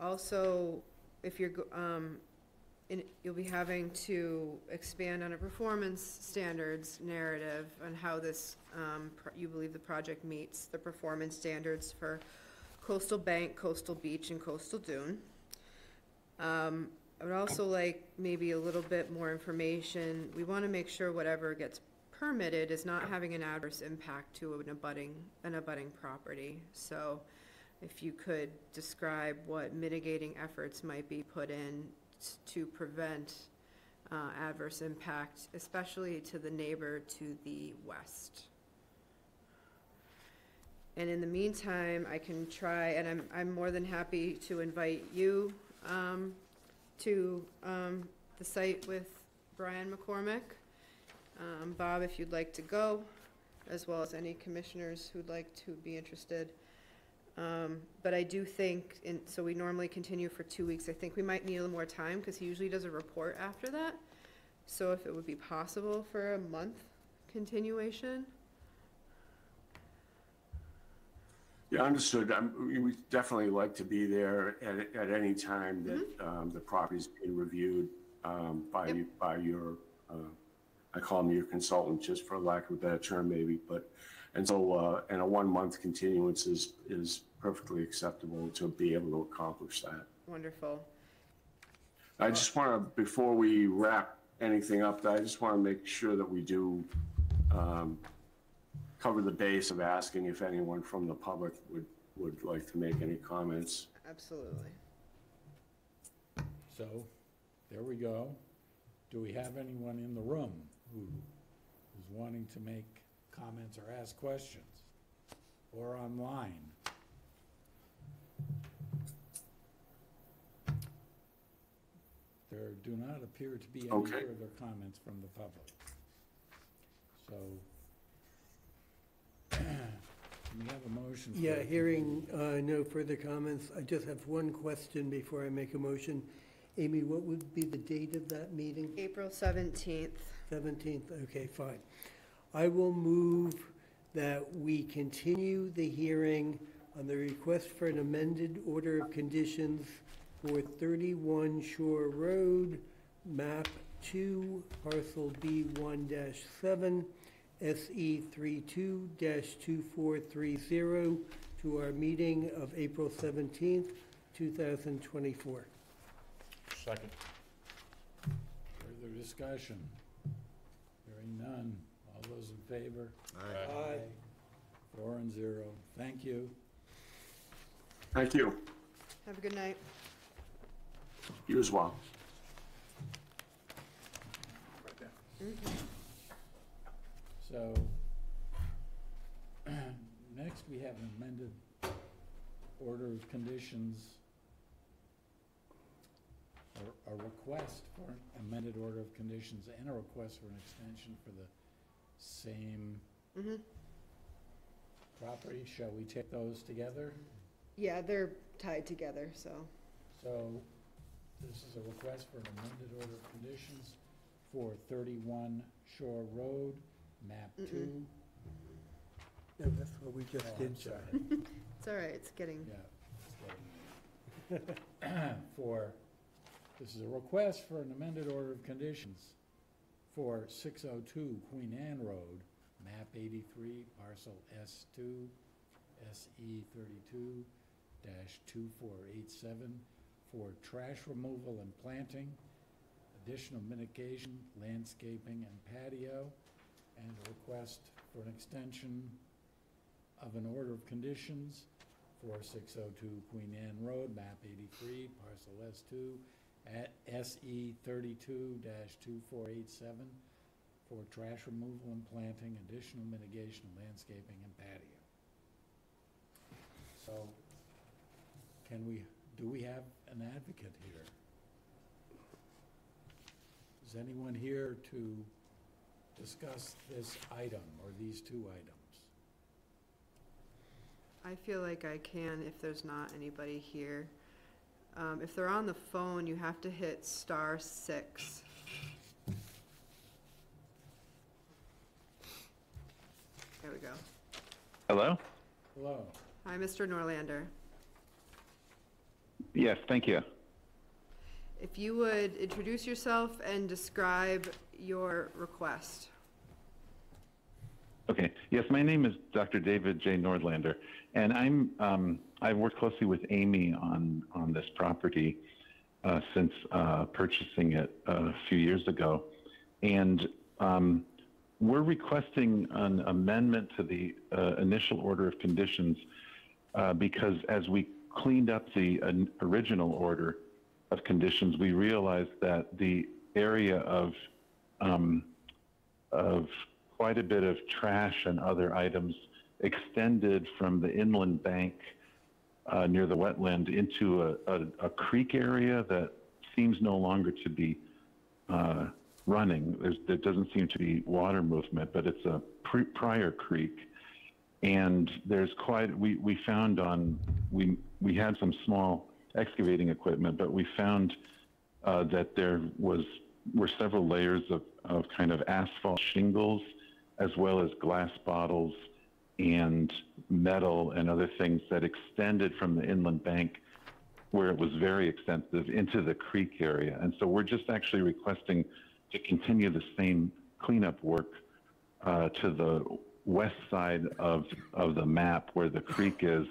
Speaker 4: Also, if you're, um, in, you'll be having to expand on a performance standards narrative on how this, um, you believe the project meets the performance standards for coastal bank, coastal beach, and coastal dune. Um, I would also like maybe a little bit more information. We want to make sure whatever gets permitted is not having an adverse impact to an abutting, an abutting property. So if you could describe what mitigating efforts might be put in to prevent uh, adverse impact, especially to the neighbor to the west. And in the meantime, I can try, and I'm, I'm more than happy to invite you um, to um, the site with Brian McCormick. Um, Bob, if you'd like to go, as well as any commissioners who'd like to be interested. Um, But I do think, and so we normally continue for two weeks. I think we might need a little more time because he usually does a report after that. So if it would be possible for a month continuation?
Speaker 19: Yeah, understood. Um, we we definitely like to be there at, at any time that, um, the property's being reviewed, um, by, by your, uh, I call him your consultant, just for lack of a better term maybe, but, and so, uh, and a one-month continuance is, is perfectly acceptable to be able to accomplish that.
Speaker 4: Wonderful.
Speaker 19: I just want to, before we wrap anything up, I just want to make sure that we do um, cover the base of asking if anyone from the public would, would like to make any comments.
Speaker 4: Absolutely.
Speaker 1: So, there we go. Do we have anyone in the room who is wanting to make comments or ask questions? Or online? There do not appear to be any
Speaker 19: Okay.
Speaker 1: further comments from the public. So, can we have a motion? for
Speaker 14: Yeah,
Speaker 1: the-
Speaker 14: hearing uh, no further comments, I just have one question before I make a motion. Amy, what would be the date of that meeting?
Speaker 4: April seventeenth.
Speaker 14: 17th, okay, fine. I will move that we continue the hearing on the request for an amended order of conditions for 31 Shore Road, map 2, parcel B1-7, SE 32-2430, to our meeting of April 17th, 2024.
Speaker 5: Second.
Speaker 1: Further discussion? Hearing none. All those in favor?
Speaker 14: Aye.
Speaker 1: Four and zero. Thank you.
Speaker 19: Thank you.
Speaker 4: Have a good night.
Speaker 19: You as well. Mm-hmm.
Speaker 1: So, <clears throat> next we have an amended order of conditions, or a request for an amended order of conditions and a request for an extension for the same
Speaker 4: hmm
Speaker 1: property. Shall we take those together?
Speaker 4: Yeah, they're tied together, so.
Speaker 1: So, this is a request for an amended order of conditions for thirty-one Shore Road, map
Speaker 4: Mm-mm.
Speaker 1: two.
Speaker 14: No, that's what we just
Speaker 1: Oh,
Speaker 14: did,
Speaker 1: I'm
Speaker 14: John.
Speaker 1: sorry. <laughs> <laughs>
Speaker 4: It's all right, it's getting,
Speaker 1: Yeah. it's getting- <clears throat> For, this is a request for an amended order of conditions for six oh two Queen Anne Road, map eighty-three, parcel S two, SE thirty-two two four eight seven, for trash removal and planting, additional mitigation, landscaping, and patio, and a request for an extension of an order of conditions for six oh two Queen Anne Road, map eighty-three, parcel S two, at SE 32-2487 for trash removal and planting, additional mitigation, landscaping, and patio. So, can we, do we have an advocate here? Is anyone here to discuss this item, or these two items?
Speaker 4: I feel like I can if there's not anybody here. Um, if they're on the phone, you have to hit star six. There we go.
Speaker 20: Hello?
Speaker 1: Hello.
Speaker 4: Hi, Mr. Norlander.
Speaker 20: Yes, thank you.
Speaker 4: If you would introduce yourself and describe your request.
Speaker 20: Okay, yes, my name is Dr. David J. Nordlander, and I'm, um, I've worked closely with Amy on, on this property uh, since uh, purchasing it a few years ago. And um, we're requesting an amendment to the uh, initial order of conditions uh, because as we cleaned up the uh, original order of conditions, we realized that the area of um, of quite a bit of trash and other items extended from the inland bank uh, near the wetland into a, a, a creek area that seems no longer to be uh, running. There's, there doesn't seem to be water movement, but it's a prior creek. And there's quite, we, we found on, we, we had some small excavating equipment, but we found uh, that there was, were several layers of, of kind of asphalt shingles, as well as glass bottles and metal and other things that extended from the inland bank where it was very extensive into the creek area. And so we're just actually requesting to continue the same cleanup work uh, to the west side of, of the map where the creek is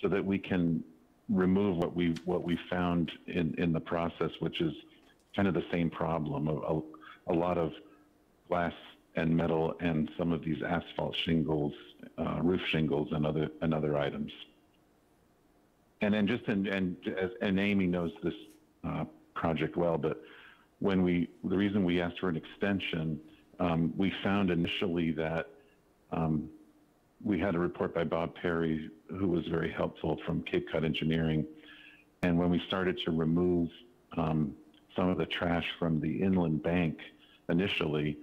Speaker 20: so that we can remove what we, what we found in, in the process, which is kind of the same problem, a, a, a lot of glass and metal and some of these asphalt shingles, uh, roof shingles and other, and other items. And then just, in, and, as- and Amy knows this uh, project well, but when we, the reason we asked for an extension, um, we found initially that um, we had a report by Bob Perry, who was very helpful from Cape Cod Engineering. And when we started to remove um, some of the trash from the inland bank initially,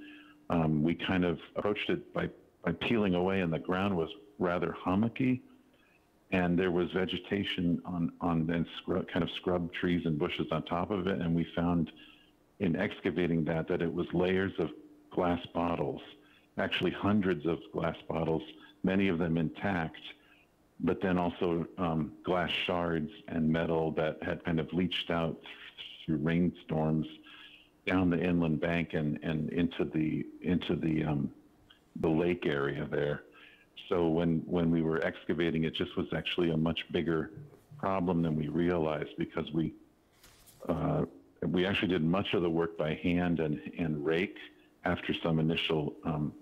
Speaker 20: um, we kind of approached it by, by peeling away, and the ground was rather hummocky. And there was vegetation on, on and scrub, kind of scrub trees and bushes on top of it. And we found in excavating that that it was layers of glass bottles, actually hundreds of glass bottles, many of them intact, but then also um, glass shards and metal that had kind of leached out through rainstorms down the inland bank and, and into the into the um, the lake area there. So when when we were excavating, it just was actually a much bigger problem than we realized because we uh, we actually did much of the work by hand and, and rake after some initial um,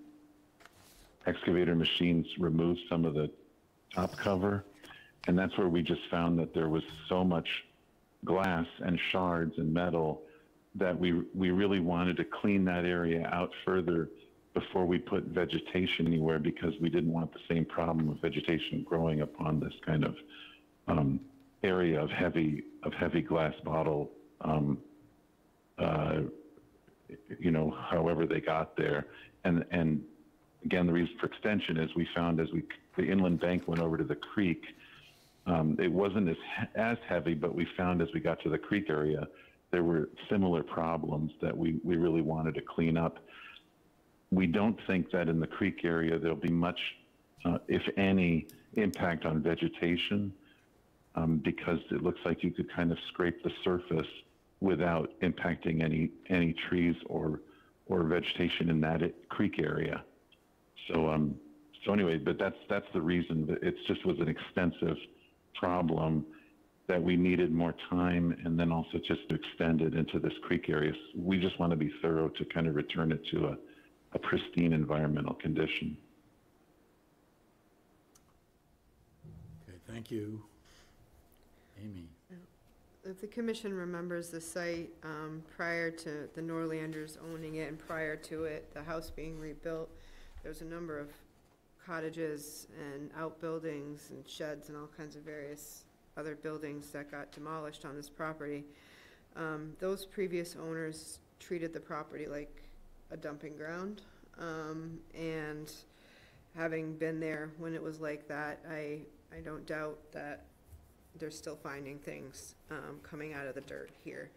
Speaker 20: excavator machines removed some of the top cover. And that's where we just found that there was so much glass and shards and metal that we, we really wanted to clean that area out further before we put vegetation anywhere because we didn't want the same problem of vegetation growing upon this kind of um, area of heavy of heavy glass bottle um, uh, you know, however they got there. And, and again, the reason for extension is we found as we, the inland bank went over to the creek, um, it wasn't as, as heavy, but we found as we got to the creek area, there were similar problems that we, we really wanted to clean up. We don't think that in the creek area there'll be much, uh, if any, impact on vegetation um, because it looks like you could kind of scrape the surface without impacting any any trees or or vegetation in that creek area. So um so anyway, but that's that's the reason that it just was an extensive problem that we needed more time and then also just to extend it into this creek area. We just want to be thorough to kind of return it to a, a pristine environmental condition.
Speaker 1: Okay, thank you. Amy?
Speaker 4: If the commission remembers the site, um, prior to the Norlanders owning it and prior to it, the house being rebuilt, there was a number of cottages and outbuildings and sheds and all kinds of various other buildings that got demolished on this property. Um, those previous owners treated the property like a dumping ground. Um, and having been there when it was like that, I, I don't doubt that they're still finding things um, coming out of the dirt here.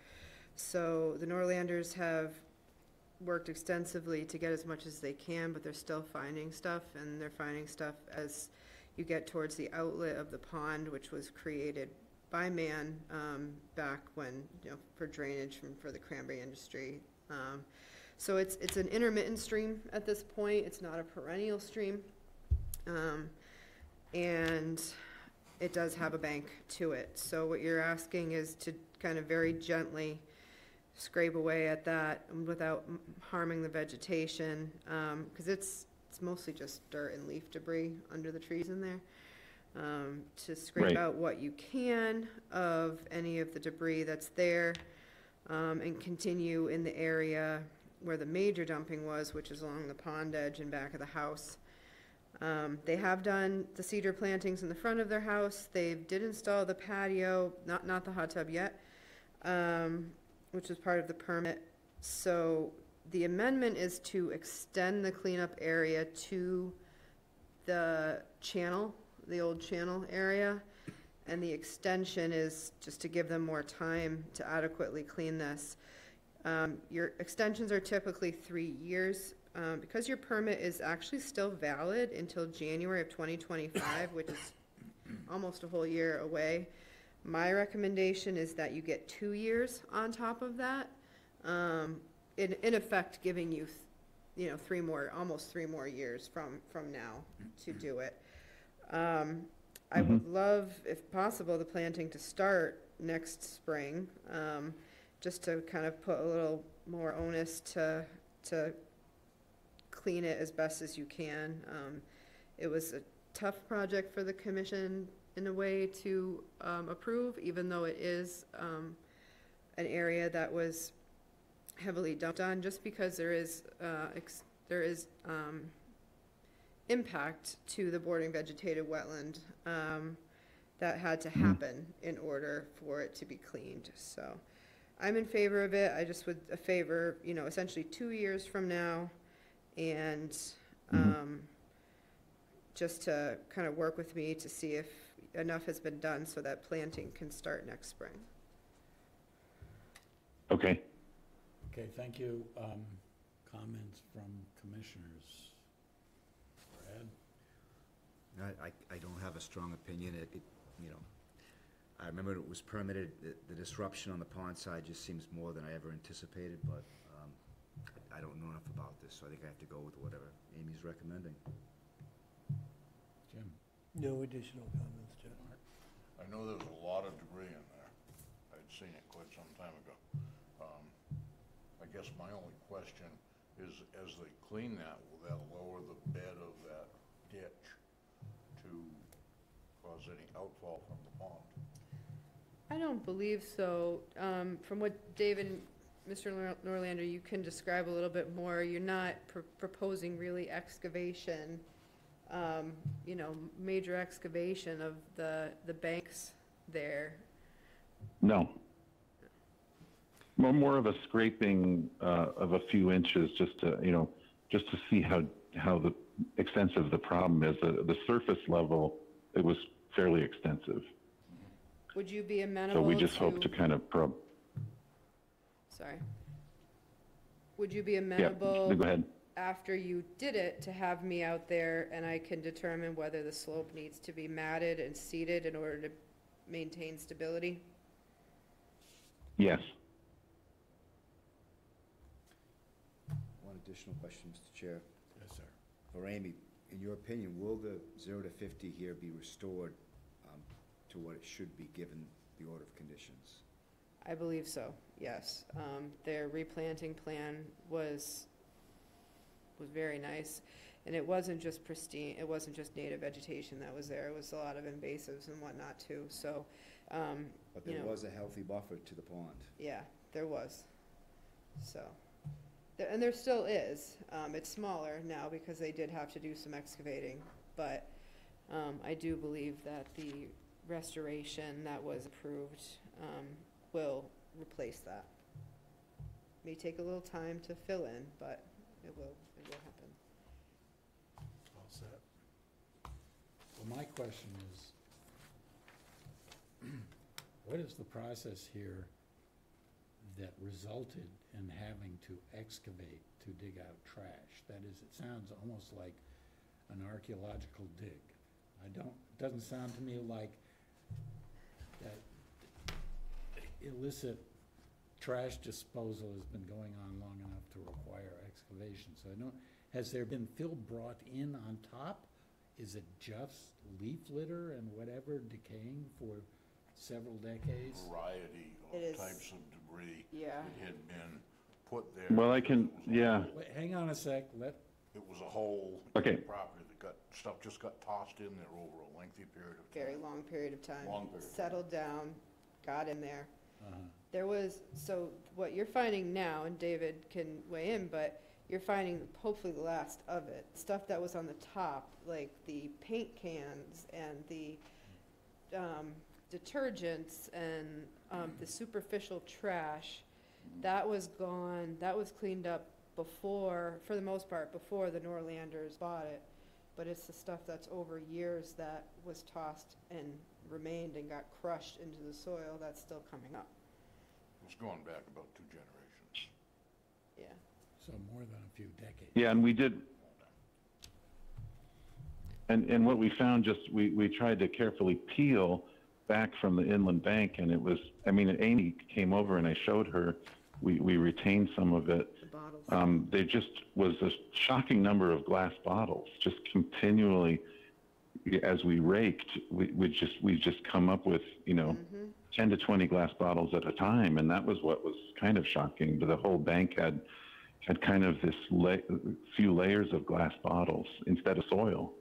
Speaker 4: So the Norlanders have worked extensively to get as much as they can, but they're still finding stuff, and they're finding stuff as you get towards the outlet of the pond, which was created by man, um, back when, you know, for drainage from, for the cranberry industry. Um, so it's, it's an intermittent stream at this point, it's not a perennial stream. Um, and it does have a bank to it. So what you're asking is to kind of very gently scrape away at that without harming the vegetation, um, cause it's, it's mostly just dirt and leaf debris under the trees in there. Um, to scrape
Speaker 20: Right.
Speaker 4: out what you can of any of the debris that's there, um, and continue in the area where the major dumping was, which is along the pond edge and back of the house. Um, they have done the cedar plantings in the front of their house. They did install the patio, not, not the hot tub yet, um, which was part of the permit. So the amendment is to extend the cleanup area to the channel, the old channel area. And the extension is just to give them more time to adequately clean this. Um, your extensions are typically three years. Um, because your permit is actually still valid until January of twenty twenty-five, which is almost a whole year away, my recommendation is that you get two years on top of that. Um, in, in effect, giving you, th- you know, three more, almost three more years from, from now to do it. Um, I would love, if possible, the planting to start next spring, um, just to kind of put a little more onus to, to clean it as best as you can. Um, it was a tough project for the commission in a way to, um, approve, even though it is, um, an area that was heavily dumped on, just because there is, uh, ex- there is, um, impact to the bordering vegetated wetland, um, that had to happen in order for it to be cleaned, so. I'm in favor of it, I just would, a favor, you know, essentially two years from now, and, um, just to kind of work with me to see if enough has been done so that planting can start next spring.
Speaker 20: Okay.
Speaker 1: Okay, thank you. Um, Comments from commissioners? Brad?
Speaker 7: I, I, I don't have a strong opinion, it, it, you know, I remember it was permitted, the, the disruption on the pond side just seems more than I ever anticipated, but, um, I don't know enough about this, so I think I have to go with whatever Amy's recommending.
Speaker 1: Jim?
Speaker 14: No additional comments, John.
Speaker 5: I know there was a lot of debris in there. I'd seen it quite some time ago. Um, I guess my only question is, as they clean that, will that lower the bed of that ditch to cause any outfall from the pond?
Speaker 4: I don't believe so. Um, from what David, Mr. Nor- Norlander, you can describe a little bit more, you're not pr- proposing really excavation, um, you know, major excavation of the, the banks there.
Speaker 20: No. More, more of a scraping uh, of a few inches, just to, you know, just to see how, how the extensive the problem is. The, the surface level, it was fairly extensive.
Speaker 4: Would you be amenable So
Speaker 20: we just hope to kind of probe.
Speaker 4: Sorry. Would you be
Speaker 20: Yeah,
Speaker 4: amenable?
Speaker 20: go ahead.
Speaker 4: After you did it, to have me out there and I can determine whether the slope needs to be matted and seeded in order to maintain stability?
Speaker 20: Yes.
Speaker 7: One additional question, Mr. Chair.
Speaker 1: Yes, sir.
Speaker 7: For Amy, in your opinion, will the zero to fifty here be restored, um, to what it should be given the order of conditions?
Speaker 4: I believe so, yes. Um, their replanting plan was, was very nice. And it wasn't just pristine, it wasn't just native vegetation that was there, it was a lot of invasives and whatnot too, so, um,
Speaker 7: But
Speaker 4: you
Speaker 7: there
Speaker 4: know,
Speaker 7: was a healthy buffer to the pond.
Speaker 4: yeah, there was. So, there, and there still is. Um, it's smaller now because they did have to do some excavating, but, um, I do believe that the restoration that was approved, um, will replace that. May take a little time to fill in, but it will, it will happen.
Speaker 1: All set. Well, my question is, <clears throat> what is the process here that resulted in having to excavate to dig out trash? That is, it sounds almost like an archaeological dig. I don't, it doesn't sound to me like that illicit trash disposal has been going on long enough to require excavation, so I don't, has there been fill brought in on top? Is it just leaf litter and whatever decaying for several decades?
Speaker 5: Variety
Speaker 4: It
Speaker 5: of
Speaker 4: is-
Speaker 5: types of debris.
Speaker 4: Yeah.
Speaker 5: It had been put there.
Speaker 20: Well, I can, yeah,
Speaker 1: Wait, hang on a sec, let,
Speaker 5: It was a whole
Speaker 20: Okay.
Speaker 5: property that got, stuff just got tossed in there over a lengthy period of time.
Speaker 4: Very long period of time.
Speaker 5: Long period.
Speaker 4: Settled down, got in there.
Speaker 1: uh
Speaker 4: There was, so what you're finding now, and David can weigh in, but you're finding hopefully the last of it. Stuff that was on the top, like the paint cans and the um, detergents and um, the superficial trash, that was gone, that was cleaned up before, for the most part, before the Norlanders bought it. But it's the stuff that's over years that was tossed and remained and got crushed into the soil that's still coming up.
Speaker 5: It's going back about two generations.
Speaker 4: Yeah.
Speaker 1: So more than a few decades.
Speaker 20: yeah, and we did, and, and what we found just, we, we tried to carefully peel back from the inland bank, and it was, I mean, Amy came over and I showed her, we, we retained some of it.
Speaker 4: The bottles.
Speaker 20: Um, there just was a shocking number of glass bottles, just continually, as we raked, we, we just, we just come up with, you know,
Speaker 4: Mhm.
Speaker 20: 10 to 20 glass bottles at a time, and that was what was kind of shocking. But the whole bank had had kind of this la- few layers of glass bottles instead of soil.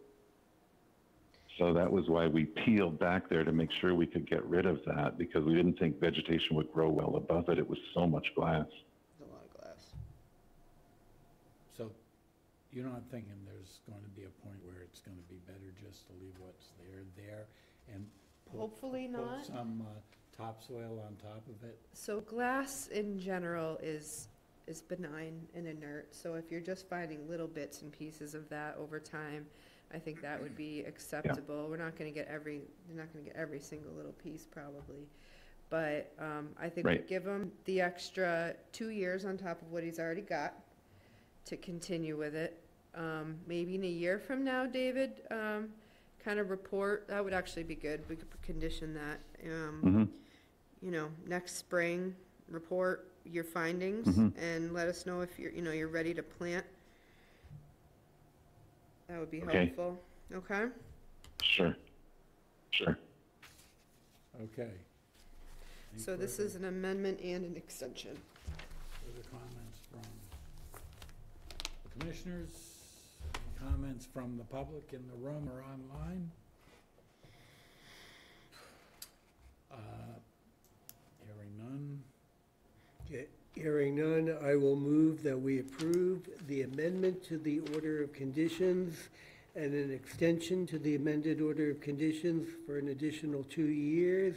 Speaker 20: So that was why we peeled back there to make sure we could get rid of that because we didn't think vegetation would grow well above it. It was so much glass.
Speaker 4: A lot of glass.
Speaker 1: So you're not thinking there's going to be a point where it's gonna be better just to leave what's there, there, and put-
Speaker 4: Hopefully
Speaker 1: put
Speaker 4: not.
Speaker 1: some uh, topsoil on top of it?
Speaker 4: So glass in general is, is benign and inert, so if you're just finding little bits and pieces of that over time, I think that would be acceptable. We're not gonna get every, you're not gonna get every single little piece probably. But, um, I think we
Speaker 20: Right.
Speaker 4: give him the extra two years on top of what he's already got to continue with it. Um, maybe in a year from now, David, um, kind of report, that would actually be good. We could condition that, um,
Speaker 20: hmm
Speaker 4: you know, next spring, report your findings
Speaker 20: Mhm.
Speaker 4: and let us know if you're, you know, you're ready to plant. That would be
Speaker 20: Okay.
Speaker 4: helpful, okay?
Speaker 20: Sure. Sure.
Speaker 1: Okay. Any
Speaker 4: So this
Speaker 1: further-
Speaker 4: is an amendment and an extension.
Speaker 1: Further comments from the commissioners? Any Comments from the public in the room or online? Uh, Hearing none.
Speaker 14: Okay, Hearing none, I will move that we approve the amendment to the order of conditions and an extension to the amended order of conditions for an additional two years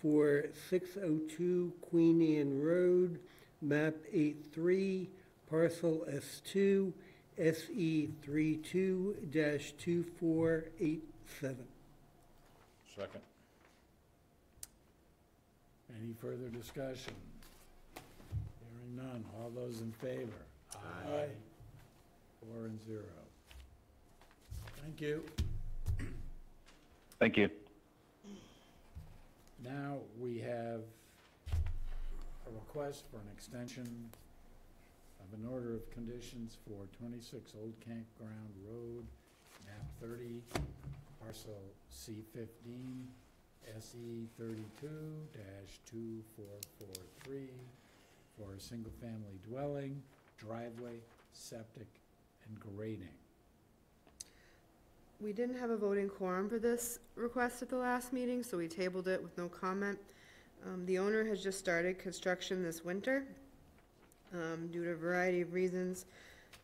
Speaker 14: for 602 Queen Anne Road, map 83, parcel S2, SE 32-2487.
Speaker 5: Second.
Speaker 1: Any further discussion? none. All those in favor? Aye. Four and zero. Thank you.
Speaker 20: Thank you.
Speaker 1: Now we have a request for an extension of an order of conditions for 26 Old Campground Road, map 30, parcel C15, SE 32-2443, for a single-family dwelling, driveway, septic, and grading.
Speaker 4: We didn't have a voting quorum for this request at the last meeting, so we tabled it with no comment. Um, the owner has just started construction this winter, um, due to a variety of reasons.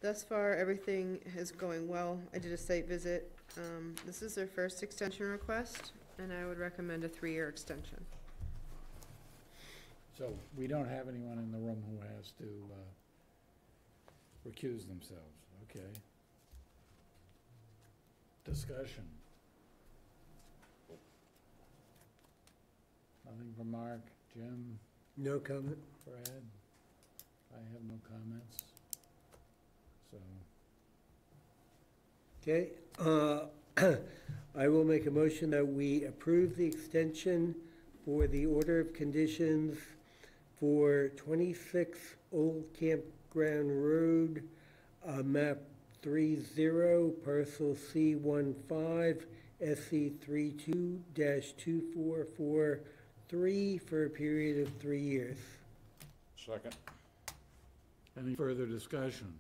Speaker 4: Thus far, everything is going well. I did a site visit. Um, this is their first extension request, and I would recommend a three-year extension.
Speaker 1: So we don't have anyone in the room who has to uh, recuse themselves, okay? Discussion. Nothing from Mark, Jim,
Speaker 14: No comment?
Speaker 1: Brad? I have no comments. So,
Speaker 14: Okay, uh, <clears throat> I will make a motion that we approve the extension for the order of conditions for 26 Old Campground Road, uh, map 30, parcel C15, SC 32-2443, for a period of three years.
Speaker 5: Second.
Speaker 1: Any further discussion?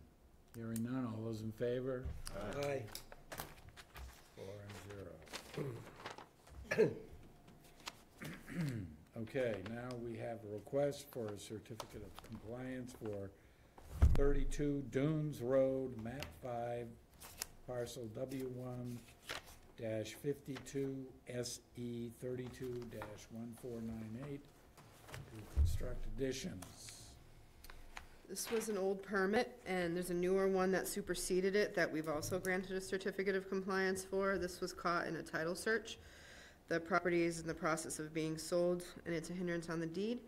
Speaker 1: Hearing none, all those in favor?
Speaker 14: Aye.
Speaker 1: Four and zero. <clears throat> <clears throat> Okay, now we have a request for a certificate of compliance for thirty-two Dunes Road, map five, parcel W one dash fifty-two, SE thirty-two dash one four nine eight, to construct additions.
Speaker 4: This was an old permit, and there's a newer one that superseded it that we've also granted a certificate of compliance for. This was caught in a title search. The property is in the process of being sold, and it's a hindrance on the deed.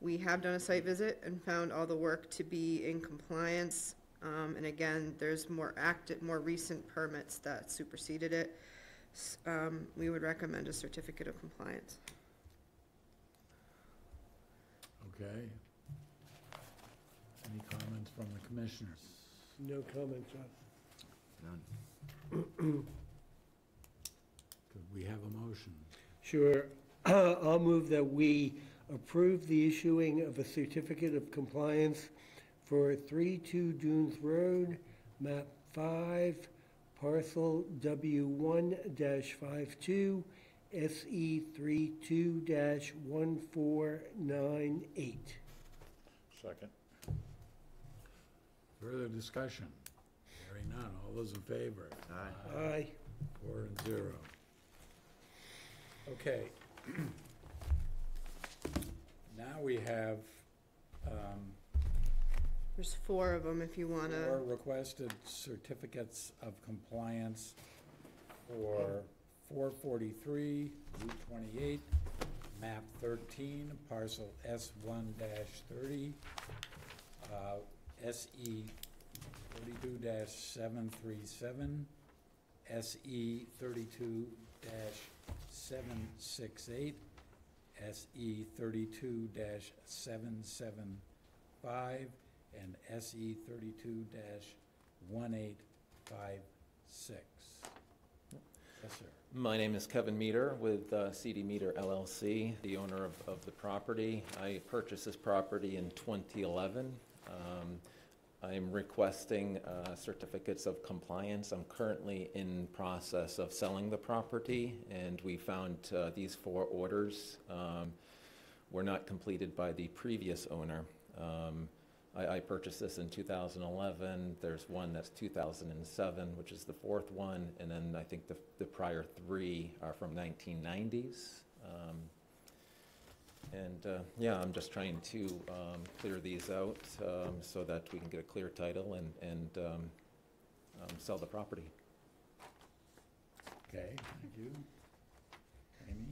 Speaker 4: We have done a site visit and found all the work to be in compliance. Um, and again, there's more active, more recent permits that superseded it. S- Um, we would recommend a certificate of compliance.
Speaker 1: Okay. Any comments from the commissioners?
Speaker 14: No comment, John.
Speaker 7: None. <clears throat>
Speaker 1: Could we have a motion?
Speaker 14: Sure. <clears throat> I'll move that we approve the issuing of a certificate of compliance for 32 Dunes Road, map 5, parcel W1-52, SE 32-1498.
Speaker 5: Second.
Speaker 1: Further discussion? Hearing none, all those in favor?
Speaker 7: Aye.
Speaker 14: Aye.
Speaker 1: Four and zero. Okay. <clears throat> Now we have, um,
Speaker 4: There's four of them if you wanna.
Speaker 1: four requested certificates of compliance for four forty-three, Route twenty-eight, map thirteen, parcel S one thirty, uh, SE thirty-two seven three seven, SE thirty-two seven six eight, SE 32-775, and SE thirty-two one eight five six. Yes, sir.
Speaker 21: My name is Kevin Meter with uh, CD Meter LLC, the owner of, of the property. I purchased this property in 2011. Um, I'm requesting uh, certificates of compliance. I'm currently in process of selling the property, and we found uh, these four orders um, were not completed by the previous owner. Um, I, I purchased this in 2011. There's one that's 2007, which is the fourth one, and then I think the, the prior three are from 1990s. Um, and uh, yeah, I'm just trying to um, clear these out um, so that we can get a clear title and, and um, um, sell the property.
Speaker 1: Okay, thank you. Amy?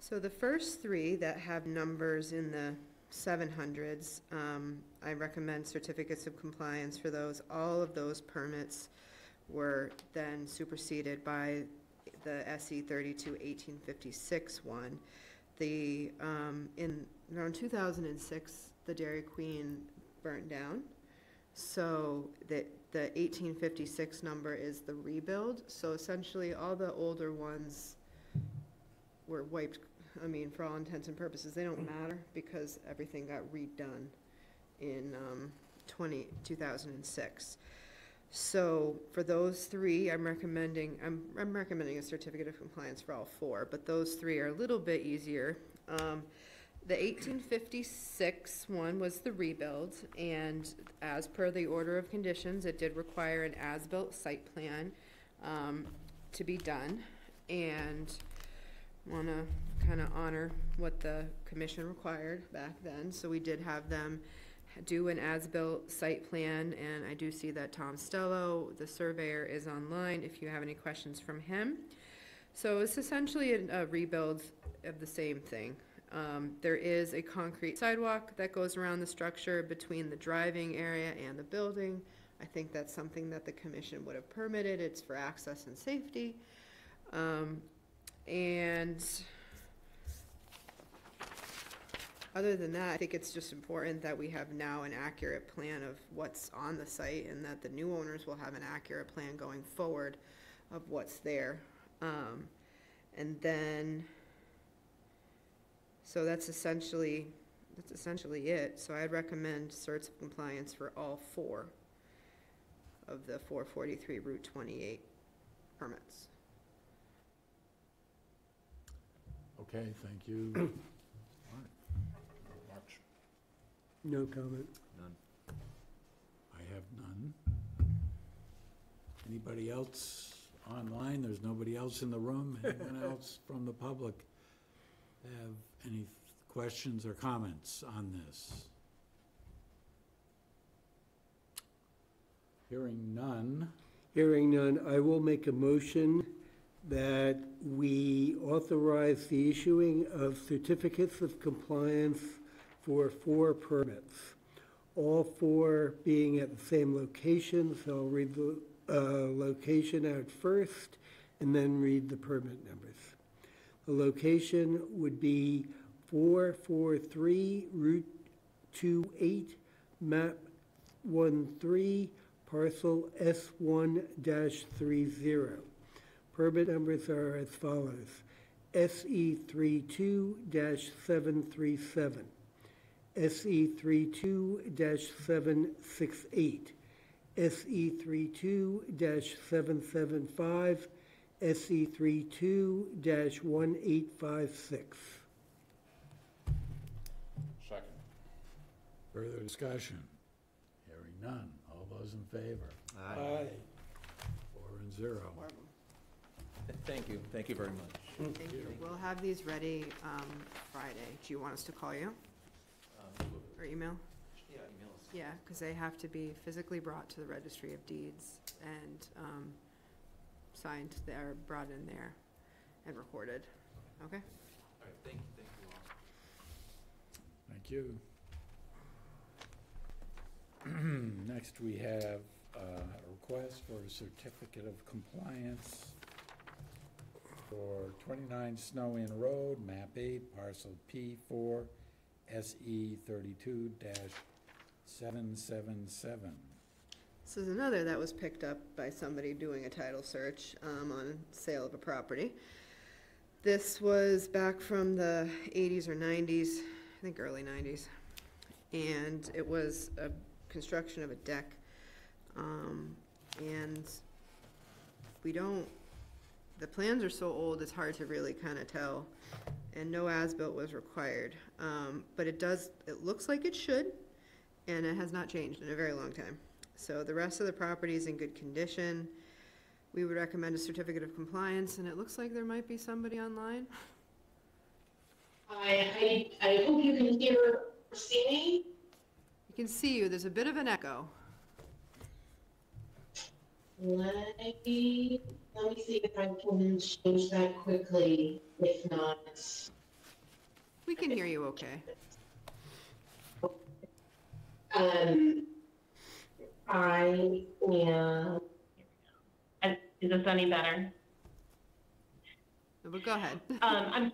Speaker 4: So the first three that have numbers in the seven hundreds, um, I recommend certificates of compliance for those. All of those permits were then superseded by the SE 32 1856 one. The, um, in, around two thousand and six, the Dairy Queen burnt down. So the, the eighteen fifty-six number is the rebuild, so essentially all the older ones were wiped, I mean, for all intents and purposes, they don't matter because everything got redone in, um. So for those three, I'm recommending, I'm, I'm recommending a certificate of compliance for all four, but those three are a little bit easier. Um, the eighteen fifty-six one was the rebuild, and as per the order of conditions, it did require an as-built site plan, um, to be done. And wanna kinda honor what the commission required back then, so we did have them do an as-built site plan, and I do see that Tom Stello, the surveyor, is online, if you have any questions from him. So it's essentially a a rebuild of the same thing. Um, there is a concrete sidewalk that goes around the structure between the driving area and the building. I think that's something that the commission would have permitted, it's for access and safety. Um, and Other than that, I think it's just important that we have now an accurate plan of what's on the site and that the new owners will have an accurate plan going forward of what's there. Um, and then, so that's essentially, that's essentially it. So I'd recommend certs of compliance for all four of the four forty-three Route twenty-eight permits.
Speaker 1: Okay, thank you. <clears throat>
Speaker 5: Much.
Speaker 14: No comment. None.
Speaker 1: I have none. Anybody else online? There's nobody else in the room. <laughs> Anyone else from the public have any questions or comments on this? Hearing none.
Speaker 14: Hearing none, I will make a motion that we authorize the issuing of certificates of compliance for four permits. All four being at the same location, so I'll read the uh, location out first and then read the permit numbers. The location would be 443 Route 28, map 13, parcel S1-30. Permit numbers are as follows. SE 32-737, SE 32-768, SE 32-775, SE 32-1856.
Speaker 5: Second.
Speaker 1: Further discussion? Hearing none. All those in favor?
Speaker 14: Aye.
Speaker 1: Four and zero.
Speaker 21: Thank you, thank you very much.
Speaker 4: Thank you. We'll have these ready, um, Friday. Do you want us to call you or email?
Speaker 21: Yeah, email us.
Speaker 4: Yeah, because they have to be physically brought to the registry of deeds and, um, signed there, brought in there and recorded. Okay?
Speaker 21: All right, thank you, thank you all.
Speaker 1: Thank you. <clears throat> Next, we have uh, a request for a certificate of compliance for 29 Snow Inn Road, map 8, parcel P4, SE 32-777.
Speaker 4: This is another that was picked up by somebody doing a title search um, on sale of a property. This was back from the 80s or 90s, I think early 90s. And it was a construction of a deck. Um, And we don't, the plans are so old, it's hard to really kind of tell. And no as-built was required. Um, But it does, it looks like it should, and it has not changed in a very long time. So the rest of the property is in good condition. We would recommend a certificate of compliance, and it looks like there might be somebody online.
Speaker 22: I, I, I hope you can hear or see me.
Speaker 4: You can see you, there's a bit of an echo.
Speaker 22: Let me, let me see if I can change that quickly. If not,
Speaker 4: We can hear you okay.
Speaker 22: um, I am. And Is this any better?
Speaker 4: But go ahead. <laughs>
Speaker 22: Um, I'm,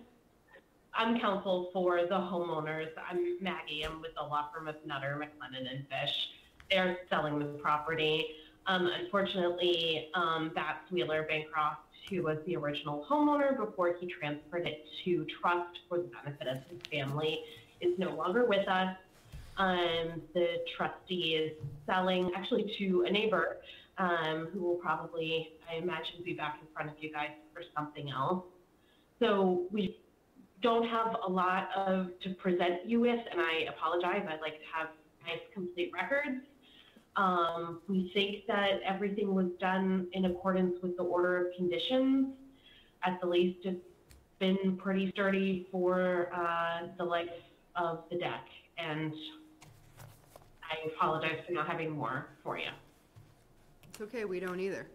Speaker 22: I'm counsel for the homeowners. I'm Maggie. I'm with the law firm of Nutter, McClennen and Fish. They're selling the property. Um, unfortunately, um, Bats Wheeler Bancroft, who was the original homeowner before he transferred it to trust for the benefit of his family, is no longer with us. Um, the trustee is selling actually to a neighbor, um, who will probably, I imagine, be back in front of you guys for something else. So we don't have a lot of to present you with, and I apologize. I'd like to have nice, complete records. Um, we think that everything was done in accordance with the order of conditions. At the least, it's been pretty sturdy for uh, the life of the deck, and I apologize for not having more for you.
Speaker 4: It's okay, we don't either.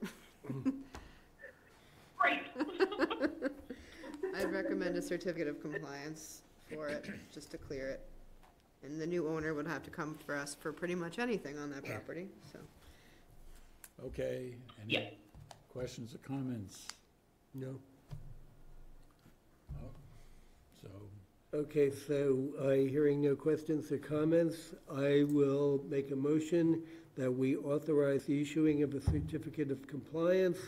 Speaker 22: Great. <laughs>
Speaker 4: I'd recommend a certificate of compliance for it, just to clear it. And the new owner would have to come for us for pretty much anything on that property, so.
Speaker 1: Okay, any questions or comments?
Speaker 14: No.
Speaker 1: Oh, So,
Speaker 14: Okay, so uh, hearing no questions or comments, I will make a motion that we authorize the issuing of a certificate of compliance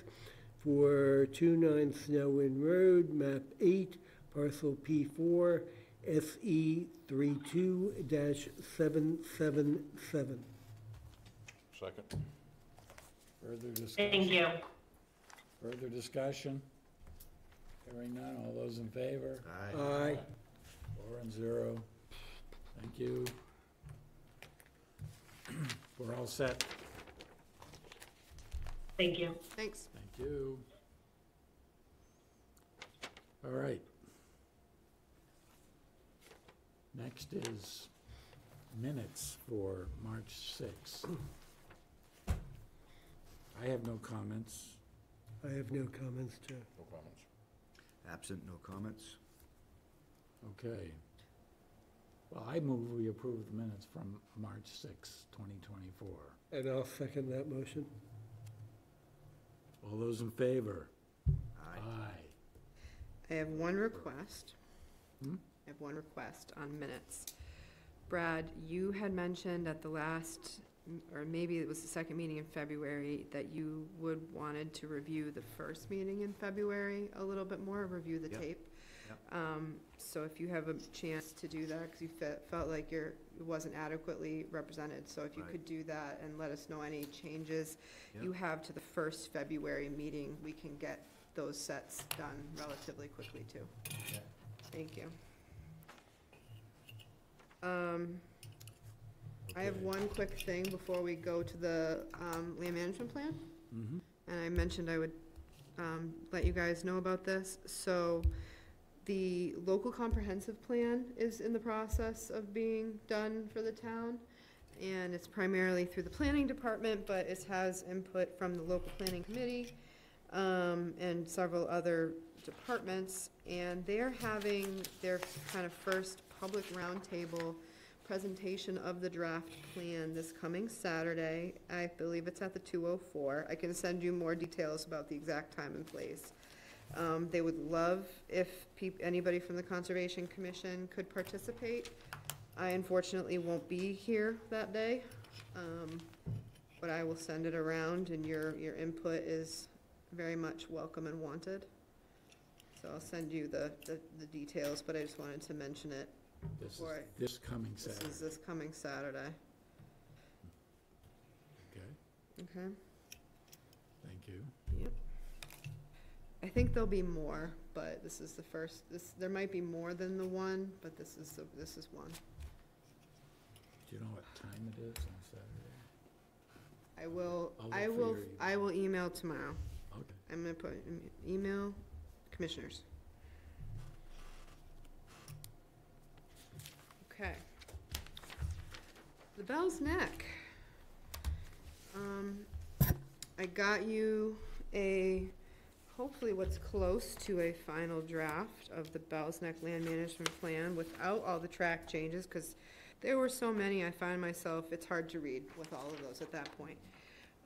Speaker 14: for 29 Snow Inn Road, map 8, parcel P4, SE 32-777.
Speaker 5: Second.
Speaker 1: Further discussion?
Speaker 22: Thank you.
Speaker 1: Further discussion? Hearing none, all those in favor?
Speaker 14: Aye.
Speaker 1: Four and zero. Thank you. <clears throat> We're all set.
Speaker 22: Thank you.
Speaker 4: Thanks.
Speaker 1: Thank you. All right. Next is minutes for March 6th. I have no comments.
Speaker 14: I have no comments, Chair.
Speaker 5: No comments.
Speaker 7: Absent, no comments?
Speaker 1: Okay. Well, I move we approve the minutes from March 6th, 2024.
Speaker 14: And I'll second that motion.
Speaker 1: All those in favor? Aye.
Speaker 4: I have one request.
Speaker 1: Hmm?
Speaker 4: I have one request on minutes. Brad, you had mentioned at the last, or maybe it was the second meeting in February, that you would wanted to review the first meeting in February a little bit more, review the
Speaker 7: Yep.
Speaker 4: tape.
Speaker 7: Yep.
Speaker 4: Um, so if you have a chance to do that, because you fe- felt like you're, it wasn't adequately represented, so if you
Speaker 7: Right.
Speaker 4: could do that and let us know any changes
Speaker 7: Yep.
Speaker 4: you have to the first February meeting, we can get those sets done relatively quickly too. Thank you. Um, I have one quick thing before we go to the, um, land management plan.
Speaker 1: Mm-hmm.
Speaker 4: And I mentioned I would um, let you guys know about this. So the local comprehensive plan is in the process of being done for the town. And it's primarily through the planning department, but it has input from the local planning committee um, and several other departments. And they're having their kind of first public roundtable presentation of the draft plan this coming Saturday. I believe it's at the 204. I can send you more details about the exact time and place. Um, They would love if anybody from the Conservation Commission could participate. I unfortunately won't be here that day, um, but I will send it around, and your, your input is very much welcome and wanted. So I'll send you the, the the details, but I just wanted to mention it
Speaker 1: This is this coming Saturday.
Speaker 4: this
Speaker 1: Saturday.
Speaker 4: is this coming Saturday,
Speaker 1: Okay,
Speaker 4: okay?
Speaker 1: thank you.
Speaker 4: Yep. I think there'll be more, but this is the first, this, there might be more than the one, but this is, the this is one.
Speaker 1: Do you know what time it is on Saturday?
Speaker 4: I will,
Speaker 1: I'll look
Speaker 4: I
Speaker 1: for
Speaker 4: will,
Speaker 1: your email.
Speaker 4: I will email tomorrow.
Speaker 1: Okay.
Speaker 4: I'm gonna put, em- email commissioners. Okay. The Bell's Neck. Um, I got you a, hopefully what's close to a final draft of the Bell's Neck Land Management Plan without all the track changes, because there were so many, I find myself, it's hard to read with all of those at that point.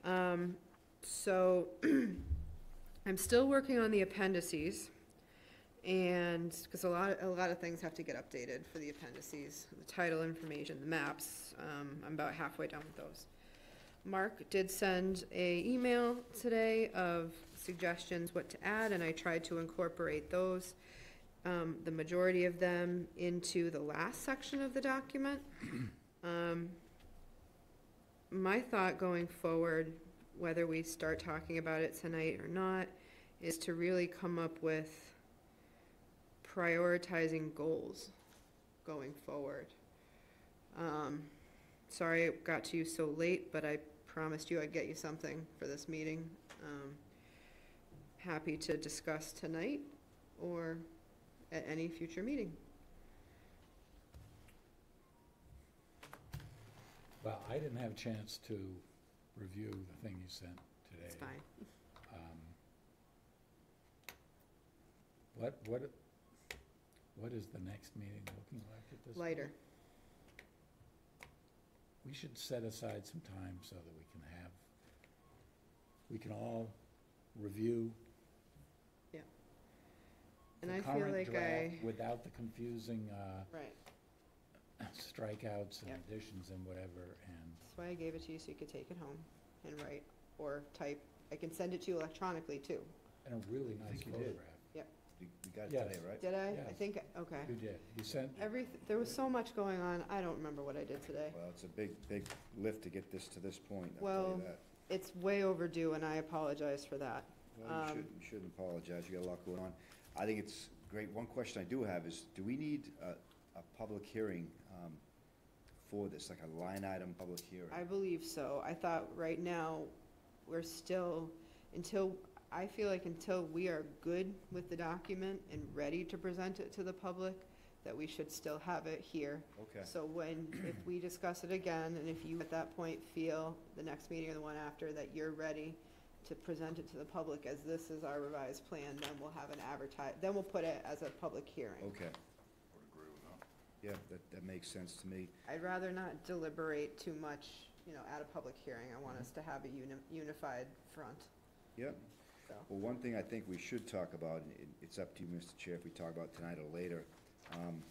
Speaker 4: Um, so, <clears throat> I'm still working on the appendices, and, because a lot, a lot of things have to get updated for the appendices, the title information, the maps, um, I'm about halfway done with those. Mark did send a email today of suggestions what to add, and I tried to incorporate those, um, the majority of them into the last section of the document. <clears throat> Um, my thought going forward, whether we start talking about it tonight or not, is to really come up with prioritizing goals going forward. Um, sorry it got to you so late, but I promised you I'd get you something for this meeting. Um, happy to discuss tonight or at any future meeting.
Speaker 1: Well, I didn't have a chance to review the thing you sent today.
Speaker 4: It's fine.
Speaker 1: Um, What, what, what is the next meeting looking like at this? point?
Speaker 4: Lighter.
Speaker 1: We should set aside some time so that we can have, we can all review. Yeah.
Speaker 4: And
Speaker 1: the
Speaker 4: I feel
Speaker 1: current
Speaker 4: like
Speaker 1: draft
Speaker 4: I-
Speaker 1: Without the confusing, uh,
Speaker 4: Right. <coughs>
Speaker 1: strikeouts and
Speaker 4: Yep.
Speaker 1: additions and whatever, and
Speaker 4: That's why I gave it to you, so you could take it home and write or type. I can send it to you electronically, too.
Speaker 1: and a really nice
Speaker 7: think you did.
Speaker 1: photograph.
Speaker 4: Yep.
Speaker 7: You you got it
Speaker 1: Yes.
Speaker 7: today, right?
Speaker 4: Did I? I
Speaker 1: Yes.
Speaker 4: think, okay.
Speaker 1: You did, you sent,
Speaker 4: Every, there was so much going on, I don't remember what I did today.
Speaker 7: Well, it's a big, big lift to get this to this point, I'll tell
Speaker 4: Well,
Speaker 7: you that.
Speaker 4: it's way overdue, and I apologize for that.
Speaker 7: Well, you
Speaker 4: Um,
Speaker 7: shouldn't, you shouldn't apologize, you got a lot going on. I think it's great, one question I do have is, do we need a, a public hearing, um, for this, like a line item public hearing?
Speaker 4: I believe so. I thought right now, we're still, until, I feel like until we are good with the document and ready to present it to the public, that we should still have it here.
Speaker 7: Okay.
Speaker 4: So when, if we discuss it again, and if you at that point feel, the next meeting or the one after, that you're ready to present it to the public as this is our revised plan, then we'll have an advertise, then we'll put it as a public hearing.
Speaker 7: Okay. Yeah, that, that makes sense to me.
Speaker 4: I'd rather not deliberate too much, you know, at a public hearing. I want us to have a uni- unified front,
Speaker 7: Yep.
Speaker 4: So.
Speaker 7: Well, one thing I think we should talk about, and it- it's up to you, Mr. Chair, if we talk about tonight or later, um,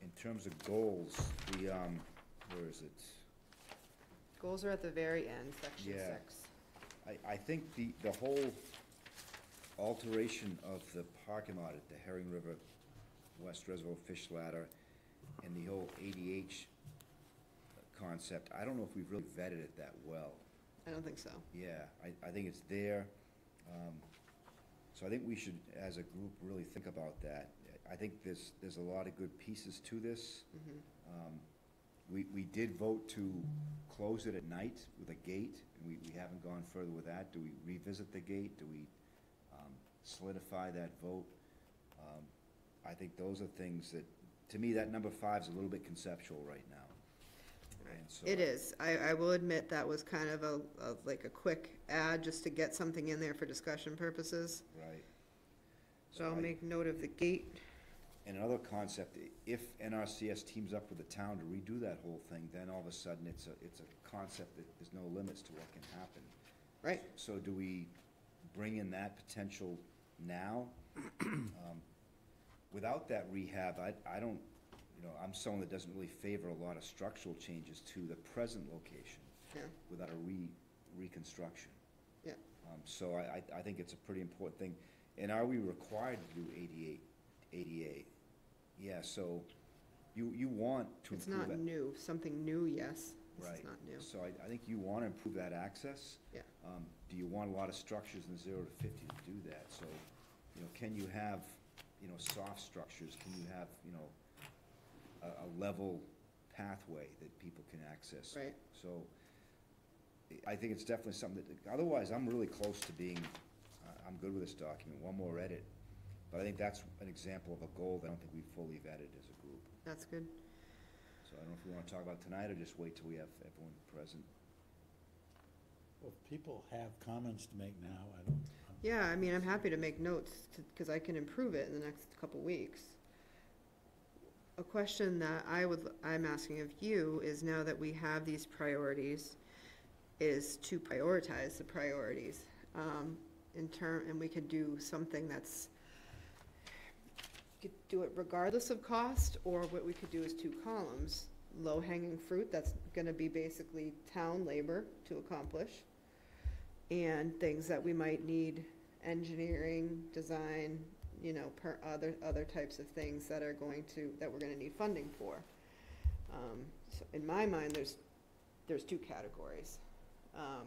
Speaker 7: in terms of goals, the, um, where is it?
Speaker 4: Goals are at the very end, section
Speaker 7: Yeah.
Speaker 4: six.
Speaker 7: I, I think the, the whole alteration of the parking lot at the Herring River West Reservoir Fish Ladder and the whole ADA concept, I don't know if we've really vetted it that well.
Speaker 4: I don't think so.
Speaker 7: Yeah, I, I think it's there. Um, So I think we should, as a group, really think about that. I think there's, there's a lot of good pieces to this.
Speaker 4: Mhm.
Speaker 7: Um, We, we did vote to close it at night with a gate, and we, we haven't gone further with that. Do we revisit the gate? Do we um, solidify that vote? Um, I think those are things that, to me, that number five's a little bit conceptual right now. And so
Speaker 4: It is. I, I will admit that was kind of a, of like a quick add, just to get something in there for discussion purposes.
Speaker 7: Right.
Speaker 4: So I'll
Speaker 7: I-
Speaker 4: make note of the gate.
Speaker 7: And another concept, i- if NRCS teams up with the town to redo that whole thing, then all of a sudden, it's a, it's a concept that there's no limits to what can happen.
Speaker 4: Right.
Speaker 7: So do we bring in that potential now? <clears throat> Um, Without that rehab, I, I don't, you know, I'm someone that doesn't really favor a lot of structural changes to the present location
Speaker 4: Yeah.
Speaker 7: without a re, reconstruction.
Speaker 4: Yeah.
Speaker 7: Um, so I, I, I think it's a pretty important thing. And are we required to do ADA, ADA? Yeah, so you, you want to
Speaker 4: It's
Speaker 7: improve
Speaker 4: not
Speaker 7: that.
Speaker 4: new. Something new, yes. This
Speaker 7: Right.
Speaker 4: is not new.
Speaker 7: So I, I think you want to improve that access.
Speaker 4: Yeah.
Speaker 7: Um, do you want a lot of structures in the zero to fifty to do that? So, you know, can you have, you know, soft structures? Can you have, you know, a, a level pathway that people can access?
Speaker 4: Right.
Speaker 7: So I think it's definitely something that, otherwise, I'm really close to being, uh, I'm good with this document, one more edit. But I think that's an example of a goal that I don't think we've fully vetted as a group.
Speaker 4: That's good.
Speaker 7: So I don't know if we want to talk about it tonight or just wait till we have everyone present.
Speaker 1: well, if people have comments to make now, I don't,
Speaker 4: Yeah, I mean, I'm happy to make notes, because I can improve it in the next couple weeks. A question that I would, I'm asking of you is now that we have these priorities, is to prioritize the priorities. Um, in term, and we could do something that's, could do it regardless of cost, or what we could do is two columns. Low-hanging fruit, that's gonna be basically town labor to accomplish and things that we might need, engineering, design, you know, per, other, other types of things that are going to, that we're gonna need funding for. Um, so in my mind, there's, there's two categories. Um,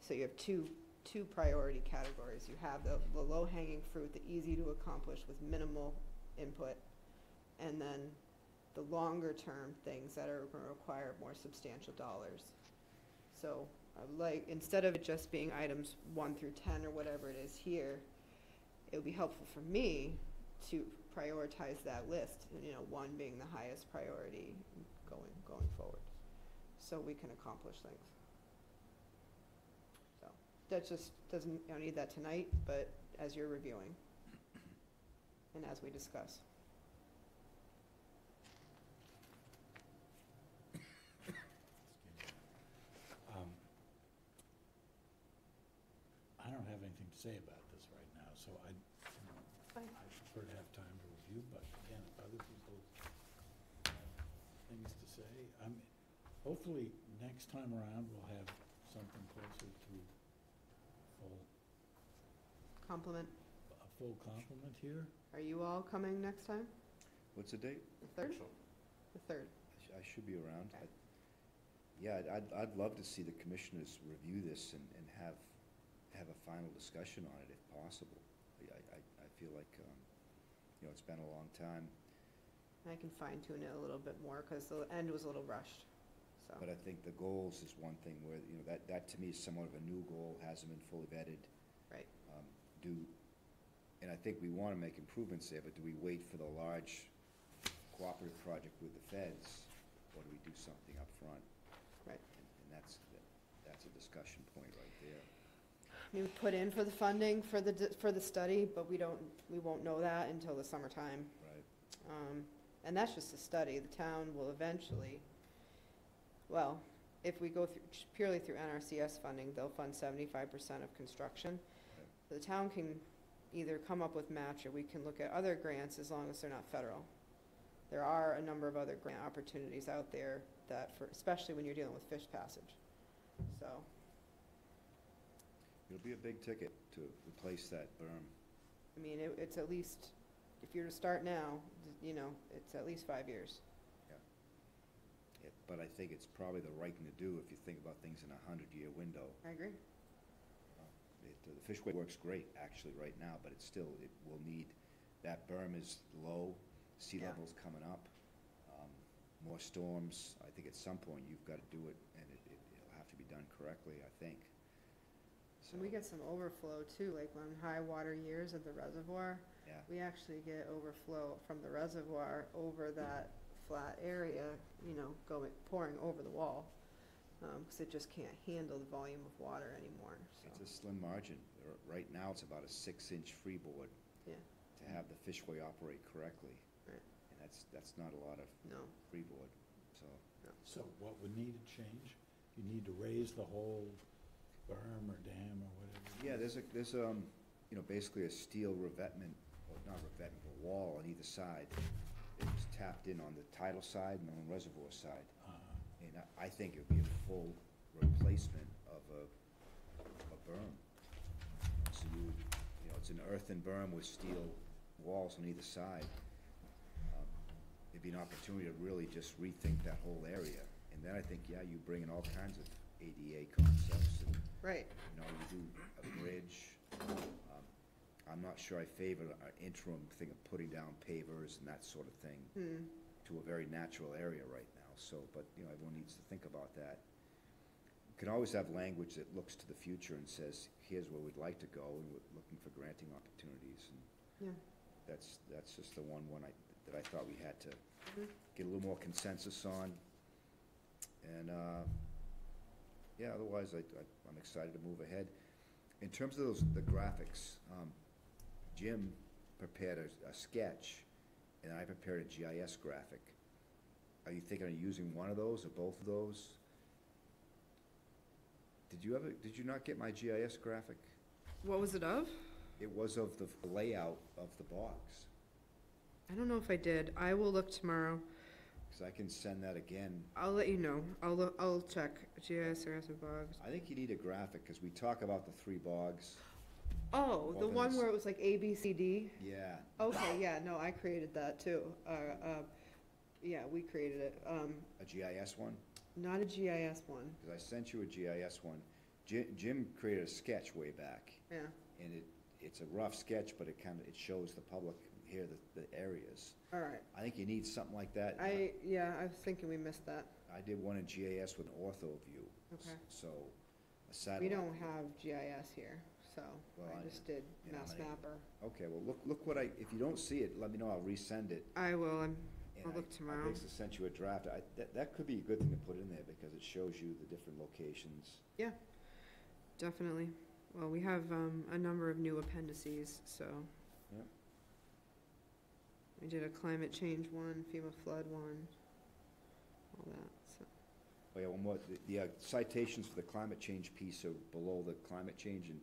Speaker 4: so you have two, two priority categories. You have the, the low-hanging fruit, the easy to accomplish with minimal input, and then the longer-term things that are gonna require more substantial dollars. So, I would like, instead of it just being items one through ten or whatever it is here, it would be helpful for me to prioritize that list, you know, one being the highest priority going, going forward, so we can accomplish things. So, that just doesn't, don't need that tonight, but as you're reviewing, and as we discuss.
Speaker 1: um, I don't have anything to say about this right now, so I, you know, I prefer to have time to review, but again, if other people have things to say, I'm, hopefully, next time around, we'll have something closer to full,
Speaker 4: Complement.
Speaker 1: a full complement here.
Speaker 4: Are you all coming next time?
Speaker 7: What's the date?
Speaker 4: The third? The third.
Speaker 7: I sh- I should be around. I- Yeah, I'd- I'd, I'd love to see the commissioners review this and, and have, have a final discussion on it if possible. I, I, I feel like, um, you know, it's been a long time,
Speaker 4: I can fine tune it a little bit more, because the end was a little rushed, so.
Speaker 7: but I think the goals is one thing where, you know, that, that to me is somewhat of a new goal, hasn't been fully vetted.
Speaker 4: Right.
Speaker 7: Um, Do, and I think we want to make improvements there, but do we wait for the large cooperative project with the feds, or do we do something up front?
Speaker 4: Right.
Speaker 7: And and that's, that's a discussion point right there.
Speaker 4: I mean, We put in for the funding for the, d- for the study, but we don't, we won't know that until the summertime.
Speaker 7: Right.
Speaker 4: Um, and that's just a study. The town will eventually, well, if we go through, purely through NRCS funding, they'll fund seventy-five percent of construction. The town can either come up with match, or we can look at other grants as long as they're not federal. There are a number of other grant opportunities out there that for, especially when you're dealing with fish passage, so.
Speaker 7: It'll be a big ticket to replace that berm.
Speaker 4: I mean, it, it's at least, if you're to start now, you know, it's at least five years.
Speaker 7: It- But I think it's probably the right thing to do if you think about things in a hundred-year window.
Speaker 4: I agree.
Speaker 7: It, uh, the fishway works great, actually, right now, but it's still, it will need, that berm is low, sea
Speaker 4: Yeah.
Speaker 7: level's coming up, um, more storms. I think at some point you've got to do it, and it, it- it'll have to be done correctly, I think.
Speaker 4: And we get some overflow too, like on high water years of the reservoir.
Speaker 7: Yeah.
Speaker 4: We actually get overflow from the reservoir over that flat area, you know, going, pouring over the wall. Um, cause it just can't handle the volume of water anymore, so,
Speaker 7: It's a slim margin. R- Right now, it's about a six-inch freeboard
Speaker 4: yeah,
Speaker 7: to have the fishway operate correctly.
Speaker 4: Right.
Speaker 7: And that's, that's not a lot of
Speaker 4: no.
Speaker 7: freeboard, so.
Speaker 1: So what would need to change? You need to raise the whole berm or dam or whatever.
Speaker 7: Yeah, there's a, there's, um, you know, basically a steel revetment, or not revetment, but wall on either side. It's tapped in on the tidal side and on the reservoir side.
Speaker 1: Uh,
Speaker 7: And I, I think it would be a full replacement of a, a berm. So you, you know, it's an earthen berm with steel walls on either side. Um, It'd be an opportunity to really just rethink that whole area. And then I think, yeah, you bring in all kinds of ADA concepts and
Speaker 4: Right.
Speaker 7: you know, you do a bridge. I'm not sure I favor an interim thing of putting down pavers and that sort of thing
Speaker 4: Hmm.
Speaker 7: to a very natural area right now, so, but, you know, everyone needs to think about that. You can always have language that looks to the future and says, here's where we'd like to go, and we're looking for granting opportunities, and
Speaker 4: Yeah.
Speaker 7: that's, that's just the one, one I, that I thought we had to
Speaker 4: Mhm.
Speaker 7: get a little more consensus on. And, uh, yeah, otherwise, I, I- I'm excited to move ahead. In terms of those, the graphics, um, Jim prepared a, a sketch, and I prepared a GIS graphic. Are you thinking of using one of those or both of those? Did you ever, did you not get my GIS graphic?
Speaker 4: What was it of?
Speaker 7: It was of the layout of the box,
Speaker 4: I don't know if I did. I will look tomorrow.
Speaker 7: because I can send that again.
Speaker 4: I'll let you know. I'll look, I'll check GIS or SM Bogs.
Speaker 7: I think you need a graphic, because we talk about the three bogs.
Speaker 4: Oh, the one where it was like A, B, C, D?
Speaker 7: Yeah,
Speaker 4: Okay, yeah, no, I created that too. Uh, uh, yeah, we created it. Um,
Speaker 7: a GIS one?
Speaker 4: not a GIS one.
Speaker 7: Because I sent you a GIS one. Jim, Jim created a sketch way back,
Speaker 4: Yeah,
Speaker 7: and it, it's a rough sketch, but it kind of, it shows the public here the, the areas.
Speaker 4: all right.
Speaker 7: I think you need something like that.
Speaker 4: I, yeah, I was thinking we missed that.
Speaker 7: I did one in GIS with an ortho view.
Speaker 4: Okay.
Speaker 7: So, a
Speaker 4: We
Speaker 7: satellite.
Speaker 4: don't have GIS here, so
Speaker 7: Well,
Speaker 4: I
Speaker 7: I-
Speaker 4: just did
Speaker 7: you know,
Speaker 4: Mass Mapper.
Speaker 7: Okay, well, look, look what I, if you don't see it, let me know, I'll resend it.
Speaker 4: I will, I'm,
Speaker 7: And
Speaker 4: I'll
Speaker 7: I-
Speaker 4: look
Speaker 7: I
Speaker 4: tomorrow.
Speaker 7: basically sent you a draft. I, that, that could be a good thing to put in there, because it shows you the different locations.
Speaker 4: Yeah, definitely. Well, we have, um, a number of new appendices, so.
Speaker 7: Yep.
Speaker 4: We did a climate change one, FEMA flood one, all that, so.
Speaker 7: Oh, yeah, one more, the- the uh, citations for the climate change piece are below the climate change, and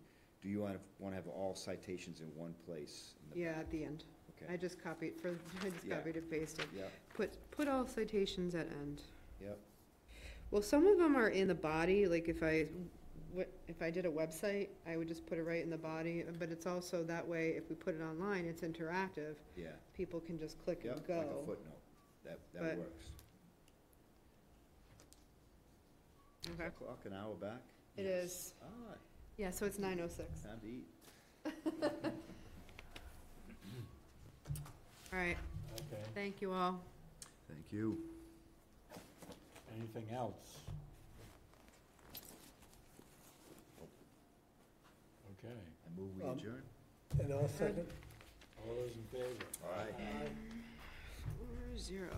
Speaker 7: do you want, want to have all citations in one place? in the
Speaker 4: Yeah, at the end.
Speaker 7: Okay.
Speaker 4: I just copied, for, <laughs> I just
Speaker 7: Yeah.
Speaker 4: copied and pasted.
Speaker 7: Yep,
Speaker 4: Put, put all citations at end.
Speaker 7: yep.
Speaker 4: Well, some of them are in the body, like if I, if I did a website, I would just put it right in the body, but it's also that way, if we put it online, it's interactive.
Speaker 7: Yeah.
Speaker 4: People can just click and
Speaker 7: Yep,
Speaker 4: go.
Speaker 7: like a footnote. That, that
Speaker 4: But-
Speaker 7: works. Is
Speaker 4: Okay.
Speaker 7: clock an hour back?
Speaker 4: It is,
Speaker 7: Ah,
Speaker 4: yeah, so it's nine oh six.
Speaker 7: time to eat. <laughs>
Speaker 4: All right,
Speaker 1: Okay,
Speaker 4: thank you all.
Speaker 7: Thank you.
Speaker 1: anything else? Okay,
Speaker 7: I move we
Speaker 14: Um,
Speaker 7: adjourn.
Speaker 14: And I'll second.
Speaker 1: all those in favor?
Speaker 7: Aye.
Speaker 4: Four zero.